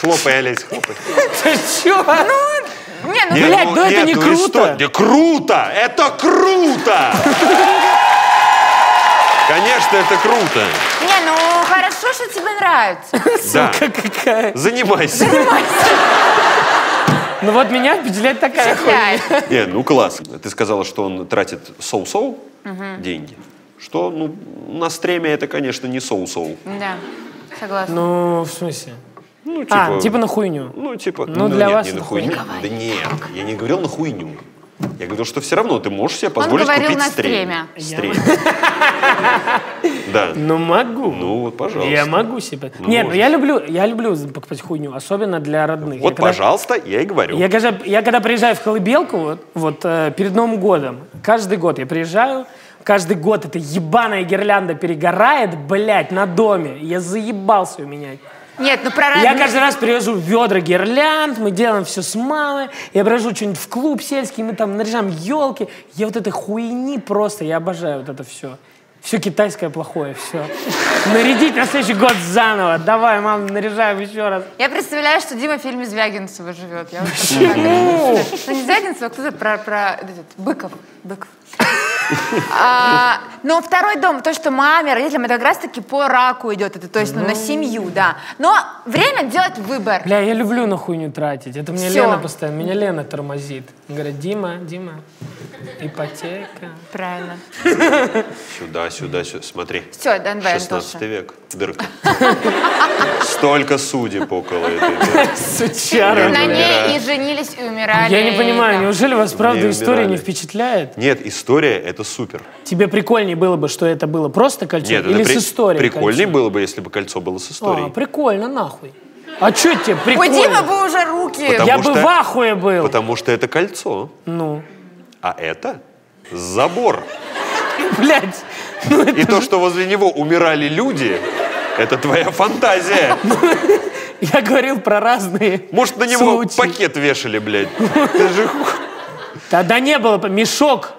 Хлопай, Олесь, хлопай. Ты чё? Не, ну, Нет, блядь, ну это нет, не и круто. Да круто! Это круто! Конечно, это круто. не, ну хорошо, что тебе нравится. Да. Сука какая. Занимайся. Ну вот меня впечатляет такая хуйня. Не, ну класс. Ты сказала, что он тратит соу-соу деньги. Что, ну, на стреме это, конечно, не соу-соу. Да, согласна. Ну, в смысле? Ну, А, типа на хуйню. Ну, типа, Ну, для нет, вас не на хуйню. Да нет, я не говорил на хуйню. Я говорил, что все равно ты можешь себе позволить говорил купить на стреме. Стрим. Да. Ну, могу. Ну, вот, пожалуйста. Я могу себе. Ну, Нет, ну я люблю, я люблю покупать хуйню, особенно для родных. Вот, Я когда- пожалуйста, я и говорю. Я когда, я когда приезжаю в Колыбелку, вот, вот э, перед Новым годом, каждый год я приезжаю, каждый год эта ебаная гирлянда перегорает, блядь, на доме. Я заебался у меня. Нет, ну про Я каждый раз привожу ведра гирлянд, мы делаем все с мамой, я привожу что-нибудь в клуб сельский, мы там наряжаем елки. Я вот этой хуйни просто, я обожаю вот это все. Все китайское плохое, все. Нарядить на следующий год заново. Давай, мам, наряжаем еще раз. Я представляю, что Дима в фильме Звягинцева живет. Я вот Почему? Ну, не Звягинцева, а кто-то про, про этот, Быков. Быков. А, но второй дом, то, что маме, родителям, это как раз-таки по раку идет, это, то есть ну, на семью, да. Но время делать выбор. Бля, я люблю на хуйню тратить. Это мне Всё. Лена постоянно, меня Лена тормозит. Говорит, Дима, Дима, ипотека. Правильно. Сюда, сюда, сюда. Смотри. Все, давай, 16 Антоша. век. Дырка. Столько судеб около этой. Сучара. На ней и женились, и умирали. Я не понимаю, неужели вас правда история не впечатляет? Нет, история — это супер. Тебе прикольнее было бы, что это было просто кольцо или с историей прикольнее было бы, если бы кольцо было с А, историей. прикольно, нахуй. А чё тебе У прикольно? Димы бы уже руки. Потому Я бы что- в ахуе был. Потому что это кольцо, Ну, а это забор. блядь. Ну, И то, что возле него умирали люди, это твоя фантазия. Я говорил про разные Может, на него случаи. пакет вешали, блядь. Же Тогда не было, бы, мешок.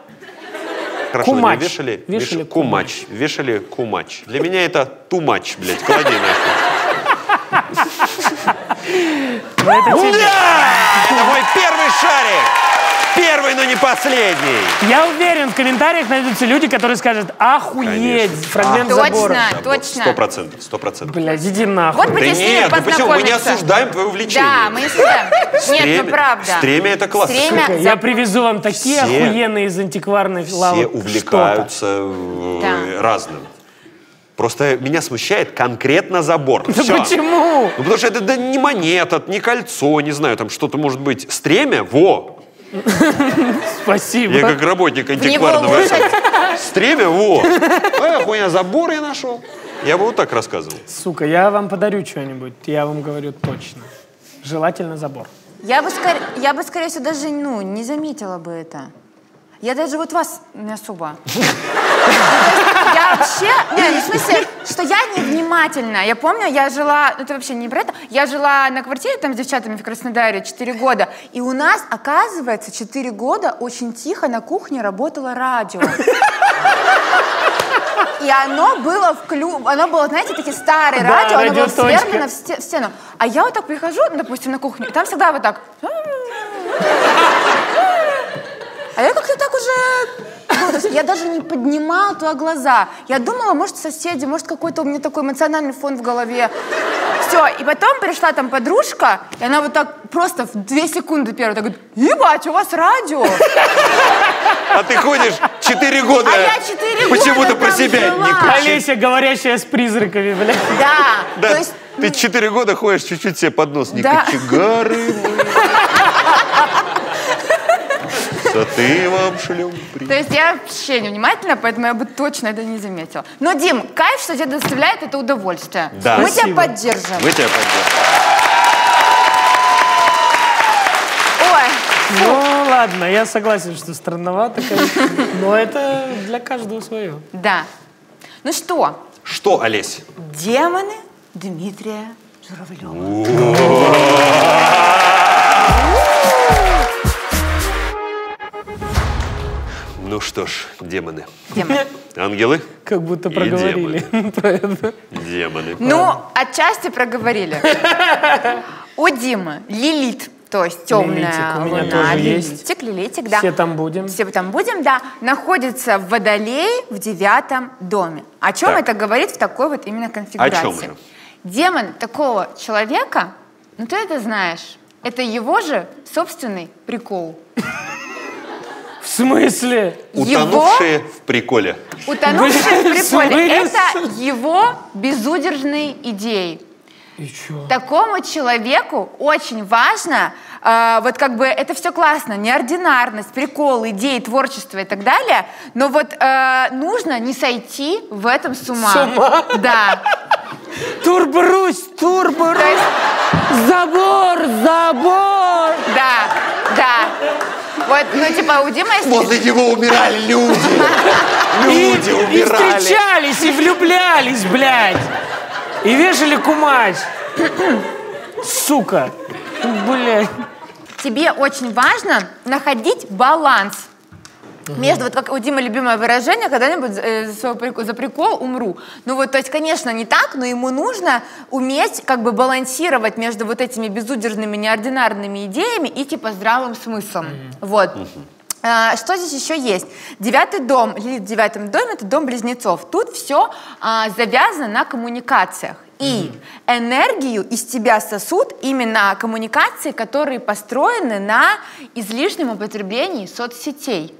Хорошо, Кумач. вешали, Вешали веш- кумач. Вешали кумач. Для меня это тумач, блядь. Клади нахуй. Да! Это мой первый шарик! Первый, но не последний. Я уверен, в комментариях найдутся люди, которые скажут, охуеть, Конечно. фрагмент забора. Точно, точно. Сто процентов, сто процентов. Блядь, иди нахуй. Вот бы Да нет, ну почему? Мы не осуждаем твое увлечение. Да, мы не осуждаем. Нет, Стремя- ну правда. стремя это классно. Стремя Я привезу вам такие Все- охуенные из антикварных лавок. Все увлекаются э, Да. разным. Просто меня смущает конкретно забор. Да Всё. почему? Ну, потому что это да, не монета, не кольцо, не знаю, там что-то может быть. Стремя, во! Спасибо. Я как работник антикварного. Стремя, во! А, хуйня, забор я нашел. Я бы вот так рассказывал. Сука, я вам подарю что-нибудь, я вам говорю точно. Желательно забор. Я бы, скорее, я бы, скорее всего, даже ну, не заметила бы это. Я даже вот вас не особо. Я вообще, не, ну, в смысле, что я невнимательна. Я помню, я жила, ну, это вообще не про это, я жила на квартире там с девчатами в Краснодаре 4 года, и у нас, оказывается, 4 года очень тихо на кухне работало радио. И оно было в клю... Оно было, знаете, такие старые Да, радио, оно было свернуто в сте- в стену. А я вот так прихожу, ну, допустим, на кухню, и там всегда вот так. А я как-то так уже... ну, я даже не поднимала туда глаза. Я думала, может, соседи, может, какой-то у меня такой эмоциональный фон в голове. Все, и потом пришла там подружка, и она вот так просто в две секунды первая так говорит, ебать, у вас радио. А ты ходишь 4 года. А я четыре года Почему-то про себя жила. не кричишь. Олеся, говорящая с призраками, блядь. Да, Да, то есть... ты 4 года ходишь чуть-чуть себе под нос. Не Да. кочегары мы. Соты вам шлем при- То есть я вообще не внимательна, поэтому я бы точно это не заметила. Но, Дим, кайф, что тебе доставляет это удовольствие. Да. Мы тебя Спасибо. поддержим. Мы тебя поддержим. Ой, Ну ладно, я согласен, что странновато, конечно. Но это для каждого свое. да. Ну что, Что, Олесь? демоны Дмитрия Журавлева. Ну что ж, демоны. Демоны. Ангелы? Как будто проговорили про это. Демоны. Ну, отчасти проговорили. У Димы Лилит, то есть темная Лилитик у меня луна. тоже есть. Лилитик, Лилитик, да. Все там будем. Все там будем, да. Находится в Водолее в девятом доме. О чем Так. это говорит в такой вот именно конфигурации? О чем же? Демон такого человека, ну ты это знаешь, это его же собственный прикол. В смысле? Утонувшие в приколе. Утонувший в Блин, приколе. в? Это его безудержные идеи. И чё? Такому человеку очень важно, э, вот как бы это все классно, неординарность, прикол, идеи, творчество и так далее, но вот э, нужно не сойти в этом с ума. С ума? Да. Турборусь, турборусь! То есть, Забор, забор! да, да. Вот, ну, типа, у Димы есть... Возле него умирали люди. Люди и, и умирали. встречались, и влюблялись, блядь! И вешали кумач. Сука. Блядь. тебе очень важно находить баланс. Между, вот как у Димы любимое выражение, когда-нибудь э, за, прикол- умру. Ну вот, то есть, конечно, не так, но ему нужно уметь как бы балансировать между вот этими безудержными, неординарными идеями и типа здравым смыслом. Вот. А, Что здесь еще есть? Девятый дом, Лилит в девятом доме, это дом близнецов. Тут все завязано на коммуникациях. И энергию из тебя сосут именно коммуникации, которые построены на излишнем употреблении соцсетей.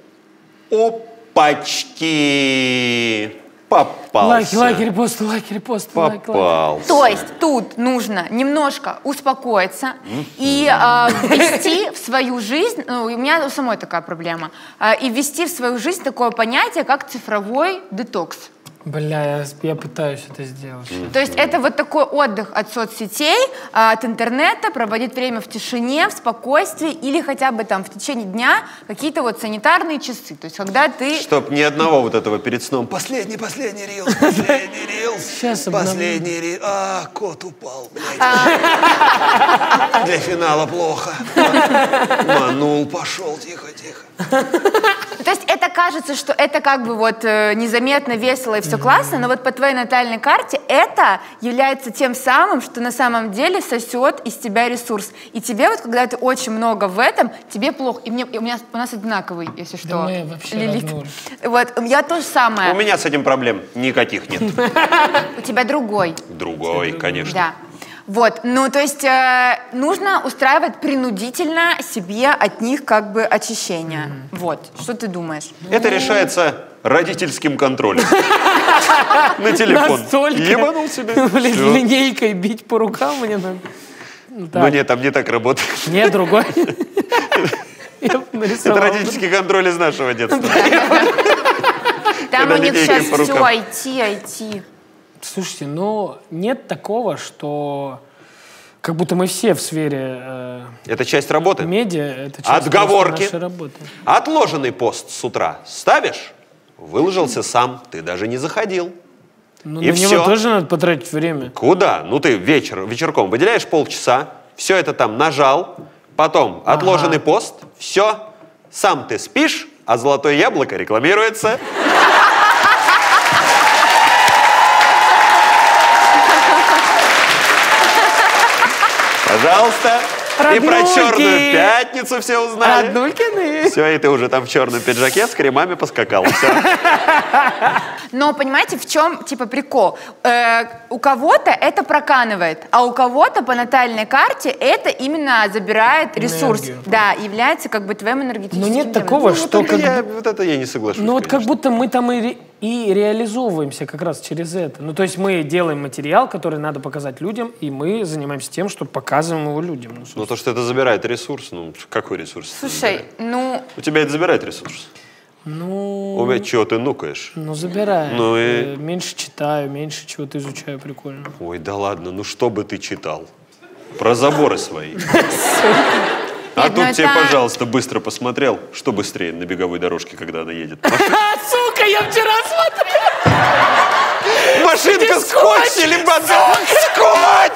Опачки. Попался. Лайки, лайки, репосты, лайки, репосты, лайки, лайки. Попался. То есть тут нужно немножко успокоиться и э, ввести в свою жизнь, ну, у меня у самой такая проблема, э, и ввести в свою жизнь такое понятие, как цифровой детокс. Бля, я, я пытаюсь это сделать. То есть это вот такой отдых от соцсетей, а, от интернета, проводить время в тишине, в спокойствии или хотя бы там в течение дня какие-то вот санитарные часы. То есть когда ты... Чтоб ни одного вот этого перед сном. Последний, последний рилс, последний рилс. Обновлю. Последний рилс. А, кот упал, блядь. А. Для финала плохо. Манул, пошел, тихо, тихо. То есть это кажется, что это как бы вот э, незаметно, весело и все классно, но вот по твоей натальной карте это является тем самым, что на самом деле сосет из тебя ресурс. И тебе вот, когда ты очень много в этом, тебе плохо. И, мне, и у, меня, у нас одинаковый, если что, мы вообще Лилит. Вот, я то же самое. У меня с этим проблем никаких нет. У тебя другой. Другой, конечно. Да. Вот, ну то есть э, нужно устраивать принудительно себе от них как бы очищение. Вот, что ты думаешь? Это решается родительским контролем. На телефон. Настолько. Ебанул себя. Блин, линейкой бить по рукам мне надо. Ну, нет, там не так работает. Нет, другой. Это родительский контроль из нашего детства. Там у них сейчас все. IT, IT. Слушайте, ну нет такого, что как будто мы все в сфере э, Это часть работы. медиа, это часть Отговорки. нашей работы. Отложенный пост с утра ставишь, выложился сам, ты даже не заходил. Ну, И на него всё. тоже надо потратить время. Куда? Ну ты вечер, вечерком выделяешь полчаса, все это там нажал, потом отложенный пост, все, сам ты спишь, а золотое яблоко рекламируется. Пожалуйста. И про Роднульки. черную пятницу все узнали. Роднулькины. Все, и ты уже там в черном пиджаке с кремами поскакал. Но понимаете, в чем типа прикол? Э, у кого-то это проканывает, а у кого-то по натальной карте это именно забирает ресурс. Энергию. Да, является как бы твоим энергетическим. Но нет такого, Ну, что как я- вот это я не соглашусь. Ну вот как будто мы там и, и реализовываемся как раз через это. Ну то есть мы делаем материал, который надо показать людям, и мы занимаемся тем, что показываем его людям. Ну, собственно. Ну то, что это забирает ресурс, ну какой ресурс? Слушай, забирает? ну, У тебя это забирает ресурс. ну, У меня чего ты нукаешь? ну забираю. Ну и- Э, Меньше читаю, меньше чего-то изучаю, прикольно. Ой, да ладно, ну что бы ты читал? Про заборы свои. А ну тут тебе, пожалуйста, быстро посмотрел, что быстрее на беговой дорожке, когда она едет. Сука, я вчера смотрел! Машинка скотч или базар? Скотч!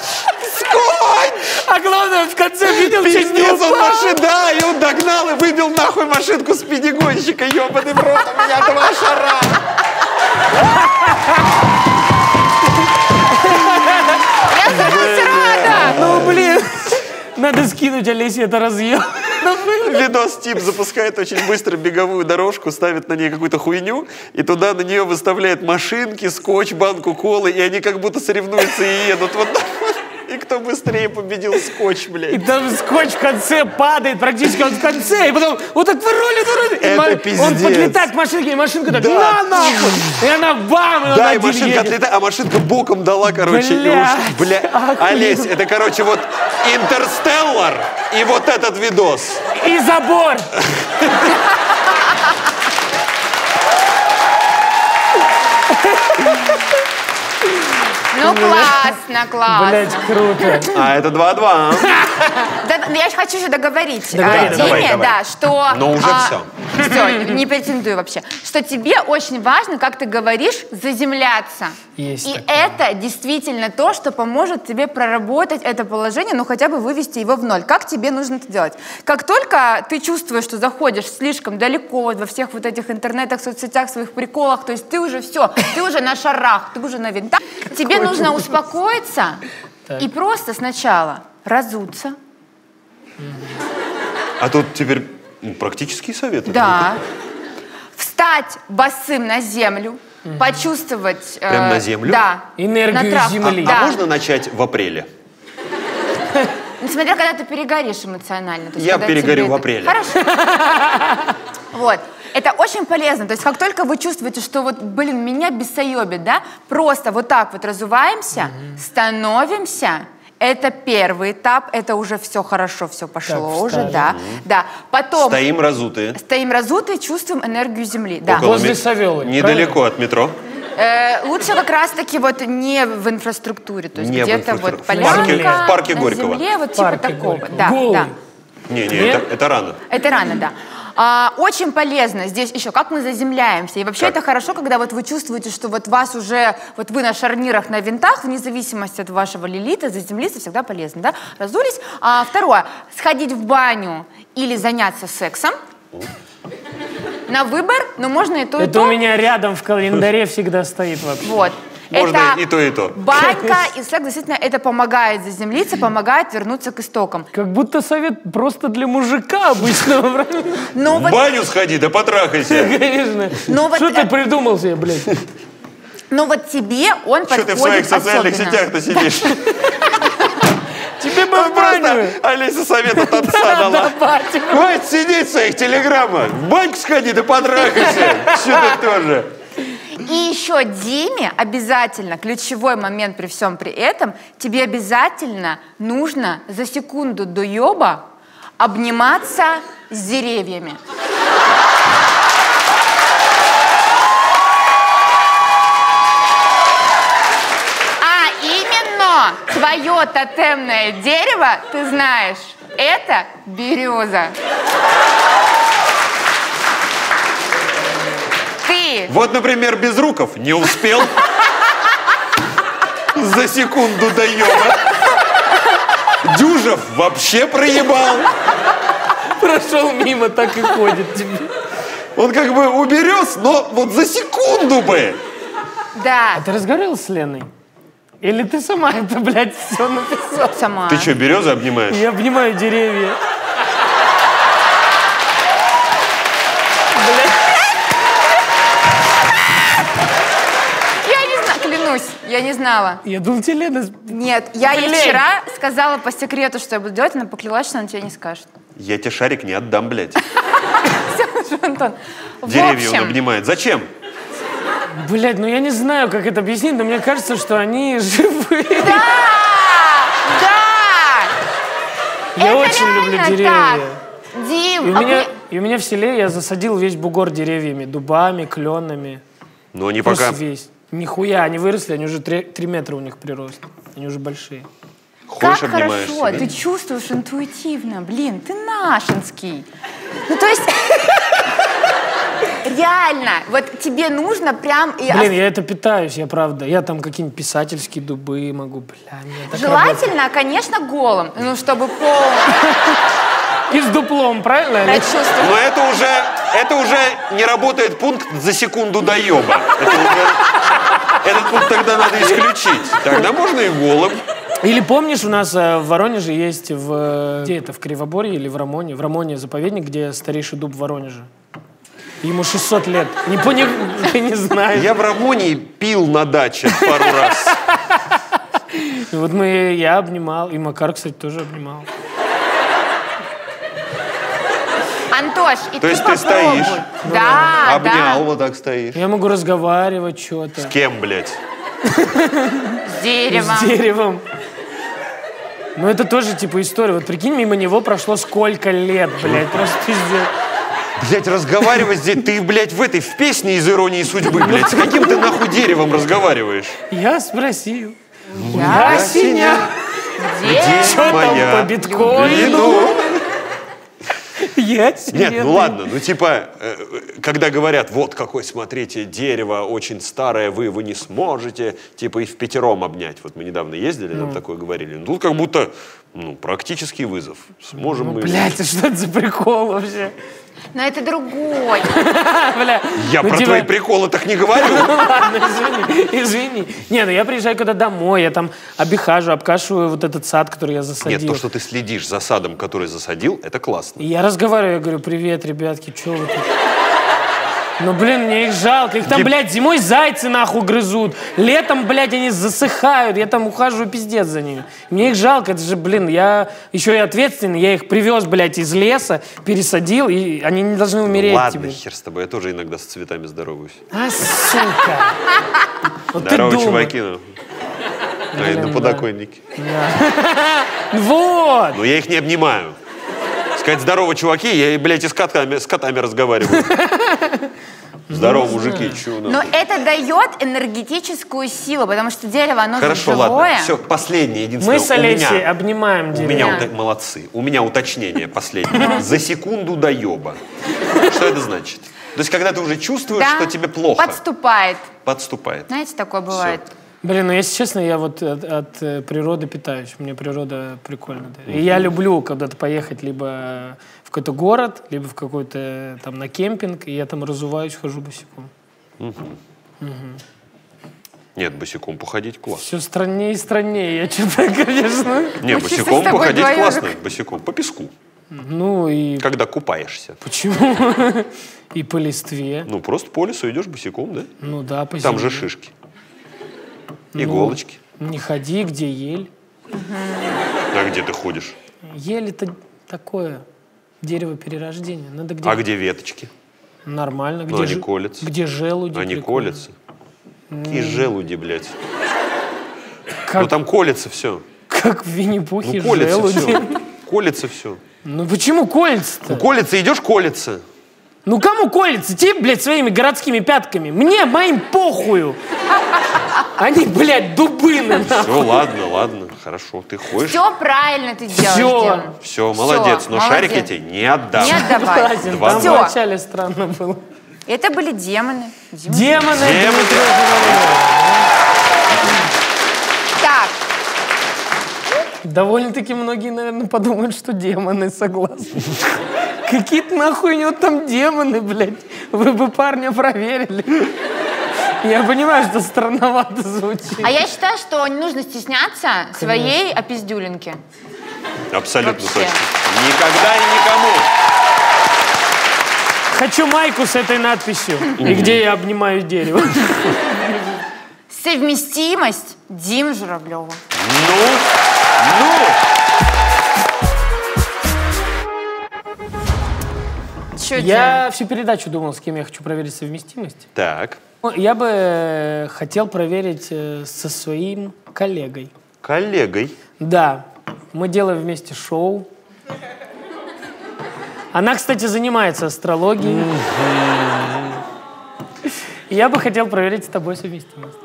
Скотч! А главное, в конце видел, чуть не Пиздец, он упал. машин, да, и он догнал и выбил нахуй машинку с педигонщика, ебаный в рот, у меня два шара. Надо скинуть Олесе это разъем. Видос тип запускает очень быстро беговую дорожку, ставит на ней какую-то хуйню, и туда на нее выставляет машинки, скотч, банку колы, и они как будто соревнуются и едут вот так вот. И кто быстрее победил скотч, И блядь. там скотч в конце падает, практически он в конце, и потом вот так вырулит, вырулит. и Это ма- Он пиздец. подлетает к машинке, и машинка так, Да. на нахуй! И она бам, и он Да, и машинка едет. отлетает, а машинка боком дала, короче. и Блядь, уж- бля. Олесь, это, короче, вот Интерстеллар и вот этот видос. И забор! Ну классно, классно. Блять, круто. А это 2-2. Да, да, я хочу еще договорить Договори, а, давай, Диме, давай. да, что... Но уже всё. Все, не претендую вообще. Что тебе очень важно, как ты говоришь, заземляться. Есть И такое. это действительно то, что поможет тебе проработать это положение, ну хотя бы вывести его в ноль. Как тебе нужно это делать? Как только ты чувствуешь, что заходишь слишком далеко вот во всех вот этих интернетах, соцсетях, своих приколах, то есть ты уже все, ты уже на шарах, ты уже на винтах, тебе нужно успокоиться и просто сначала разуться, А тут теперь ну, практические советы. Да. Встать босым на землю, почувствовать... э, Прям на землю? Да. Энергию травку, земли. Да. А можно начать в апреле? Ну, смотря, когда ты перегоришь эмоционально. то есть Я когда перегорю в это- апреле. Хорошо. Вот. Это очень полезно. То есть как только вы чувствуете, что вот, блин, меня бесоебит, да, просто вот так вот разуваемся, становимся, это первый этап, это уже все хорошо, все пошло Так, уже, да, да. Потом Стоим разутые. стоим разутые, чувствуем энергию земли, да. Около Возле Савелы, Недалеко от метро. Э, лучше как раз-таки вот не в инфраструктуре, то есть в где-то вот В полянка, парке- в парке на Горького. земле, вот В типа такого. Горького. Да, Голый. да. Не, не, Нет? это, это рано. Это рано, да. А, очень полезно здесь еще, как мы заземляемся. И вообще Как? это хорошо, когда вот вы чувствуете, что вот вас уже, вот вы на шарнирах, на винтах, вне зависимости от вашего лилита, заземлиться всегда полезно, да? Разулись. А, второе, сходить в баню или заняться сексом. На выбор, но можно и то, и Это то. у меня рядом в календаре всегда стоит вообще. Вот. Можно это и то, и то. банька и секс, действительно, это помогает заземлиться, помогает вернуться к истокам. Как будто совет просто для мужика обычного? Но В баню сходи, да потрахайся. Конечно. Что ты э- придумал себе, блядь? но вот тебе он Что подходит ты в своих социальных сетях-то сидишь? Тебе бы в баню. просто Алиса совет от отца дала. Хватит сидеть в своих телеграммах. В баньку сходи, да потрахайся. Что ты тоже? И еще Диме обязательно, ключевой момент при всем при этом, тебе обязательно нужно за секунду до еба обниматься с деревьями. А именно твое тотемное дерево, ты знаешь, это береза. Вот, например, Безруков не успел за секунду до еба. Дюжев вообще проебал. Прошел мимо, так и ходит тебе. Он как бы уберез, но вот за секунду бы. Да, Ты разговаривал с Леной? Или ты сама это, блядь, все написала? сама. Ты что, березы обнимаешь? Я обнимаю деревья. Я не знала. Я думал, тебе Лена... Нет, я ей вчера сказала по секрету, что я буду делать, она поклялась, что она тебе не скажет. Я тебе шарик не отдам, блядь. Антон. Деревья он обнимает. Зачем? Блядь, ну я не знаю, как это объяснить, но мне кажется, что они живые. Да! Да! Я Это очень люблю деревья. так. Дим, И у, меня, обни- и у меня в селе я засадил весь бугор деревьями, дубами, кленами. Но они Просто пока... весь. Нихуя, они выросли, они уже 3, метра у них прирост. Они уже большие. как Ходишь, обнимаешься. хорошо, да? ты чувствуешь интуитивно, блин, ты нашинский. Ну, то есть, реально, вот тебе нужно прям... и Блин, я это питаюсь, я правда. Я там какие-нибудь писательские дубы могу, бля, работает. Желательно, конечно, голым, ну, чтобы пол И с дуплом, правильно? Прочувствовать. Но это уже, это уже не работает пункт за секунду до. Это уже- этот пункт тогда надо исключить. Тогда можно и голым. Или помнишь, у нас э, в Воронеже есть в... Где это, в Кривоборье или в Рамоне? В Рамоне заповедник, где старейший дуб в Воронеже. Ему 600 лет. Не понял, ты не знаешь. Я в Рамоне пил на даче пару раз. Вот мы, я обнимал, и Макар, кстати, тоже обнимал. Антош, и То ты есть ты попробуй. стоишь? Да, Обнял, да, вот так стоишь. Я могу разговаривать что-то. С кем, блядь? с деревом. С деревом. Ну, это тоже, типа, история. Вот прикинь, мимо него прошло сколько лет, блядь, просто пиздец. Блядь, разговаривать здесь, ты, блядь, в этой, в песне из «Иронии судьбы», блядь, с каким ты нахуй деревом разговариваешь? Я спросил. Я Ясеня, Где? что там моя по биткоину? Вину. Ясеня. Нет, ну ладно, ну типа, э, когда говорят, вот какое, смотрите, дерево очень старое, вы его не сможете, типа и в пятером обнять. Вот мы недавно ездили, нам такое говорили. Ну тут как будто, ну, практический вызов. Сможем Ну, мы... блядь, что это за прикол вообще? Но это другой. Бля. Я ну, про типа- твои приколы так не говорю. Ну ладно, извини, извини. Не, ну я приезжаю когда домой, я там обихажу, обкашиваю вот этот сад, который я засадил. Нет, то, что ты следишь за садом, который засадил, это классно. И я разговариваю, я говорю, привет, ребятки, что вы тут? Ну, блин, мне их жалко. Их там, Гип- блядь, зимой зайцы нахуй грызут. Летом, блядь, они засыхают. Я там ухаживаю пиздец за ними. Мне их жалко. Это же, блин, я еще и ответственный. Я их привез, блядь, из леса, пересадил, и они не должны умереть Ладно, тебе. хер с тобой, я тоже иногда с цветами здороваюсь. А, сука. Вот Здорово, чуваки. ну. А, Блин, на да. подоконнике. Вот. Но я их не обнимаю. Сказать здорово, чуваки, я, блядь, и с котами, с котами разговариваю. Здорово, мужики, чё Но это дает энергетическую силу, потому что дерево, оно Хорошо, живое. ладно. Все, последнее, единственное. Мы с У Олесей обнимаем У дерево. меня ута- молодцы. У меня уточнение последнее. За секунду до еба. Что это значит? То есть, когда ты уже чувствуешь, Да, что тебе плохо, Подступает. подступает. Знаете, такое бывает. Блин, ну если честно, я вот от, от, э, природы питаюсь. Мне природа прикольно. да. И я люблю когда-то поехать либо в какой-то город, либо в какой-то там на кемпинг, и я там разуваюсь, хожу босиком. Нет, босиком походить классно. Все страннее и страннее, я что-то, конечно. Не, Мы босиком походить классно. Босиком. По песку. Ну и Когда купаешься. почему? И по листве. Ну, просто по лесу идешь босиком, да? Ну да, по Там же земле. Ну, Иголочки. Не ходи, где ель. А где ты ходишь? Ель это такое дерево перерождения. Надо где А где веточки? нормально, где, Ну, они же- колятся. где желуди. Они прикольно. колятся. Какие желуди, блядь. Как, Ну, там колется все. как в Винни-Пухе Ну, колется желуди. все. Колется все. Ну почему колется-то? Ну, колется, идешь, колется. Ну кому колется? Тебе, блядь, своими городскими пятками. Мне, моим похую. Они, блядь, дубыны. Все, ладно, ладно, хорошо. Ты ходишь. Все правильно ты делаешь. Дим. Все, молодец. Но молодец. шарик я тебе не отдам. Не отдавай. Там ноль. вначале странно было. Это были демоны. Дима. Демоны. Демоны. Дмитрий Иванович. Так, Довольно-таки многие, наверное, подумают, что демоны, согласны. Какие-то нахуй у него там демоны, блядь. Вы бы парня проверили. Я понимаю, что странновато звучит. а я считаю, что не нужно стесняться своей опиздюлинки. Абсолютно Вообще. точно. Никогда и никому. Хочу майку с этой надписью. И где я обнимаю дерево. Совместимость Дим Журавлева. Ну, ну. Че, Я всю передачу думал, с кем я хочу проверить совместимость. Так, Ну, Я бы э, хотел проверить э, со своим коллегой. коллегой. Да, мы делаем вместе шоу. Она, кстати, занимается астрологией. Я бы хотел проверить с тобой совместимость.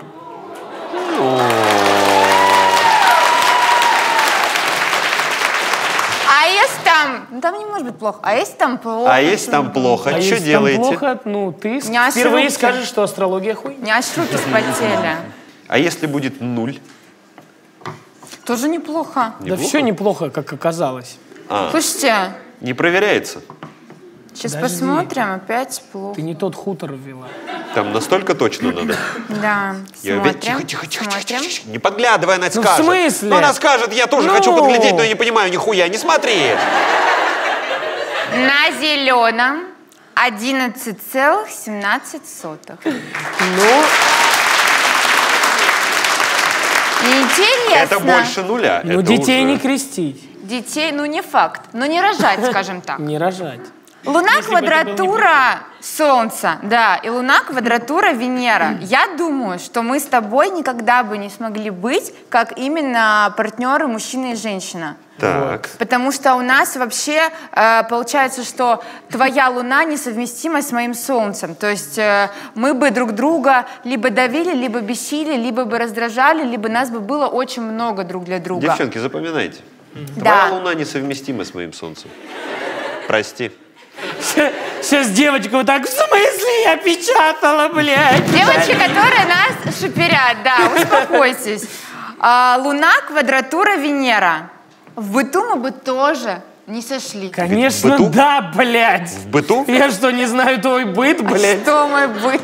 Там... Не может быть плохо. А если там плохо? А если там плохо, А что если там делаете? плохо, ну ты Не впервые скажешь, что астрология хуй. Меня аж руки вспотели. А если будет нуль? Тоже неплохо. Да все неплохо, как оказалось. А, Слушайте, не проверяется? сейчас Подожди. посмотрим. Опять плохо. Ты не тот хутор ввела. Там настолько точно надо? Да, Я смотрим. тихо, тихо, тихо, смотрим. тихо, тихо. Не подглядывай, она Ну, в скажет. смысле? Ну, она скажет, я тоже Ну. хочу подглядеть, но я не понимаю нихуя. Не смотри. На зеленом 11,17. Ну, Интересно. Это больше нуля. ну детей уже- не крестить, Детей, ну не факт. Но не рожать, скажем так. не рожать. Луна Если квадратура Солнца, да, и Луна квадратура Венера. Я думаю, что мы с тобой никогда бы не смогли быть как именно партнеры мужчина и женщина. Так. Потому что у нас вообще э, получается, что твоя Луна несовместима с моим Солнцем. То есть э, мы бы друг друга либо давили, либо бесили, либо бы раздражали, либо нас бы было очень много друг для друга. Девчонки, запоминайте. Да. Твоя луна несовместима с моим солнцем. Прости. Сейчас девочка вот так, в смысле я печатала, блядь? Девочки, которые нас шиперят, да, успокойтесь. А, Луна квадратура Венера. В быту мы бы тоже не сошли. Конечно, быту? да, блядь. В быту? Я что, не знаю твой быт, блядь? Что мой быт?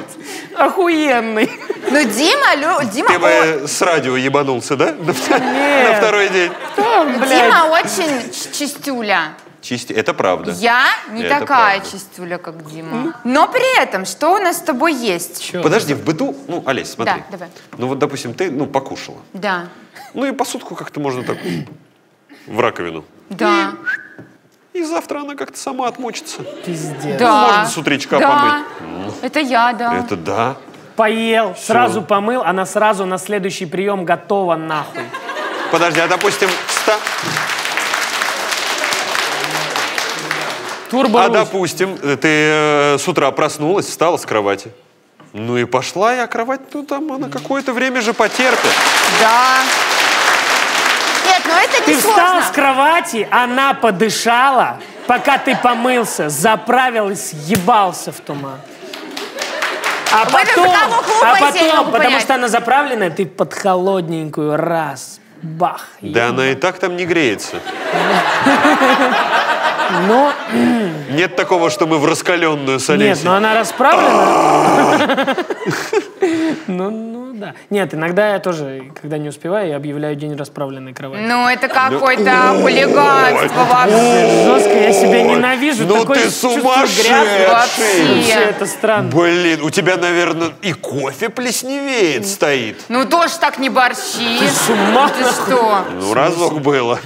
Охуенный. Ну, Дима, Лё- Дима, Ты о- бы с радио ебанулся, да? На втор- на второй день. Там, блядь. Дима очень чистюля. Чисти. Это правда. Я не Это такая правда. чистюля, как Дима. Но при этом, что у нас с тобой есть? Чё? Подожди, в быту... Ну, Олесь, смотри. Да, давай. Ну вот, допустим, ты, ну, покушала. Да, Ну и посудку как-то можно так в раковину. да, И завтра она как-то сама отмочится. Пиздец. да. можно с утречка да. помыть. Это я, да. Это да. Поел, сразу помыл, она сразу на следующий прием готова нахуй. Подожди, а допустим, вста... Турбо а допустим, ты э, с утра проснулась, встала с кровати. Ну и пошла я, кровать, ну там она какое-то время же потерпит. Да. Нет, ну это Ты не встал сложно. с кровати, она подышала, пока ты помылся, заправил и съебался в туман. А это потом, потому а потом, потому понять. что она заправленная, ты под холодненькую раз, бах. Да она и так там не греется. Но Нет такого, что мы в раскаленную с нет, но она расправлена. Ну, ну да. Нет, иногда я тоже, когда не успеваю, я объявляю день расправленной кровати. Ну, это какое-то хулиганство вообще. Жестко, я себя ненавижу. Ну ты сумасшедший! это странно. Блин, у тебя, наверное, и кофе плесневеет стоит. Ну, тоже так не борщи. Ты с ума Ты что? Ну, разок было.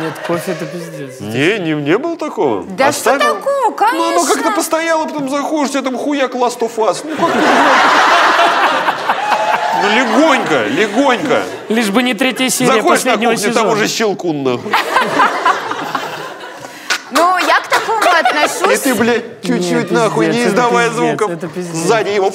Нет, кофе это пиздец. Не, не, не было такого. Да что Оставил? такого, Ну, оно как-то конечно. постояло, потом заходишь, тебе там хуяк Last of Us. Ну, как Ну, легонько, легонько. Лишь бы не третья серия Заходишь на кухню, сезона. там уже щелкун, нахуй. Ну, я к такому И отношусь. ты, блядь, чуть-чуть, нахуй, не издавая звуков. это пиздец. Сзади его...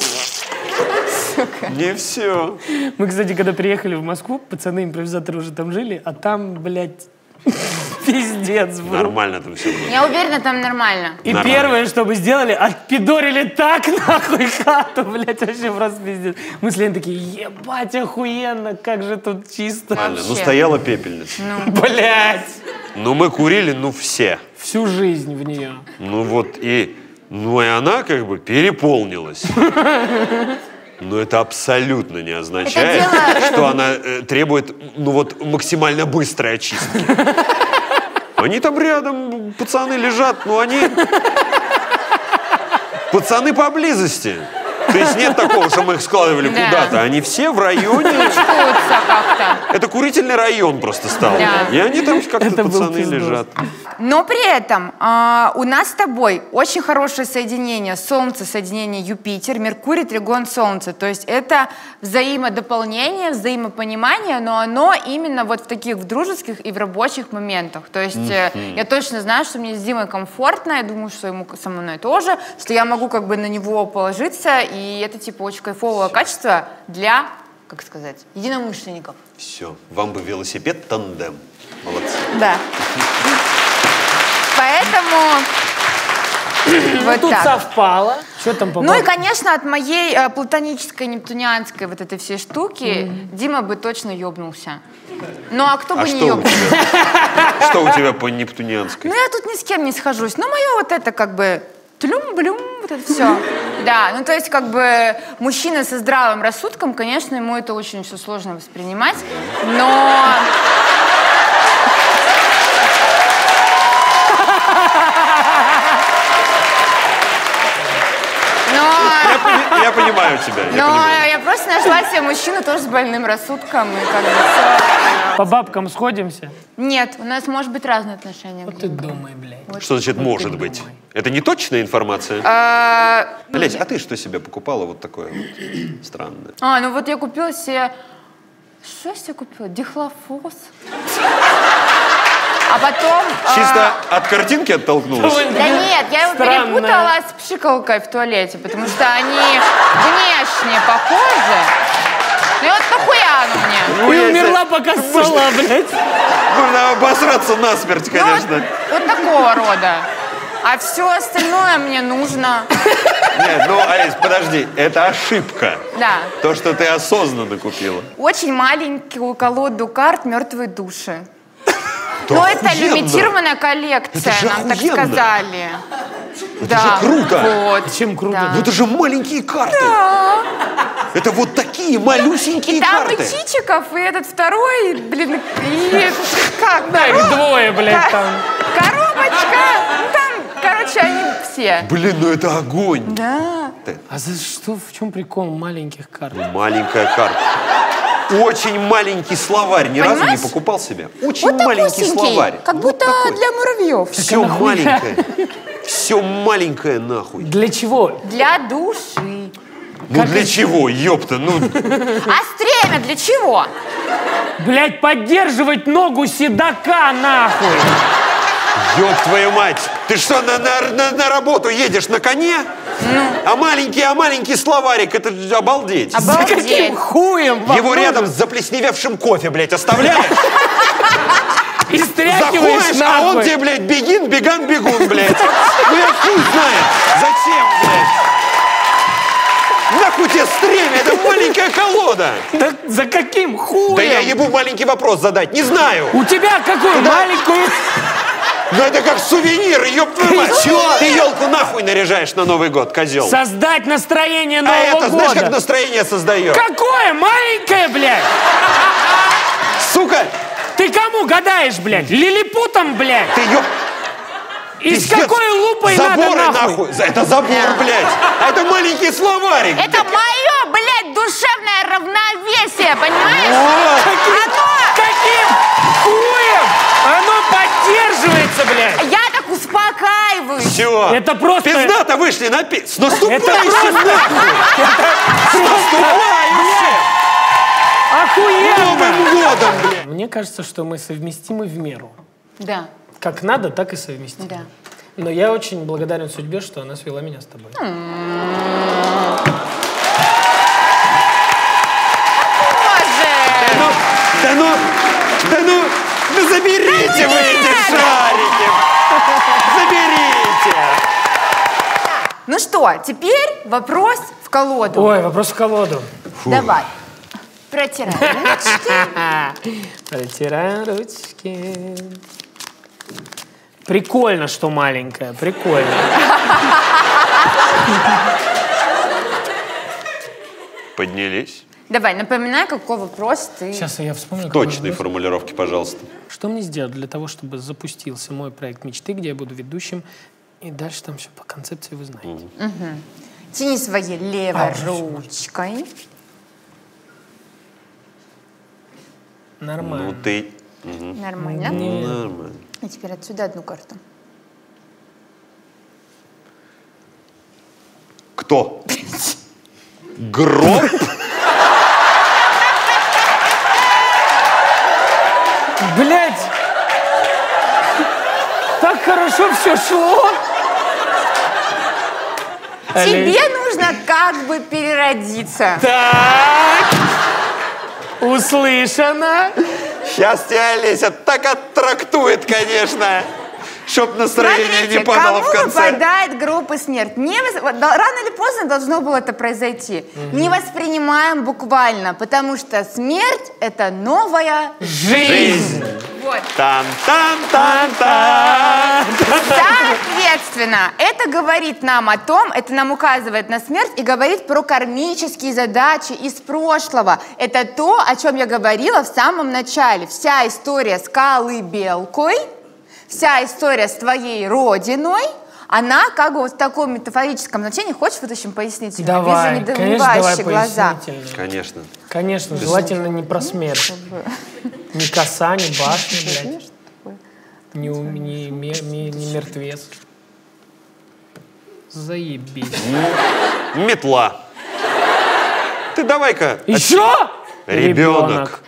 Не все. Мы, кстати, когда приехали в Москву, пацаны, импровизаторы уже там жили, а там, блядь, пиздец был. Нормально там все было. Я уверена, там нормально. И Нормально. первое, что мы сделали, отпидорили так нахуй хату, блядь, вообще просто пиздец. Мы с Леной такие, ебать, охуенно, как же тут чисто. Нормально. Ну, стояла пепельница. Блядь, Ну, мы курили, ну, все. всю жизнь в нее. Ну, вот и... Ну, и она как бы переполнилась. Но это абсолютно не означает, дело- что она э, требует, ну вот, максимально быстрой очистки. Они там рядом, пацаны лежат, ну они... Пацаны поблизости. То есть нет такого, что мы их складывали Да. куда-то. Они все в районе. Это курительный район просто стал. Да. И они там как-то пацаны лежат. Но при этом а, у нас с тобой очень хорошее соединение Солнце, соединение Юпитер, Меркурий, Тригон, Солнце. То есть это взаимодополнение, взаимопонимание, но оно именно вот в таких в дружеских и в рабочих моментах. То есть э, я точно знаю, что мне с Димой комфортно, я думаю, что ему со мной тоже, что я могу как бы на него положиться, и это типа очень кайфовое качество для, как сказать, единомышленников. Все, вам бы велосипед тандем. Молодцы. Да. Поэтому вот Тут так. совпало. Что там по Ну и, конечно, от моей э, платонической, нептунианской вот этой всей штуки Дима бы точно ёбнулся. Ну а кто бы А не что у ёбнулся? Что у тебя по нептунианской? Ну я тут ни с кем не схожусь. Ну мое вот это как бы тлюм-блюм, вот это все. Да, ну то есть как бы мужчина со здравым рассудком, конечно, ему это очень все сложно воспринимать, но... Я, пони- я понимаю тебя. Я Но понимаю. я просто нашла себе мужчину тоже с больным рассудком. И как бы всё. По бабкам сходимся? Нет, у нас может быть разные отношения. Вот ты думай, блядь. Что значит может быть? Это не точная информация? А, Олесь, а ты что себе покупала вот такое вот странное? а, ну вот я купила себе... Что я себе купила? Дихлофос. А потом... а, Чисто от картинки оттолкнулась? Да нет, я его Странная. перепутала с пшикалкой в туалете, потому что они внешне похожи. Ну и вот нахуя оно мне? Ну, я умерла, пока ссала, блядь. Можно обосраться насмерть, Ну, конечно. вот, вот такого рода. А все остальное мне нужно. Нет, ну, Олесь, подожди, это ошибка. Да. То, что ты осознанно купила. Очень маленькую колоду карт «Мертвые души». Да Но это охуенно. лимитированная коллекция, Это же нам так охуенно. сказали. Это же круто. Вот. Чем круто? Да. Ну это же маленькие карты. Это вот такие малюсенькие И там карты. и Чичиков, и этот второй, блин, и как, Да, их двое, блядь, там. коробочка. Ну, там, короче, они все. Блин, ну это огонь. Да. А за что, в чем прикол маленьких карт? Маленькая карта. Очень маленький словарь. Ни разу не Понимаешь? покупал себе. Очень Вот маленький словарь. как будто для муравьев. Все маленькое. Все маленькое нахуй. Для чего? Для души. Ну для чего, ёпта? Ну, А стремя для чего? Блядь, поддерживать ногу седока, нахуй! Ёб твою мать. Ты что, на, на, на, на работу едешь на коне? А маленький, а маленький словарик, это же обалдеть. За Обалдеть. каким хуем вам Его нужен? рядом с заплесневевшим кофе, блядь, оставляешь? И стряхиваешь Заходишь, а он тебе, блядь, бегин, беган, бегун, блядь. Ну я хуй знает. Зачем, блядь? нахуй тебе стремя? Это маленькая колода. Да за каким хуем? Да я ебу маленький вопрос задать, не знаю. У тебя какую маленькую... Но это как сувенир, ёб твою мать. чё? Ты елку нахуй наряжаешь на Новый год, козел. Создать настроение А Нового это знаешь, года. как настроение создает? Какое? Маленькое, блядь? Сука, Ты кому гадаешь, блядь? Лилипутом, блядь? ты ёб... Из пиздец. какой лупой надо Заборы нахуй? За- Это забор, блядь. А это маленький словарик. Это мое, блядь, душевное равновесие, понимаешь? Вот. Оно, Каким хуем? Оно поддерживается, блядь. я так успокаиваюсь. Все. Это просто- Пизда-то вышли на пи... С Это наступающим просто... нахуй! С наступающим! Охуенно! Новым годом, блядь! Мне кажется, что мы совместимы в меру. Да, Как надо, так и совместимы. да. Но я очень благодарен судьбе, что она свела меня с тобой. Боже! Да ну, ну, заберите вы эти шарики! Заберите! Ну что, теперь вопрос в колоду. Ой, вопрос в колоду. Давай. Протирай ручки. Протираем ручки. Прикольно, что маленькая, прикольно. Поднялись. Давай, напоминай, какой вопрос ты... Сейчас я вспомню. Точные вопрос. формулировки, пожалуйста. Что мне сделать для того, чтобы запустился мой проект мечты, где я буду ведущим, и дальше там все по концепции вы знаете. Тяни своей левой А, ручкой. Нормально. Ну ты... Мгм. Нормально. Нормально. И теперь отсюда одну карту. Кто? Гроб? Блять! Так хорошо все шло. Тебе нужно как бы переродиться. Так. Услышано. Сейчас тебя Олеся так оттрактует, конечно. Чтоб настроение Смотрите, не падало кому в конце. выпадает группа смерть? Не вос- Рано или поздно должно было это произойти. Не воспринимаем буквально, потому что смерть — это новая Жизнь. Вот. Там-там-там-там. Соответственно, это говорит нам о том, это нам указывает на смерть и говорит про кармические задачи из прошлого. Это то, о чем я говорила в самом начале. Вся история с колыбелкой, вся история с твоей родиной, она как бы вот в таком метафорическом значении. Хочешь вытащим пояснительно? Давай, Вижу недоумевающие глаза. Конечно. Конечно, желательно не про смерть. Ни коса, ни башня, блядь. Ни ме- ми- ни мертвец. Заебись. Метла. Ты давай-ка. Еще? Ребенок.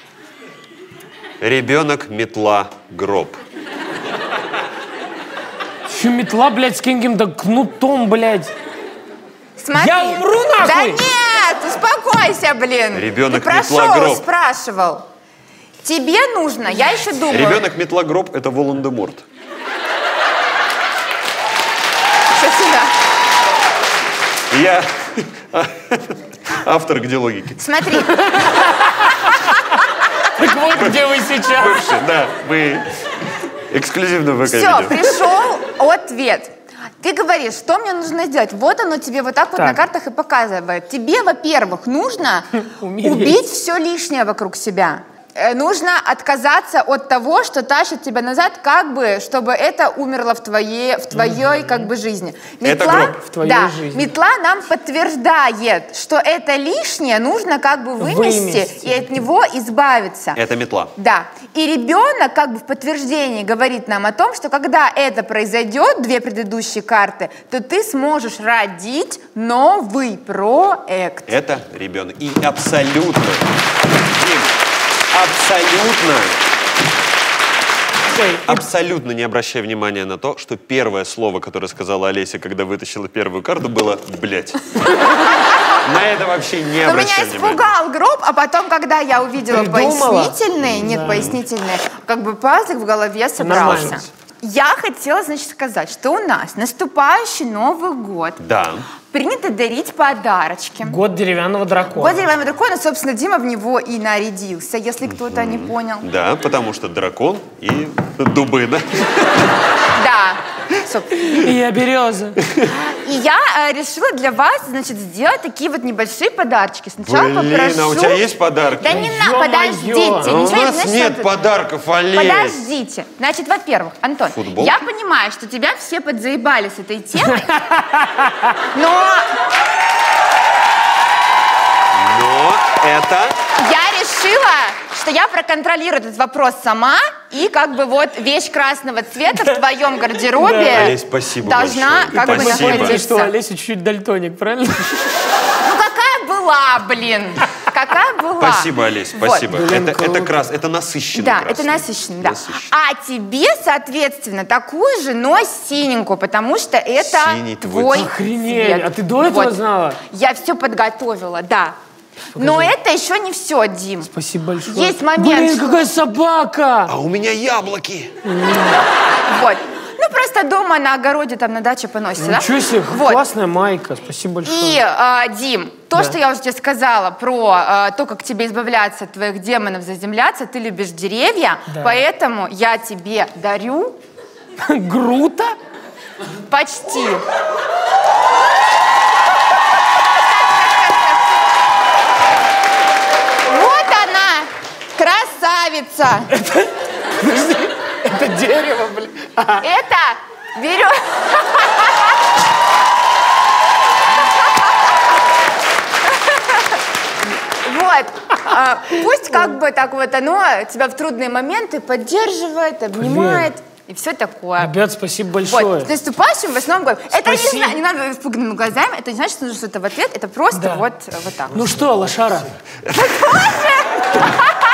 Ребенок, метла, гроб. Еще метла, блядь, с каким-то кнутом, блядь. Смотри. Я умру, Да нахуй? нет, успокойся, блин. Ребенок, Ты метла, прошел, гроб. спрашивал. Тебе нужно, я еще думаю. Ребенок, метла, гроб — это Волан-де-Морт. Я автор «Где логики». Смотри, Так вот где вы сейчас. Бывший, да, вы эксклюзивно в все, пришел ответ. Ты говоришь, что мне нужно сделать? Вот оно тебе вот так, вот Так. на картах и показывает. Тебе, во-первых, нужно убить все лишнее вокруг себя. Э, Нужно отказаться от того, что тащит тебя назад, как бы, чтобы это умерло в твоей, в твоей как бы жизни. Это Метла, гроб в твоей да, жизни. метла нам подтверждает, что это лишнее нужно как бы вынести, Вымести. и от него избавиться. Это метла. Да. И ребенок как бы в подтверждении говорит нам о том, что когда это произойдет, две предыдущие карты, то ты сможешь родить новый проект. Это ребенок. И абсолютно, Дим, абсолютно, Ой, абсолютно не обращай внимания на то, что первое слово, которое сказала Олеся, когда вытащила первую карту, было «блядь». На это вообще не Но меня обращай внимания. испугал гроб, а потом, когда я увидела Придумала? пояснительные, нет, Да. пояснительные, как бы пазик в голове собрался. Нормально. Я хотела, значит, сказать, что у нас наступающий Новый год. Да. Принято дарить подарочки. Год деревянного дракона. Вот деревянного дракона, собственно, Дима в него и нарядился, если кто-то не понял. Да, потому что дракон и дубына. Да. И я береза. И я решила для вас, значит, сделать такие вот небольшие подарочки. Сначала Блин, попрошу... а у тебя есть подарки? Да не на, подождите. А у нас знаешь, нет что- подарков, Олесь. Подождите. Значит, во-первых, Антон, Футбол? я понимаю, что тебя все подзаебали с этой темой, но Но это... я решила, что я проконтролирую этот вопрос сама, и как бы вот вещь красного цвета в твоем гардеробе Олесь, спасибо должна большое. как бы Спасибо. Находиться. что Олеся чуть-чуть дальтоник, правильно? Была, блин? Какая была? Спасибо, Олесь, Вот. спасибо. Блин, это, это крас, это насыщенно Да, красный. это насыщенно, да. Насыщенно. А тебе, соответственно, такую же, но синенькую, потому что это Синий твой цвет. Охренеть, цвет. а ты до этого Вот. знала? Я все подготовила, да. Но это еще не все, Дим. Спасибо большое. Есть момент, Блин, какая собака! А у меня яблоки. Вот. Ну, просто дома на огороде, там на даче поносится, да? Ничего себе, Вот. классная майка, спасибо большое. И, а, Дим, то, Да. что я уже тебе сказала про а, то, как тебе избавляться от твоих демонов, заземляться, ты любишь деревья, Да. поэтому я тебе дарю Грута? почти. Вот она, красавица. Это дерево, блин. Это берем... Вот. А, Пусть как бы так вот оно тебя в трудные моменты поддерживает, обнимает и все такое. Ребят, спасибо большое. Вот, с наступающим восьмым годом. Это не, зна- не надо испуганными глазами, это не значит, что нужно что-то в ответ, это просто Да. вот, вот так. Ну что, лошара? Антон!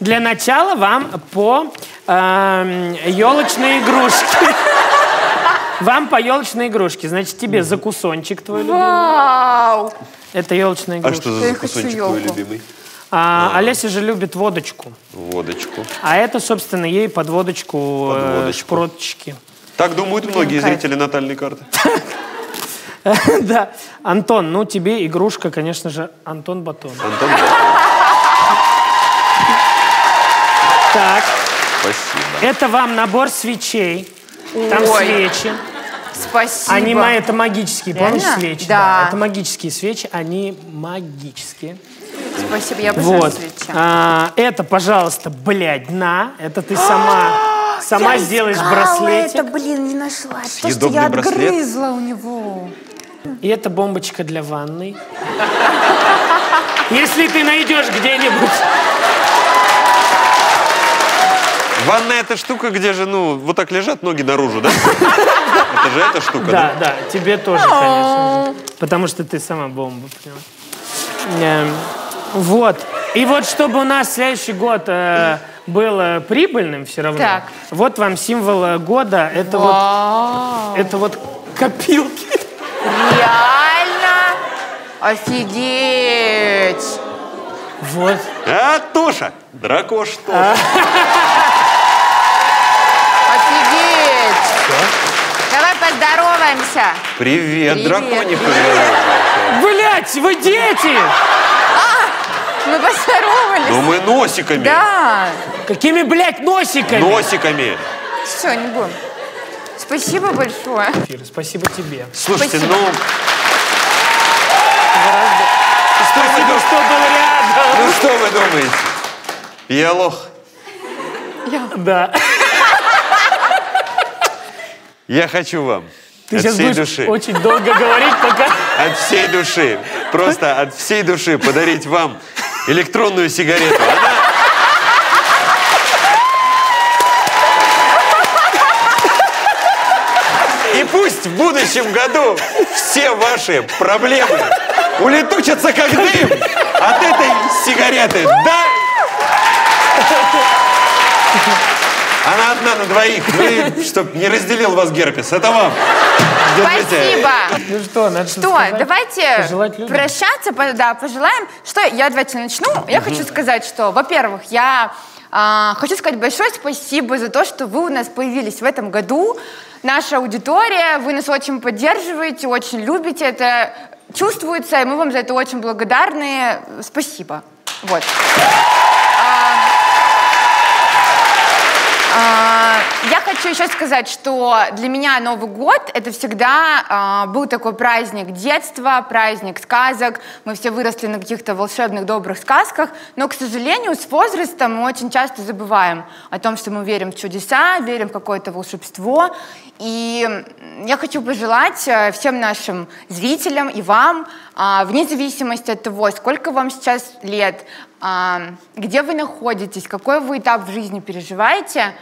Для начала вам по елочные игрушки. Вам по елочной игрушке. Значит, тебе закусончик твой любимый. Вау! Это елочная А игрушка. что Я за кусочек твой любимый? А, Олеся же любит водочку. Водочку. А это, собственно, ей под водочку, Под э, водочку. шпроточки. Так думают многие кайф. зрители натальной карты. Да. Антон, ну тебе игрушка, конечно же, Антон Батон. Антон, Так, спасибо. это вам набор свечей. Там Ой. свечи. Спасибо. Они ма- это магические, помнишь, Реально? свечи? Да. Это магические свечи, они магические. Спасибо, я обожаю Вот. свечи. А, это, пожалуйста, блядь, на. Это ты сама, сама Я сделаешь браслетик. это, блин, не нашла. То, что я браслет? отгрызла у него. И это бомбочка для ванной. Если ты найдешь где-нибудь... Ванная эта штука, где же, ну, вот так лежат ноги наружу, да? Это же эта штука, Да, да? да, тебе тоже, конечно же. Потому что ты сама бомба. Эм, Вот. И вот чтобы у нас следующий год э, был э, прибыльным все равно, Так. вот вам символ э, года. Это вот, Вау. это вот копилки. Реально? Офигеть! Вот. А, Тоша! Дракош Тоша. Офигеть! Давай поздороваемся. Привет, Привет. драконий Блять, вы дети! Мы поздоровались. Ну мы носиками. Да. Какими, блядь, носиками? Носиками. Все, не будем. Спасибо большое. Кира, Спасибо тебе. Слушайте, Спасибо. ну, Спасибо, что был рядом. ну что вы думаете? Я лох. Да. Я хочу вам Ты от сейчас всей будешь души, очень долго говорить, пока... от всей души, просто от всей души подарить вам электронную сигарету. Она... И пусть в будущем году все ваши проблемы улетучатся как дым от этой сигареты. Да? Она окна на двоих. Ну, чтоб не разделил вас герпес. Это вам. Держите. Спасибо. Ну что, надо что сказать? давайте прощаться, по- да, пожелаем. Что, я давайте начну. Я хочу сказать, что, во-первых, я а, хочу сказать большое спасибо за то, что вы у нас появились в этом году. Наша аудитория, вы нас очень поддерживаете, очень любите, это чувствуется, и мы вам за это очень благодарны. Спасибо. Вот. Я хочу еще сказать, что для меня Новый год это всегда а, был такой праздник детства, праздник сказок. Мы все выросли на каких-то волшебных добрых сказках, но, к сожалению, с возрастом мы очень часто забываем о том, что мы верим в чудеса, верим в какое-то волшебство. И я хочу пожелать э, всем нашим зрителям и вам, а, вне зависимости от того, сколько вам сейчас лет, а, где вы находитесь, какой вы этап в жизни переживаете,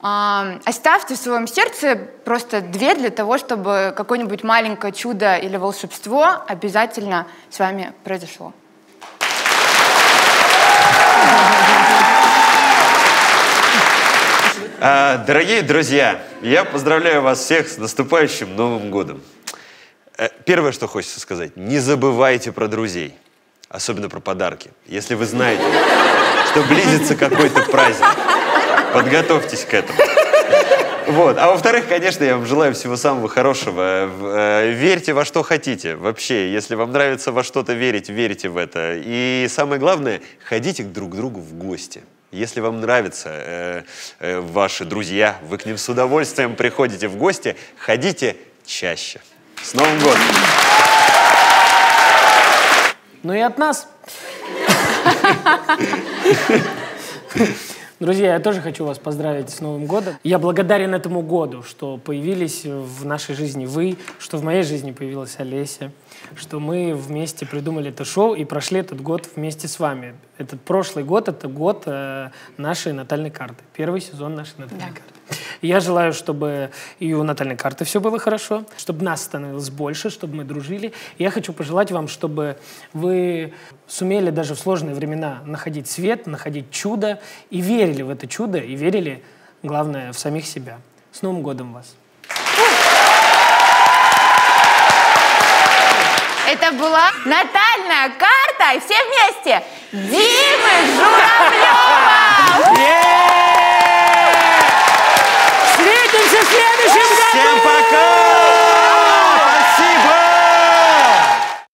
оставьте в своем сердце просто дверь для того, чтобы какое-нибудь маленькое чудо или волшебство обязательно с вами произошло. А, Дорогие друзья, я поздравляю вас всех с наступающим Новым годом. Э, Первое, что хочется сказать, не забывайте про друзей, особенно про подарки. Если вы знаете, что близится какой-то праздник, подготовьтесь к этому. Вот. А во-вторых, конечно, я вам желаю всего самого хорошего. Э, Верьте во что хотите. Вообще, если вам нравится во что-то верить, верьте в это. И самое главное, ходите друг к другу в гости. Если вам нравятся э, э, ваши друзья, вы к ним с удовольствием приходите в гости, ходите чаще. С Новым годом! Ну и от нас. Друзья, я тоже хочу вас поздравить с Новым годом. Я благодарен этому году, что появились в нашей жизни вы, что в моей жизни появилась Олеся, что мы вместе придумали это шоу и прошли этот год вместе с вами. Этот прошлый год — это год э, нашей натальной карты. Первый сезон нашей натальной карты. Я желаю, чтобы и у натальной карты все было хорошо, чтобы нас становилось больше, чтобы мы дружили. Я хочу пожелать вам, чтобы вы сумели даже в сложные времена находить свет, находить чудо, и верили в это чудо, и верили, главное, в самих себя. С Новым годом вас! Это была натальная карта, все вместе Димы Журавлева! Встретимся в следующем году! Всем пока! Спасибо!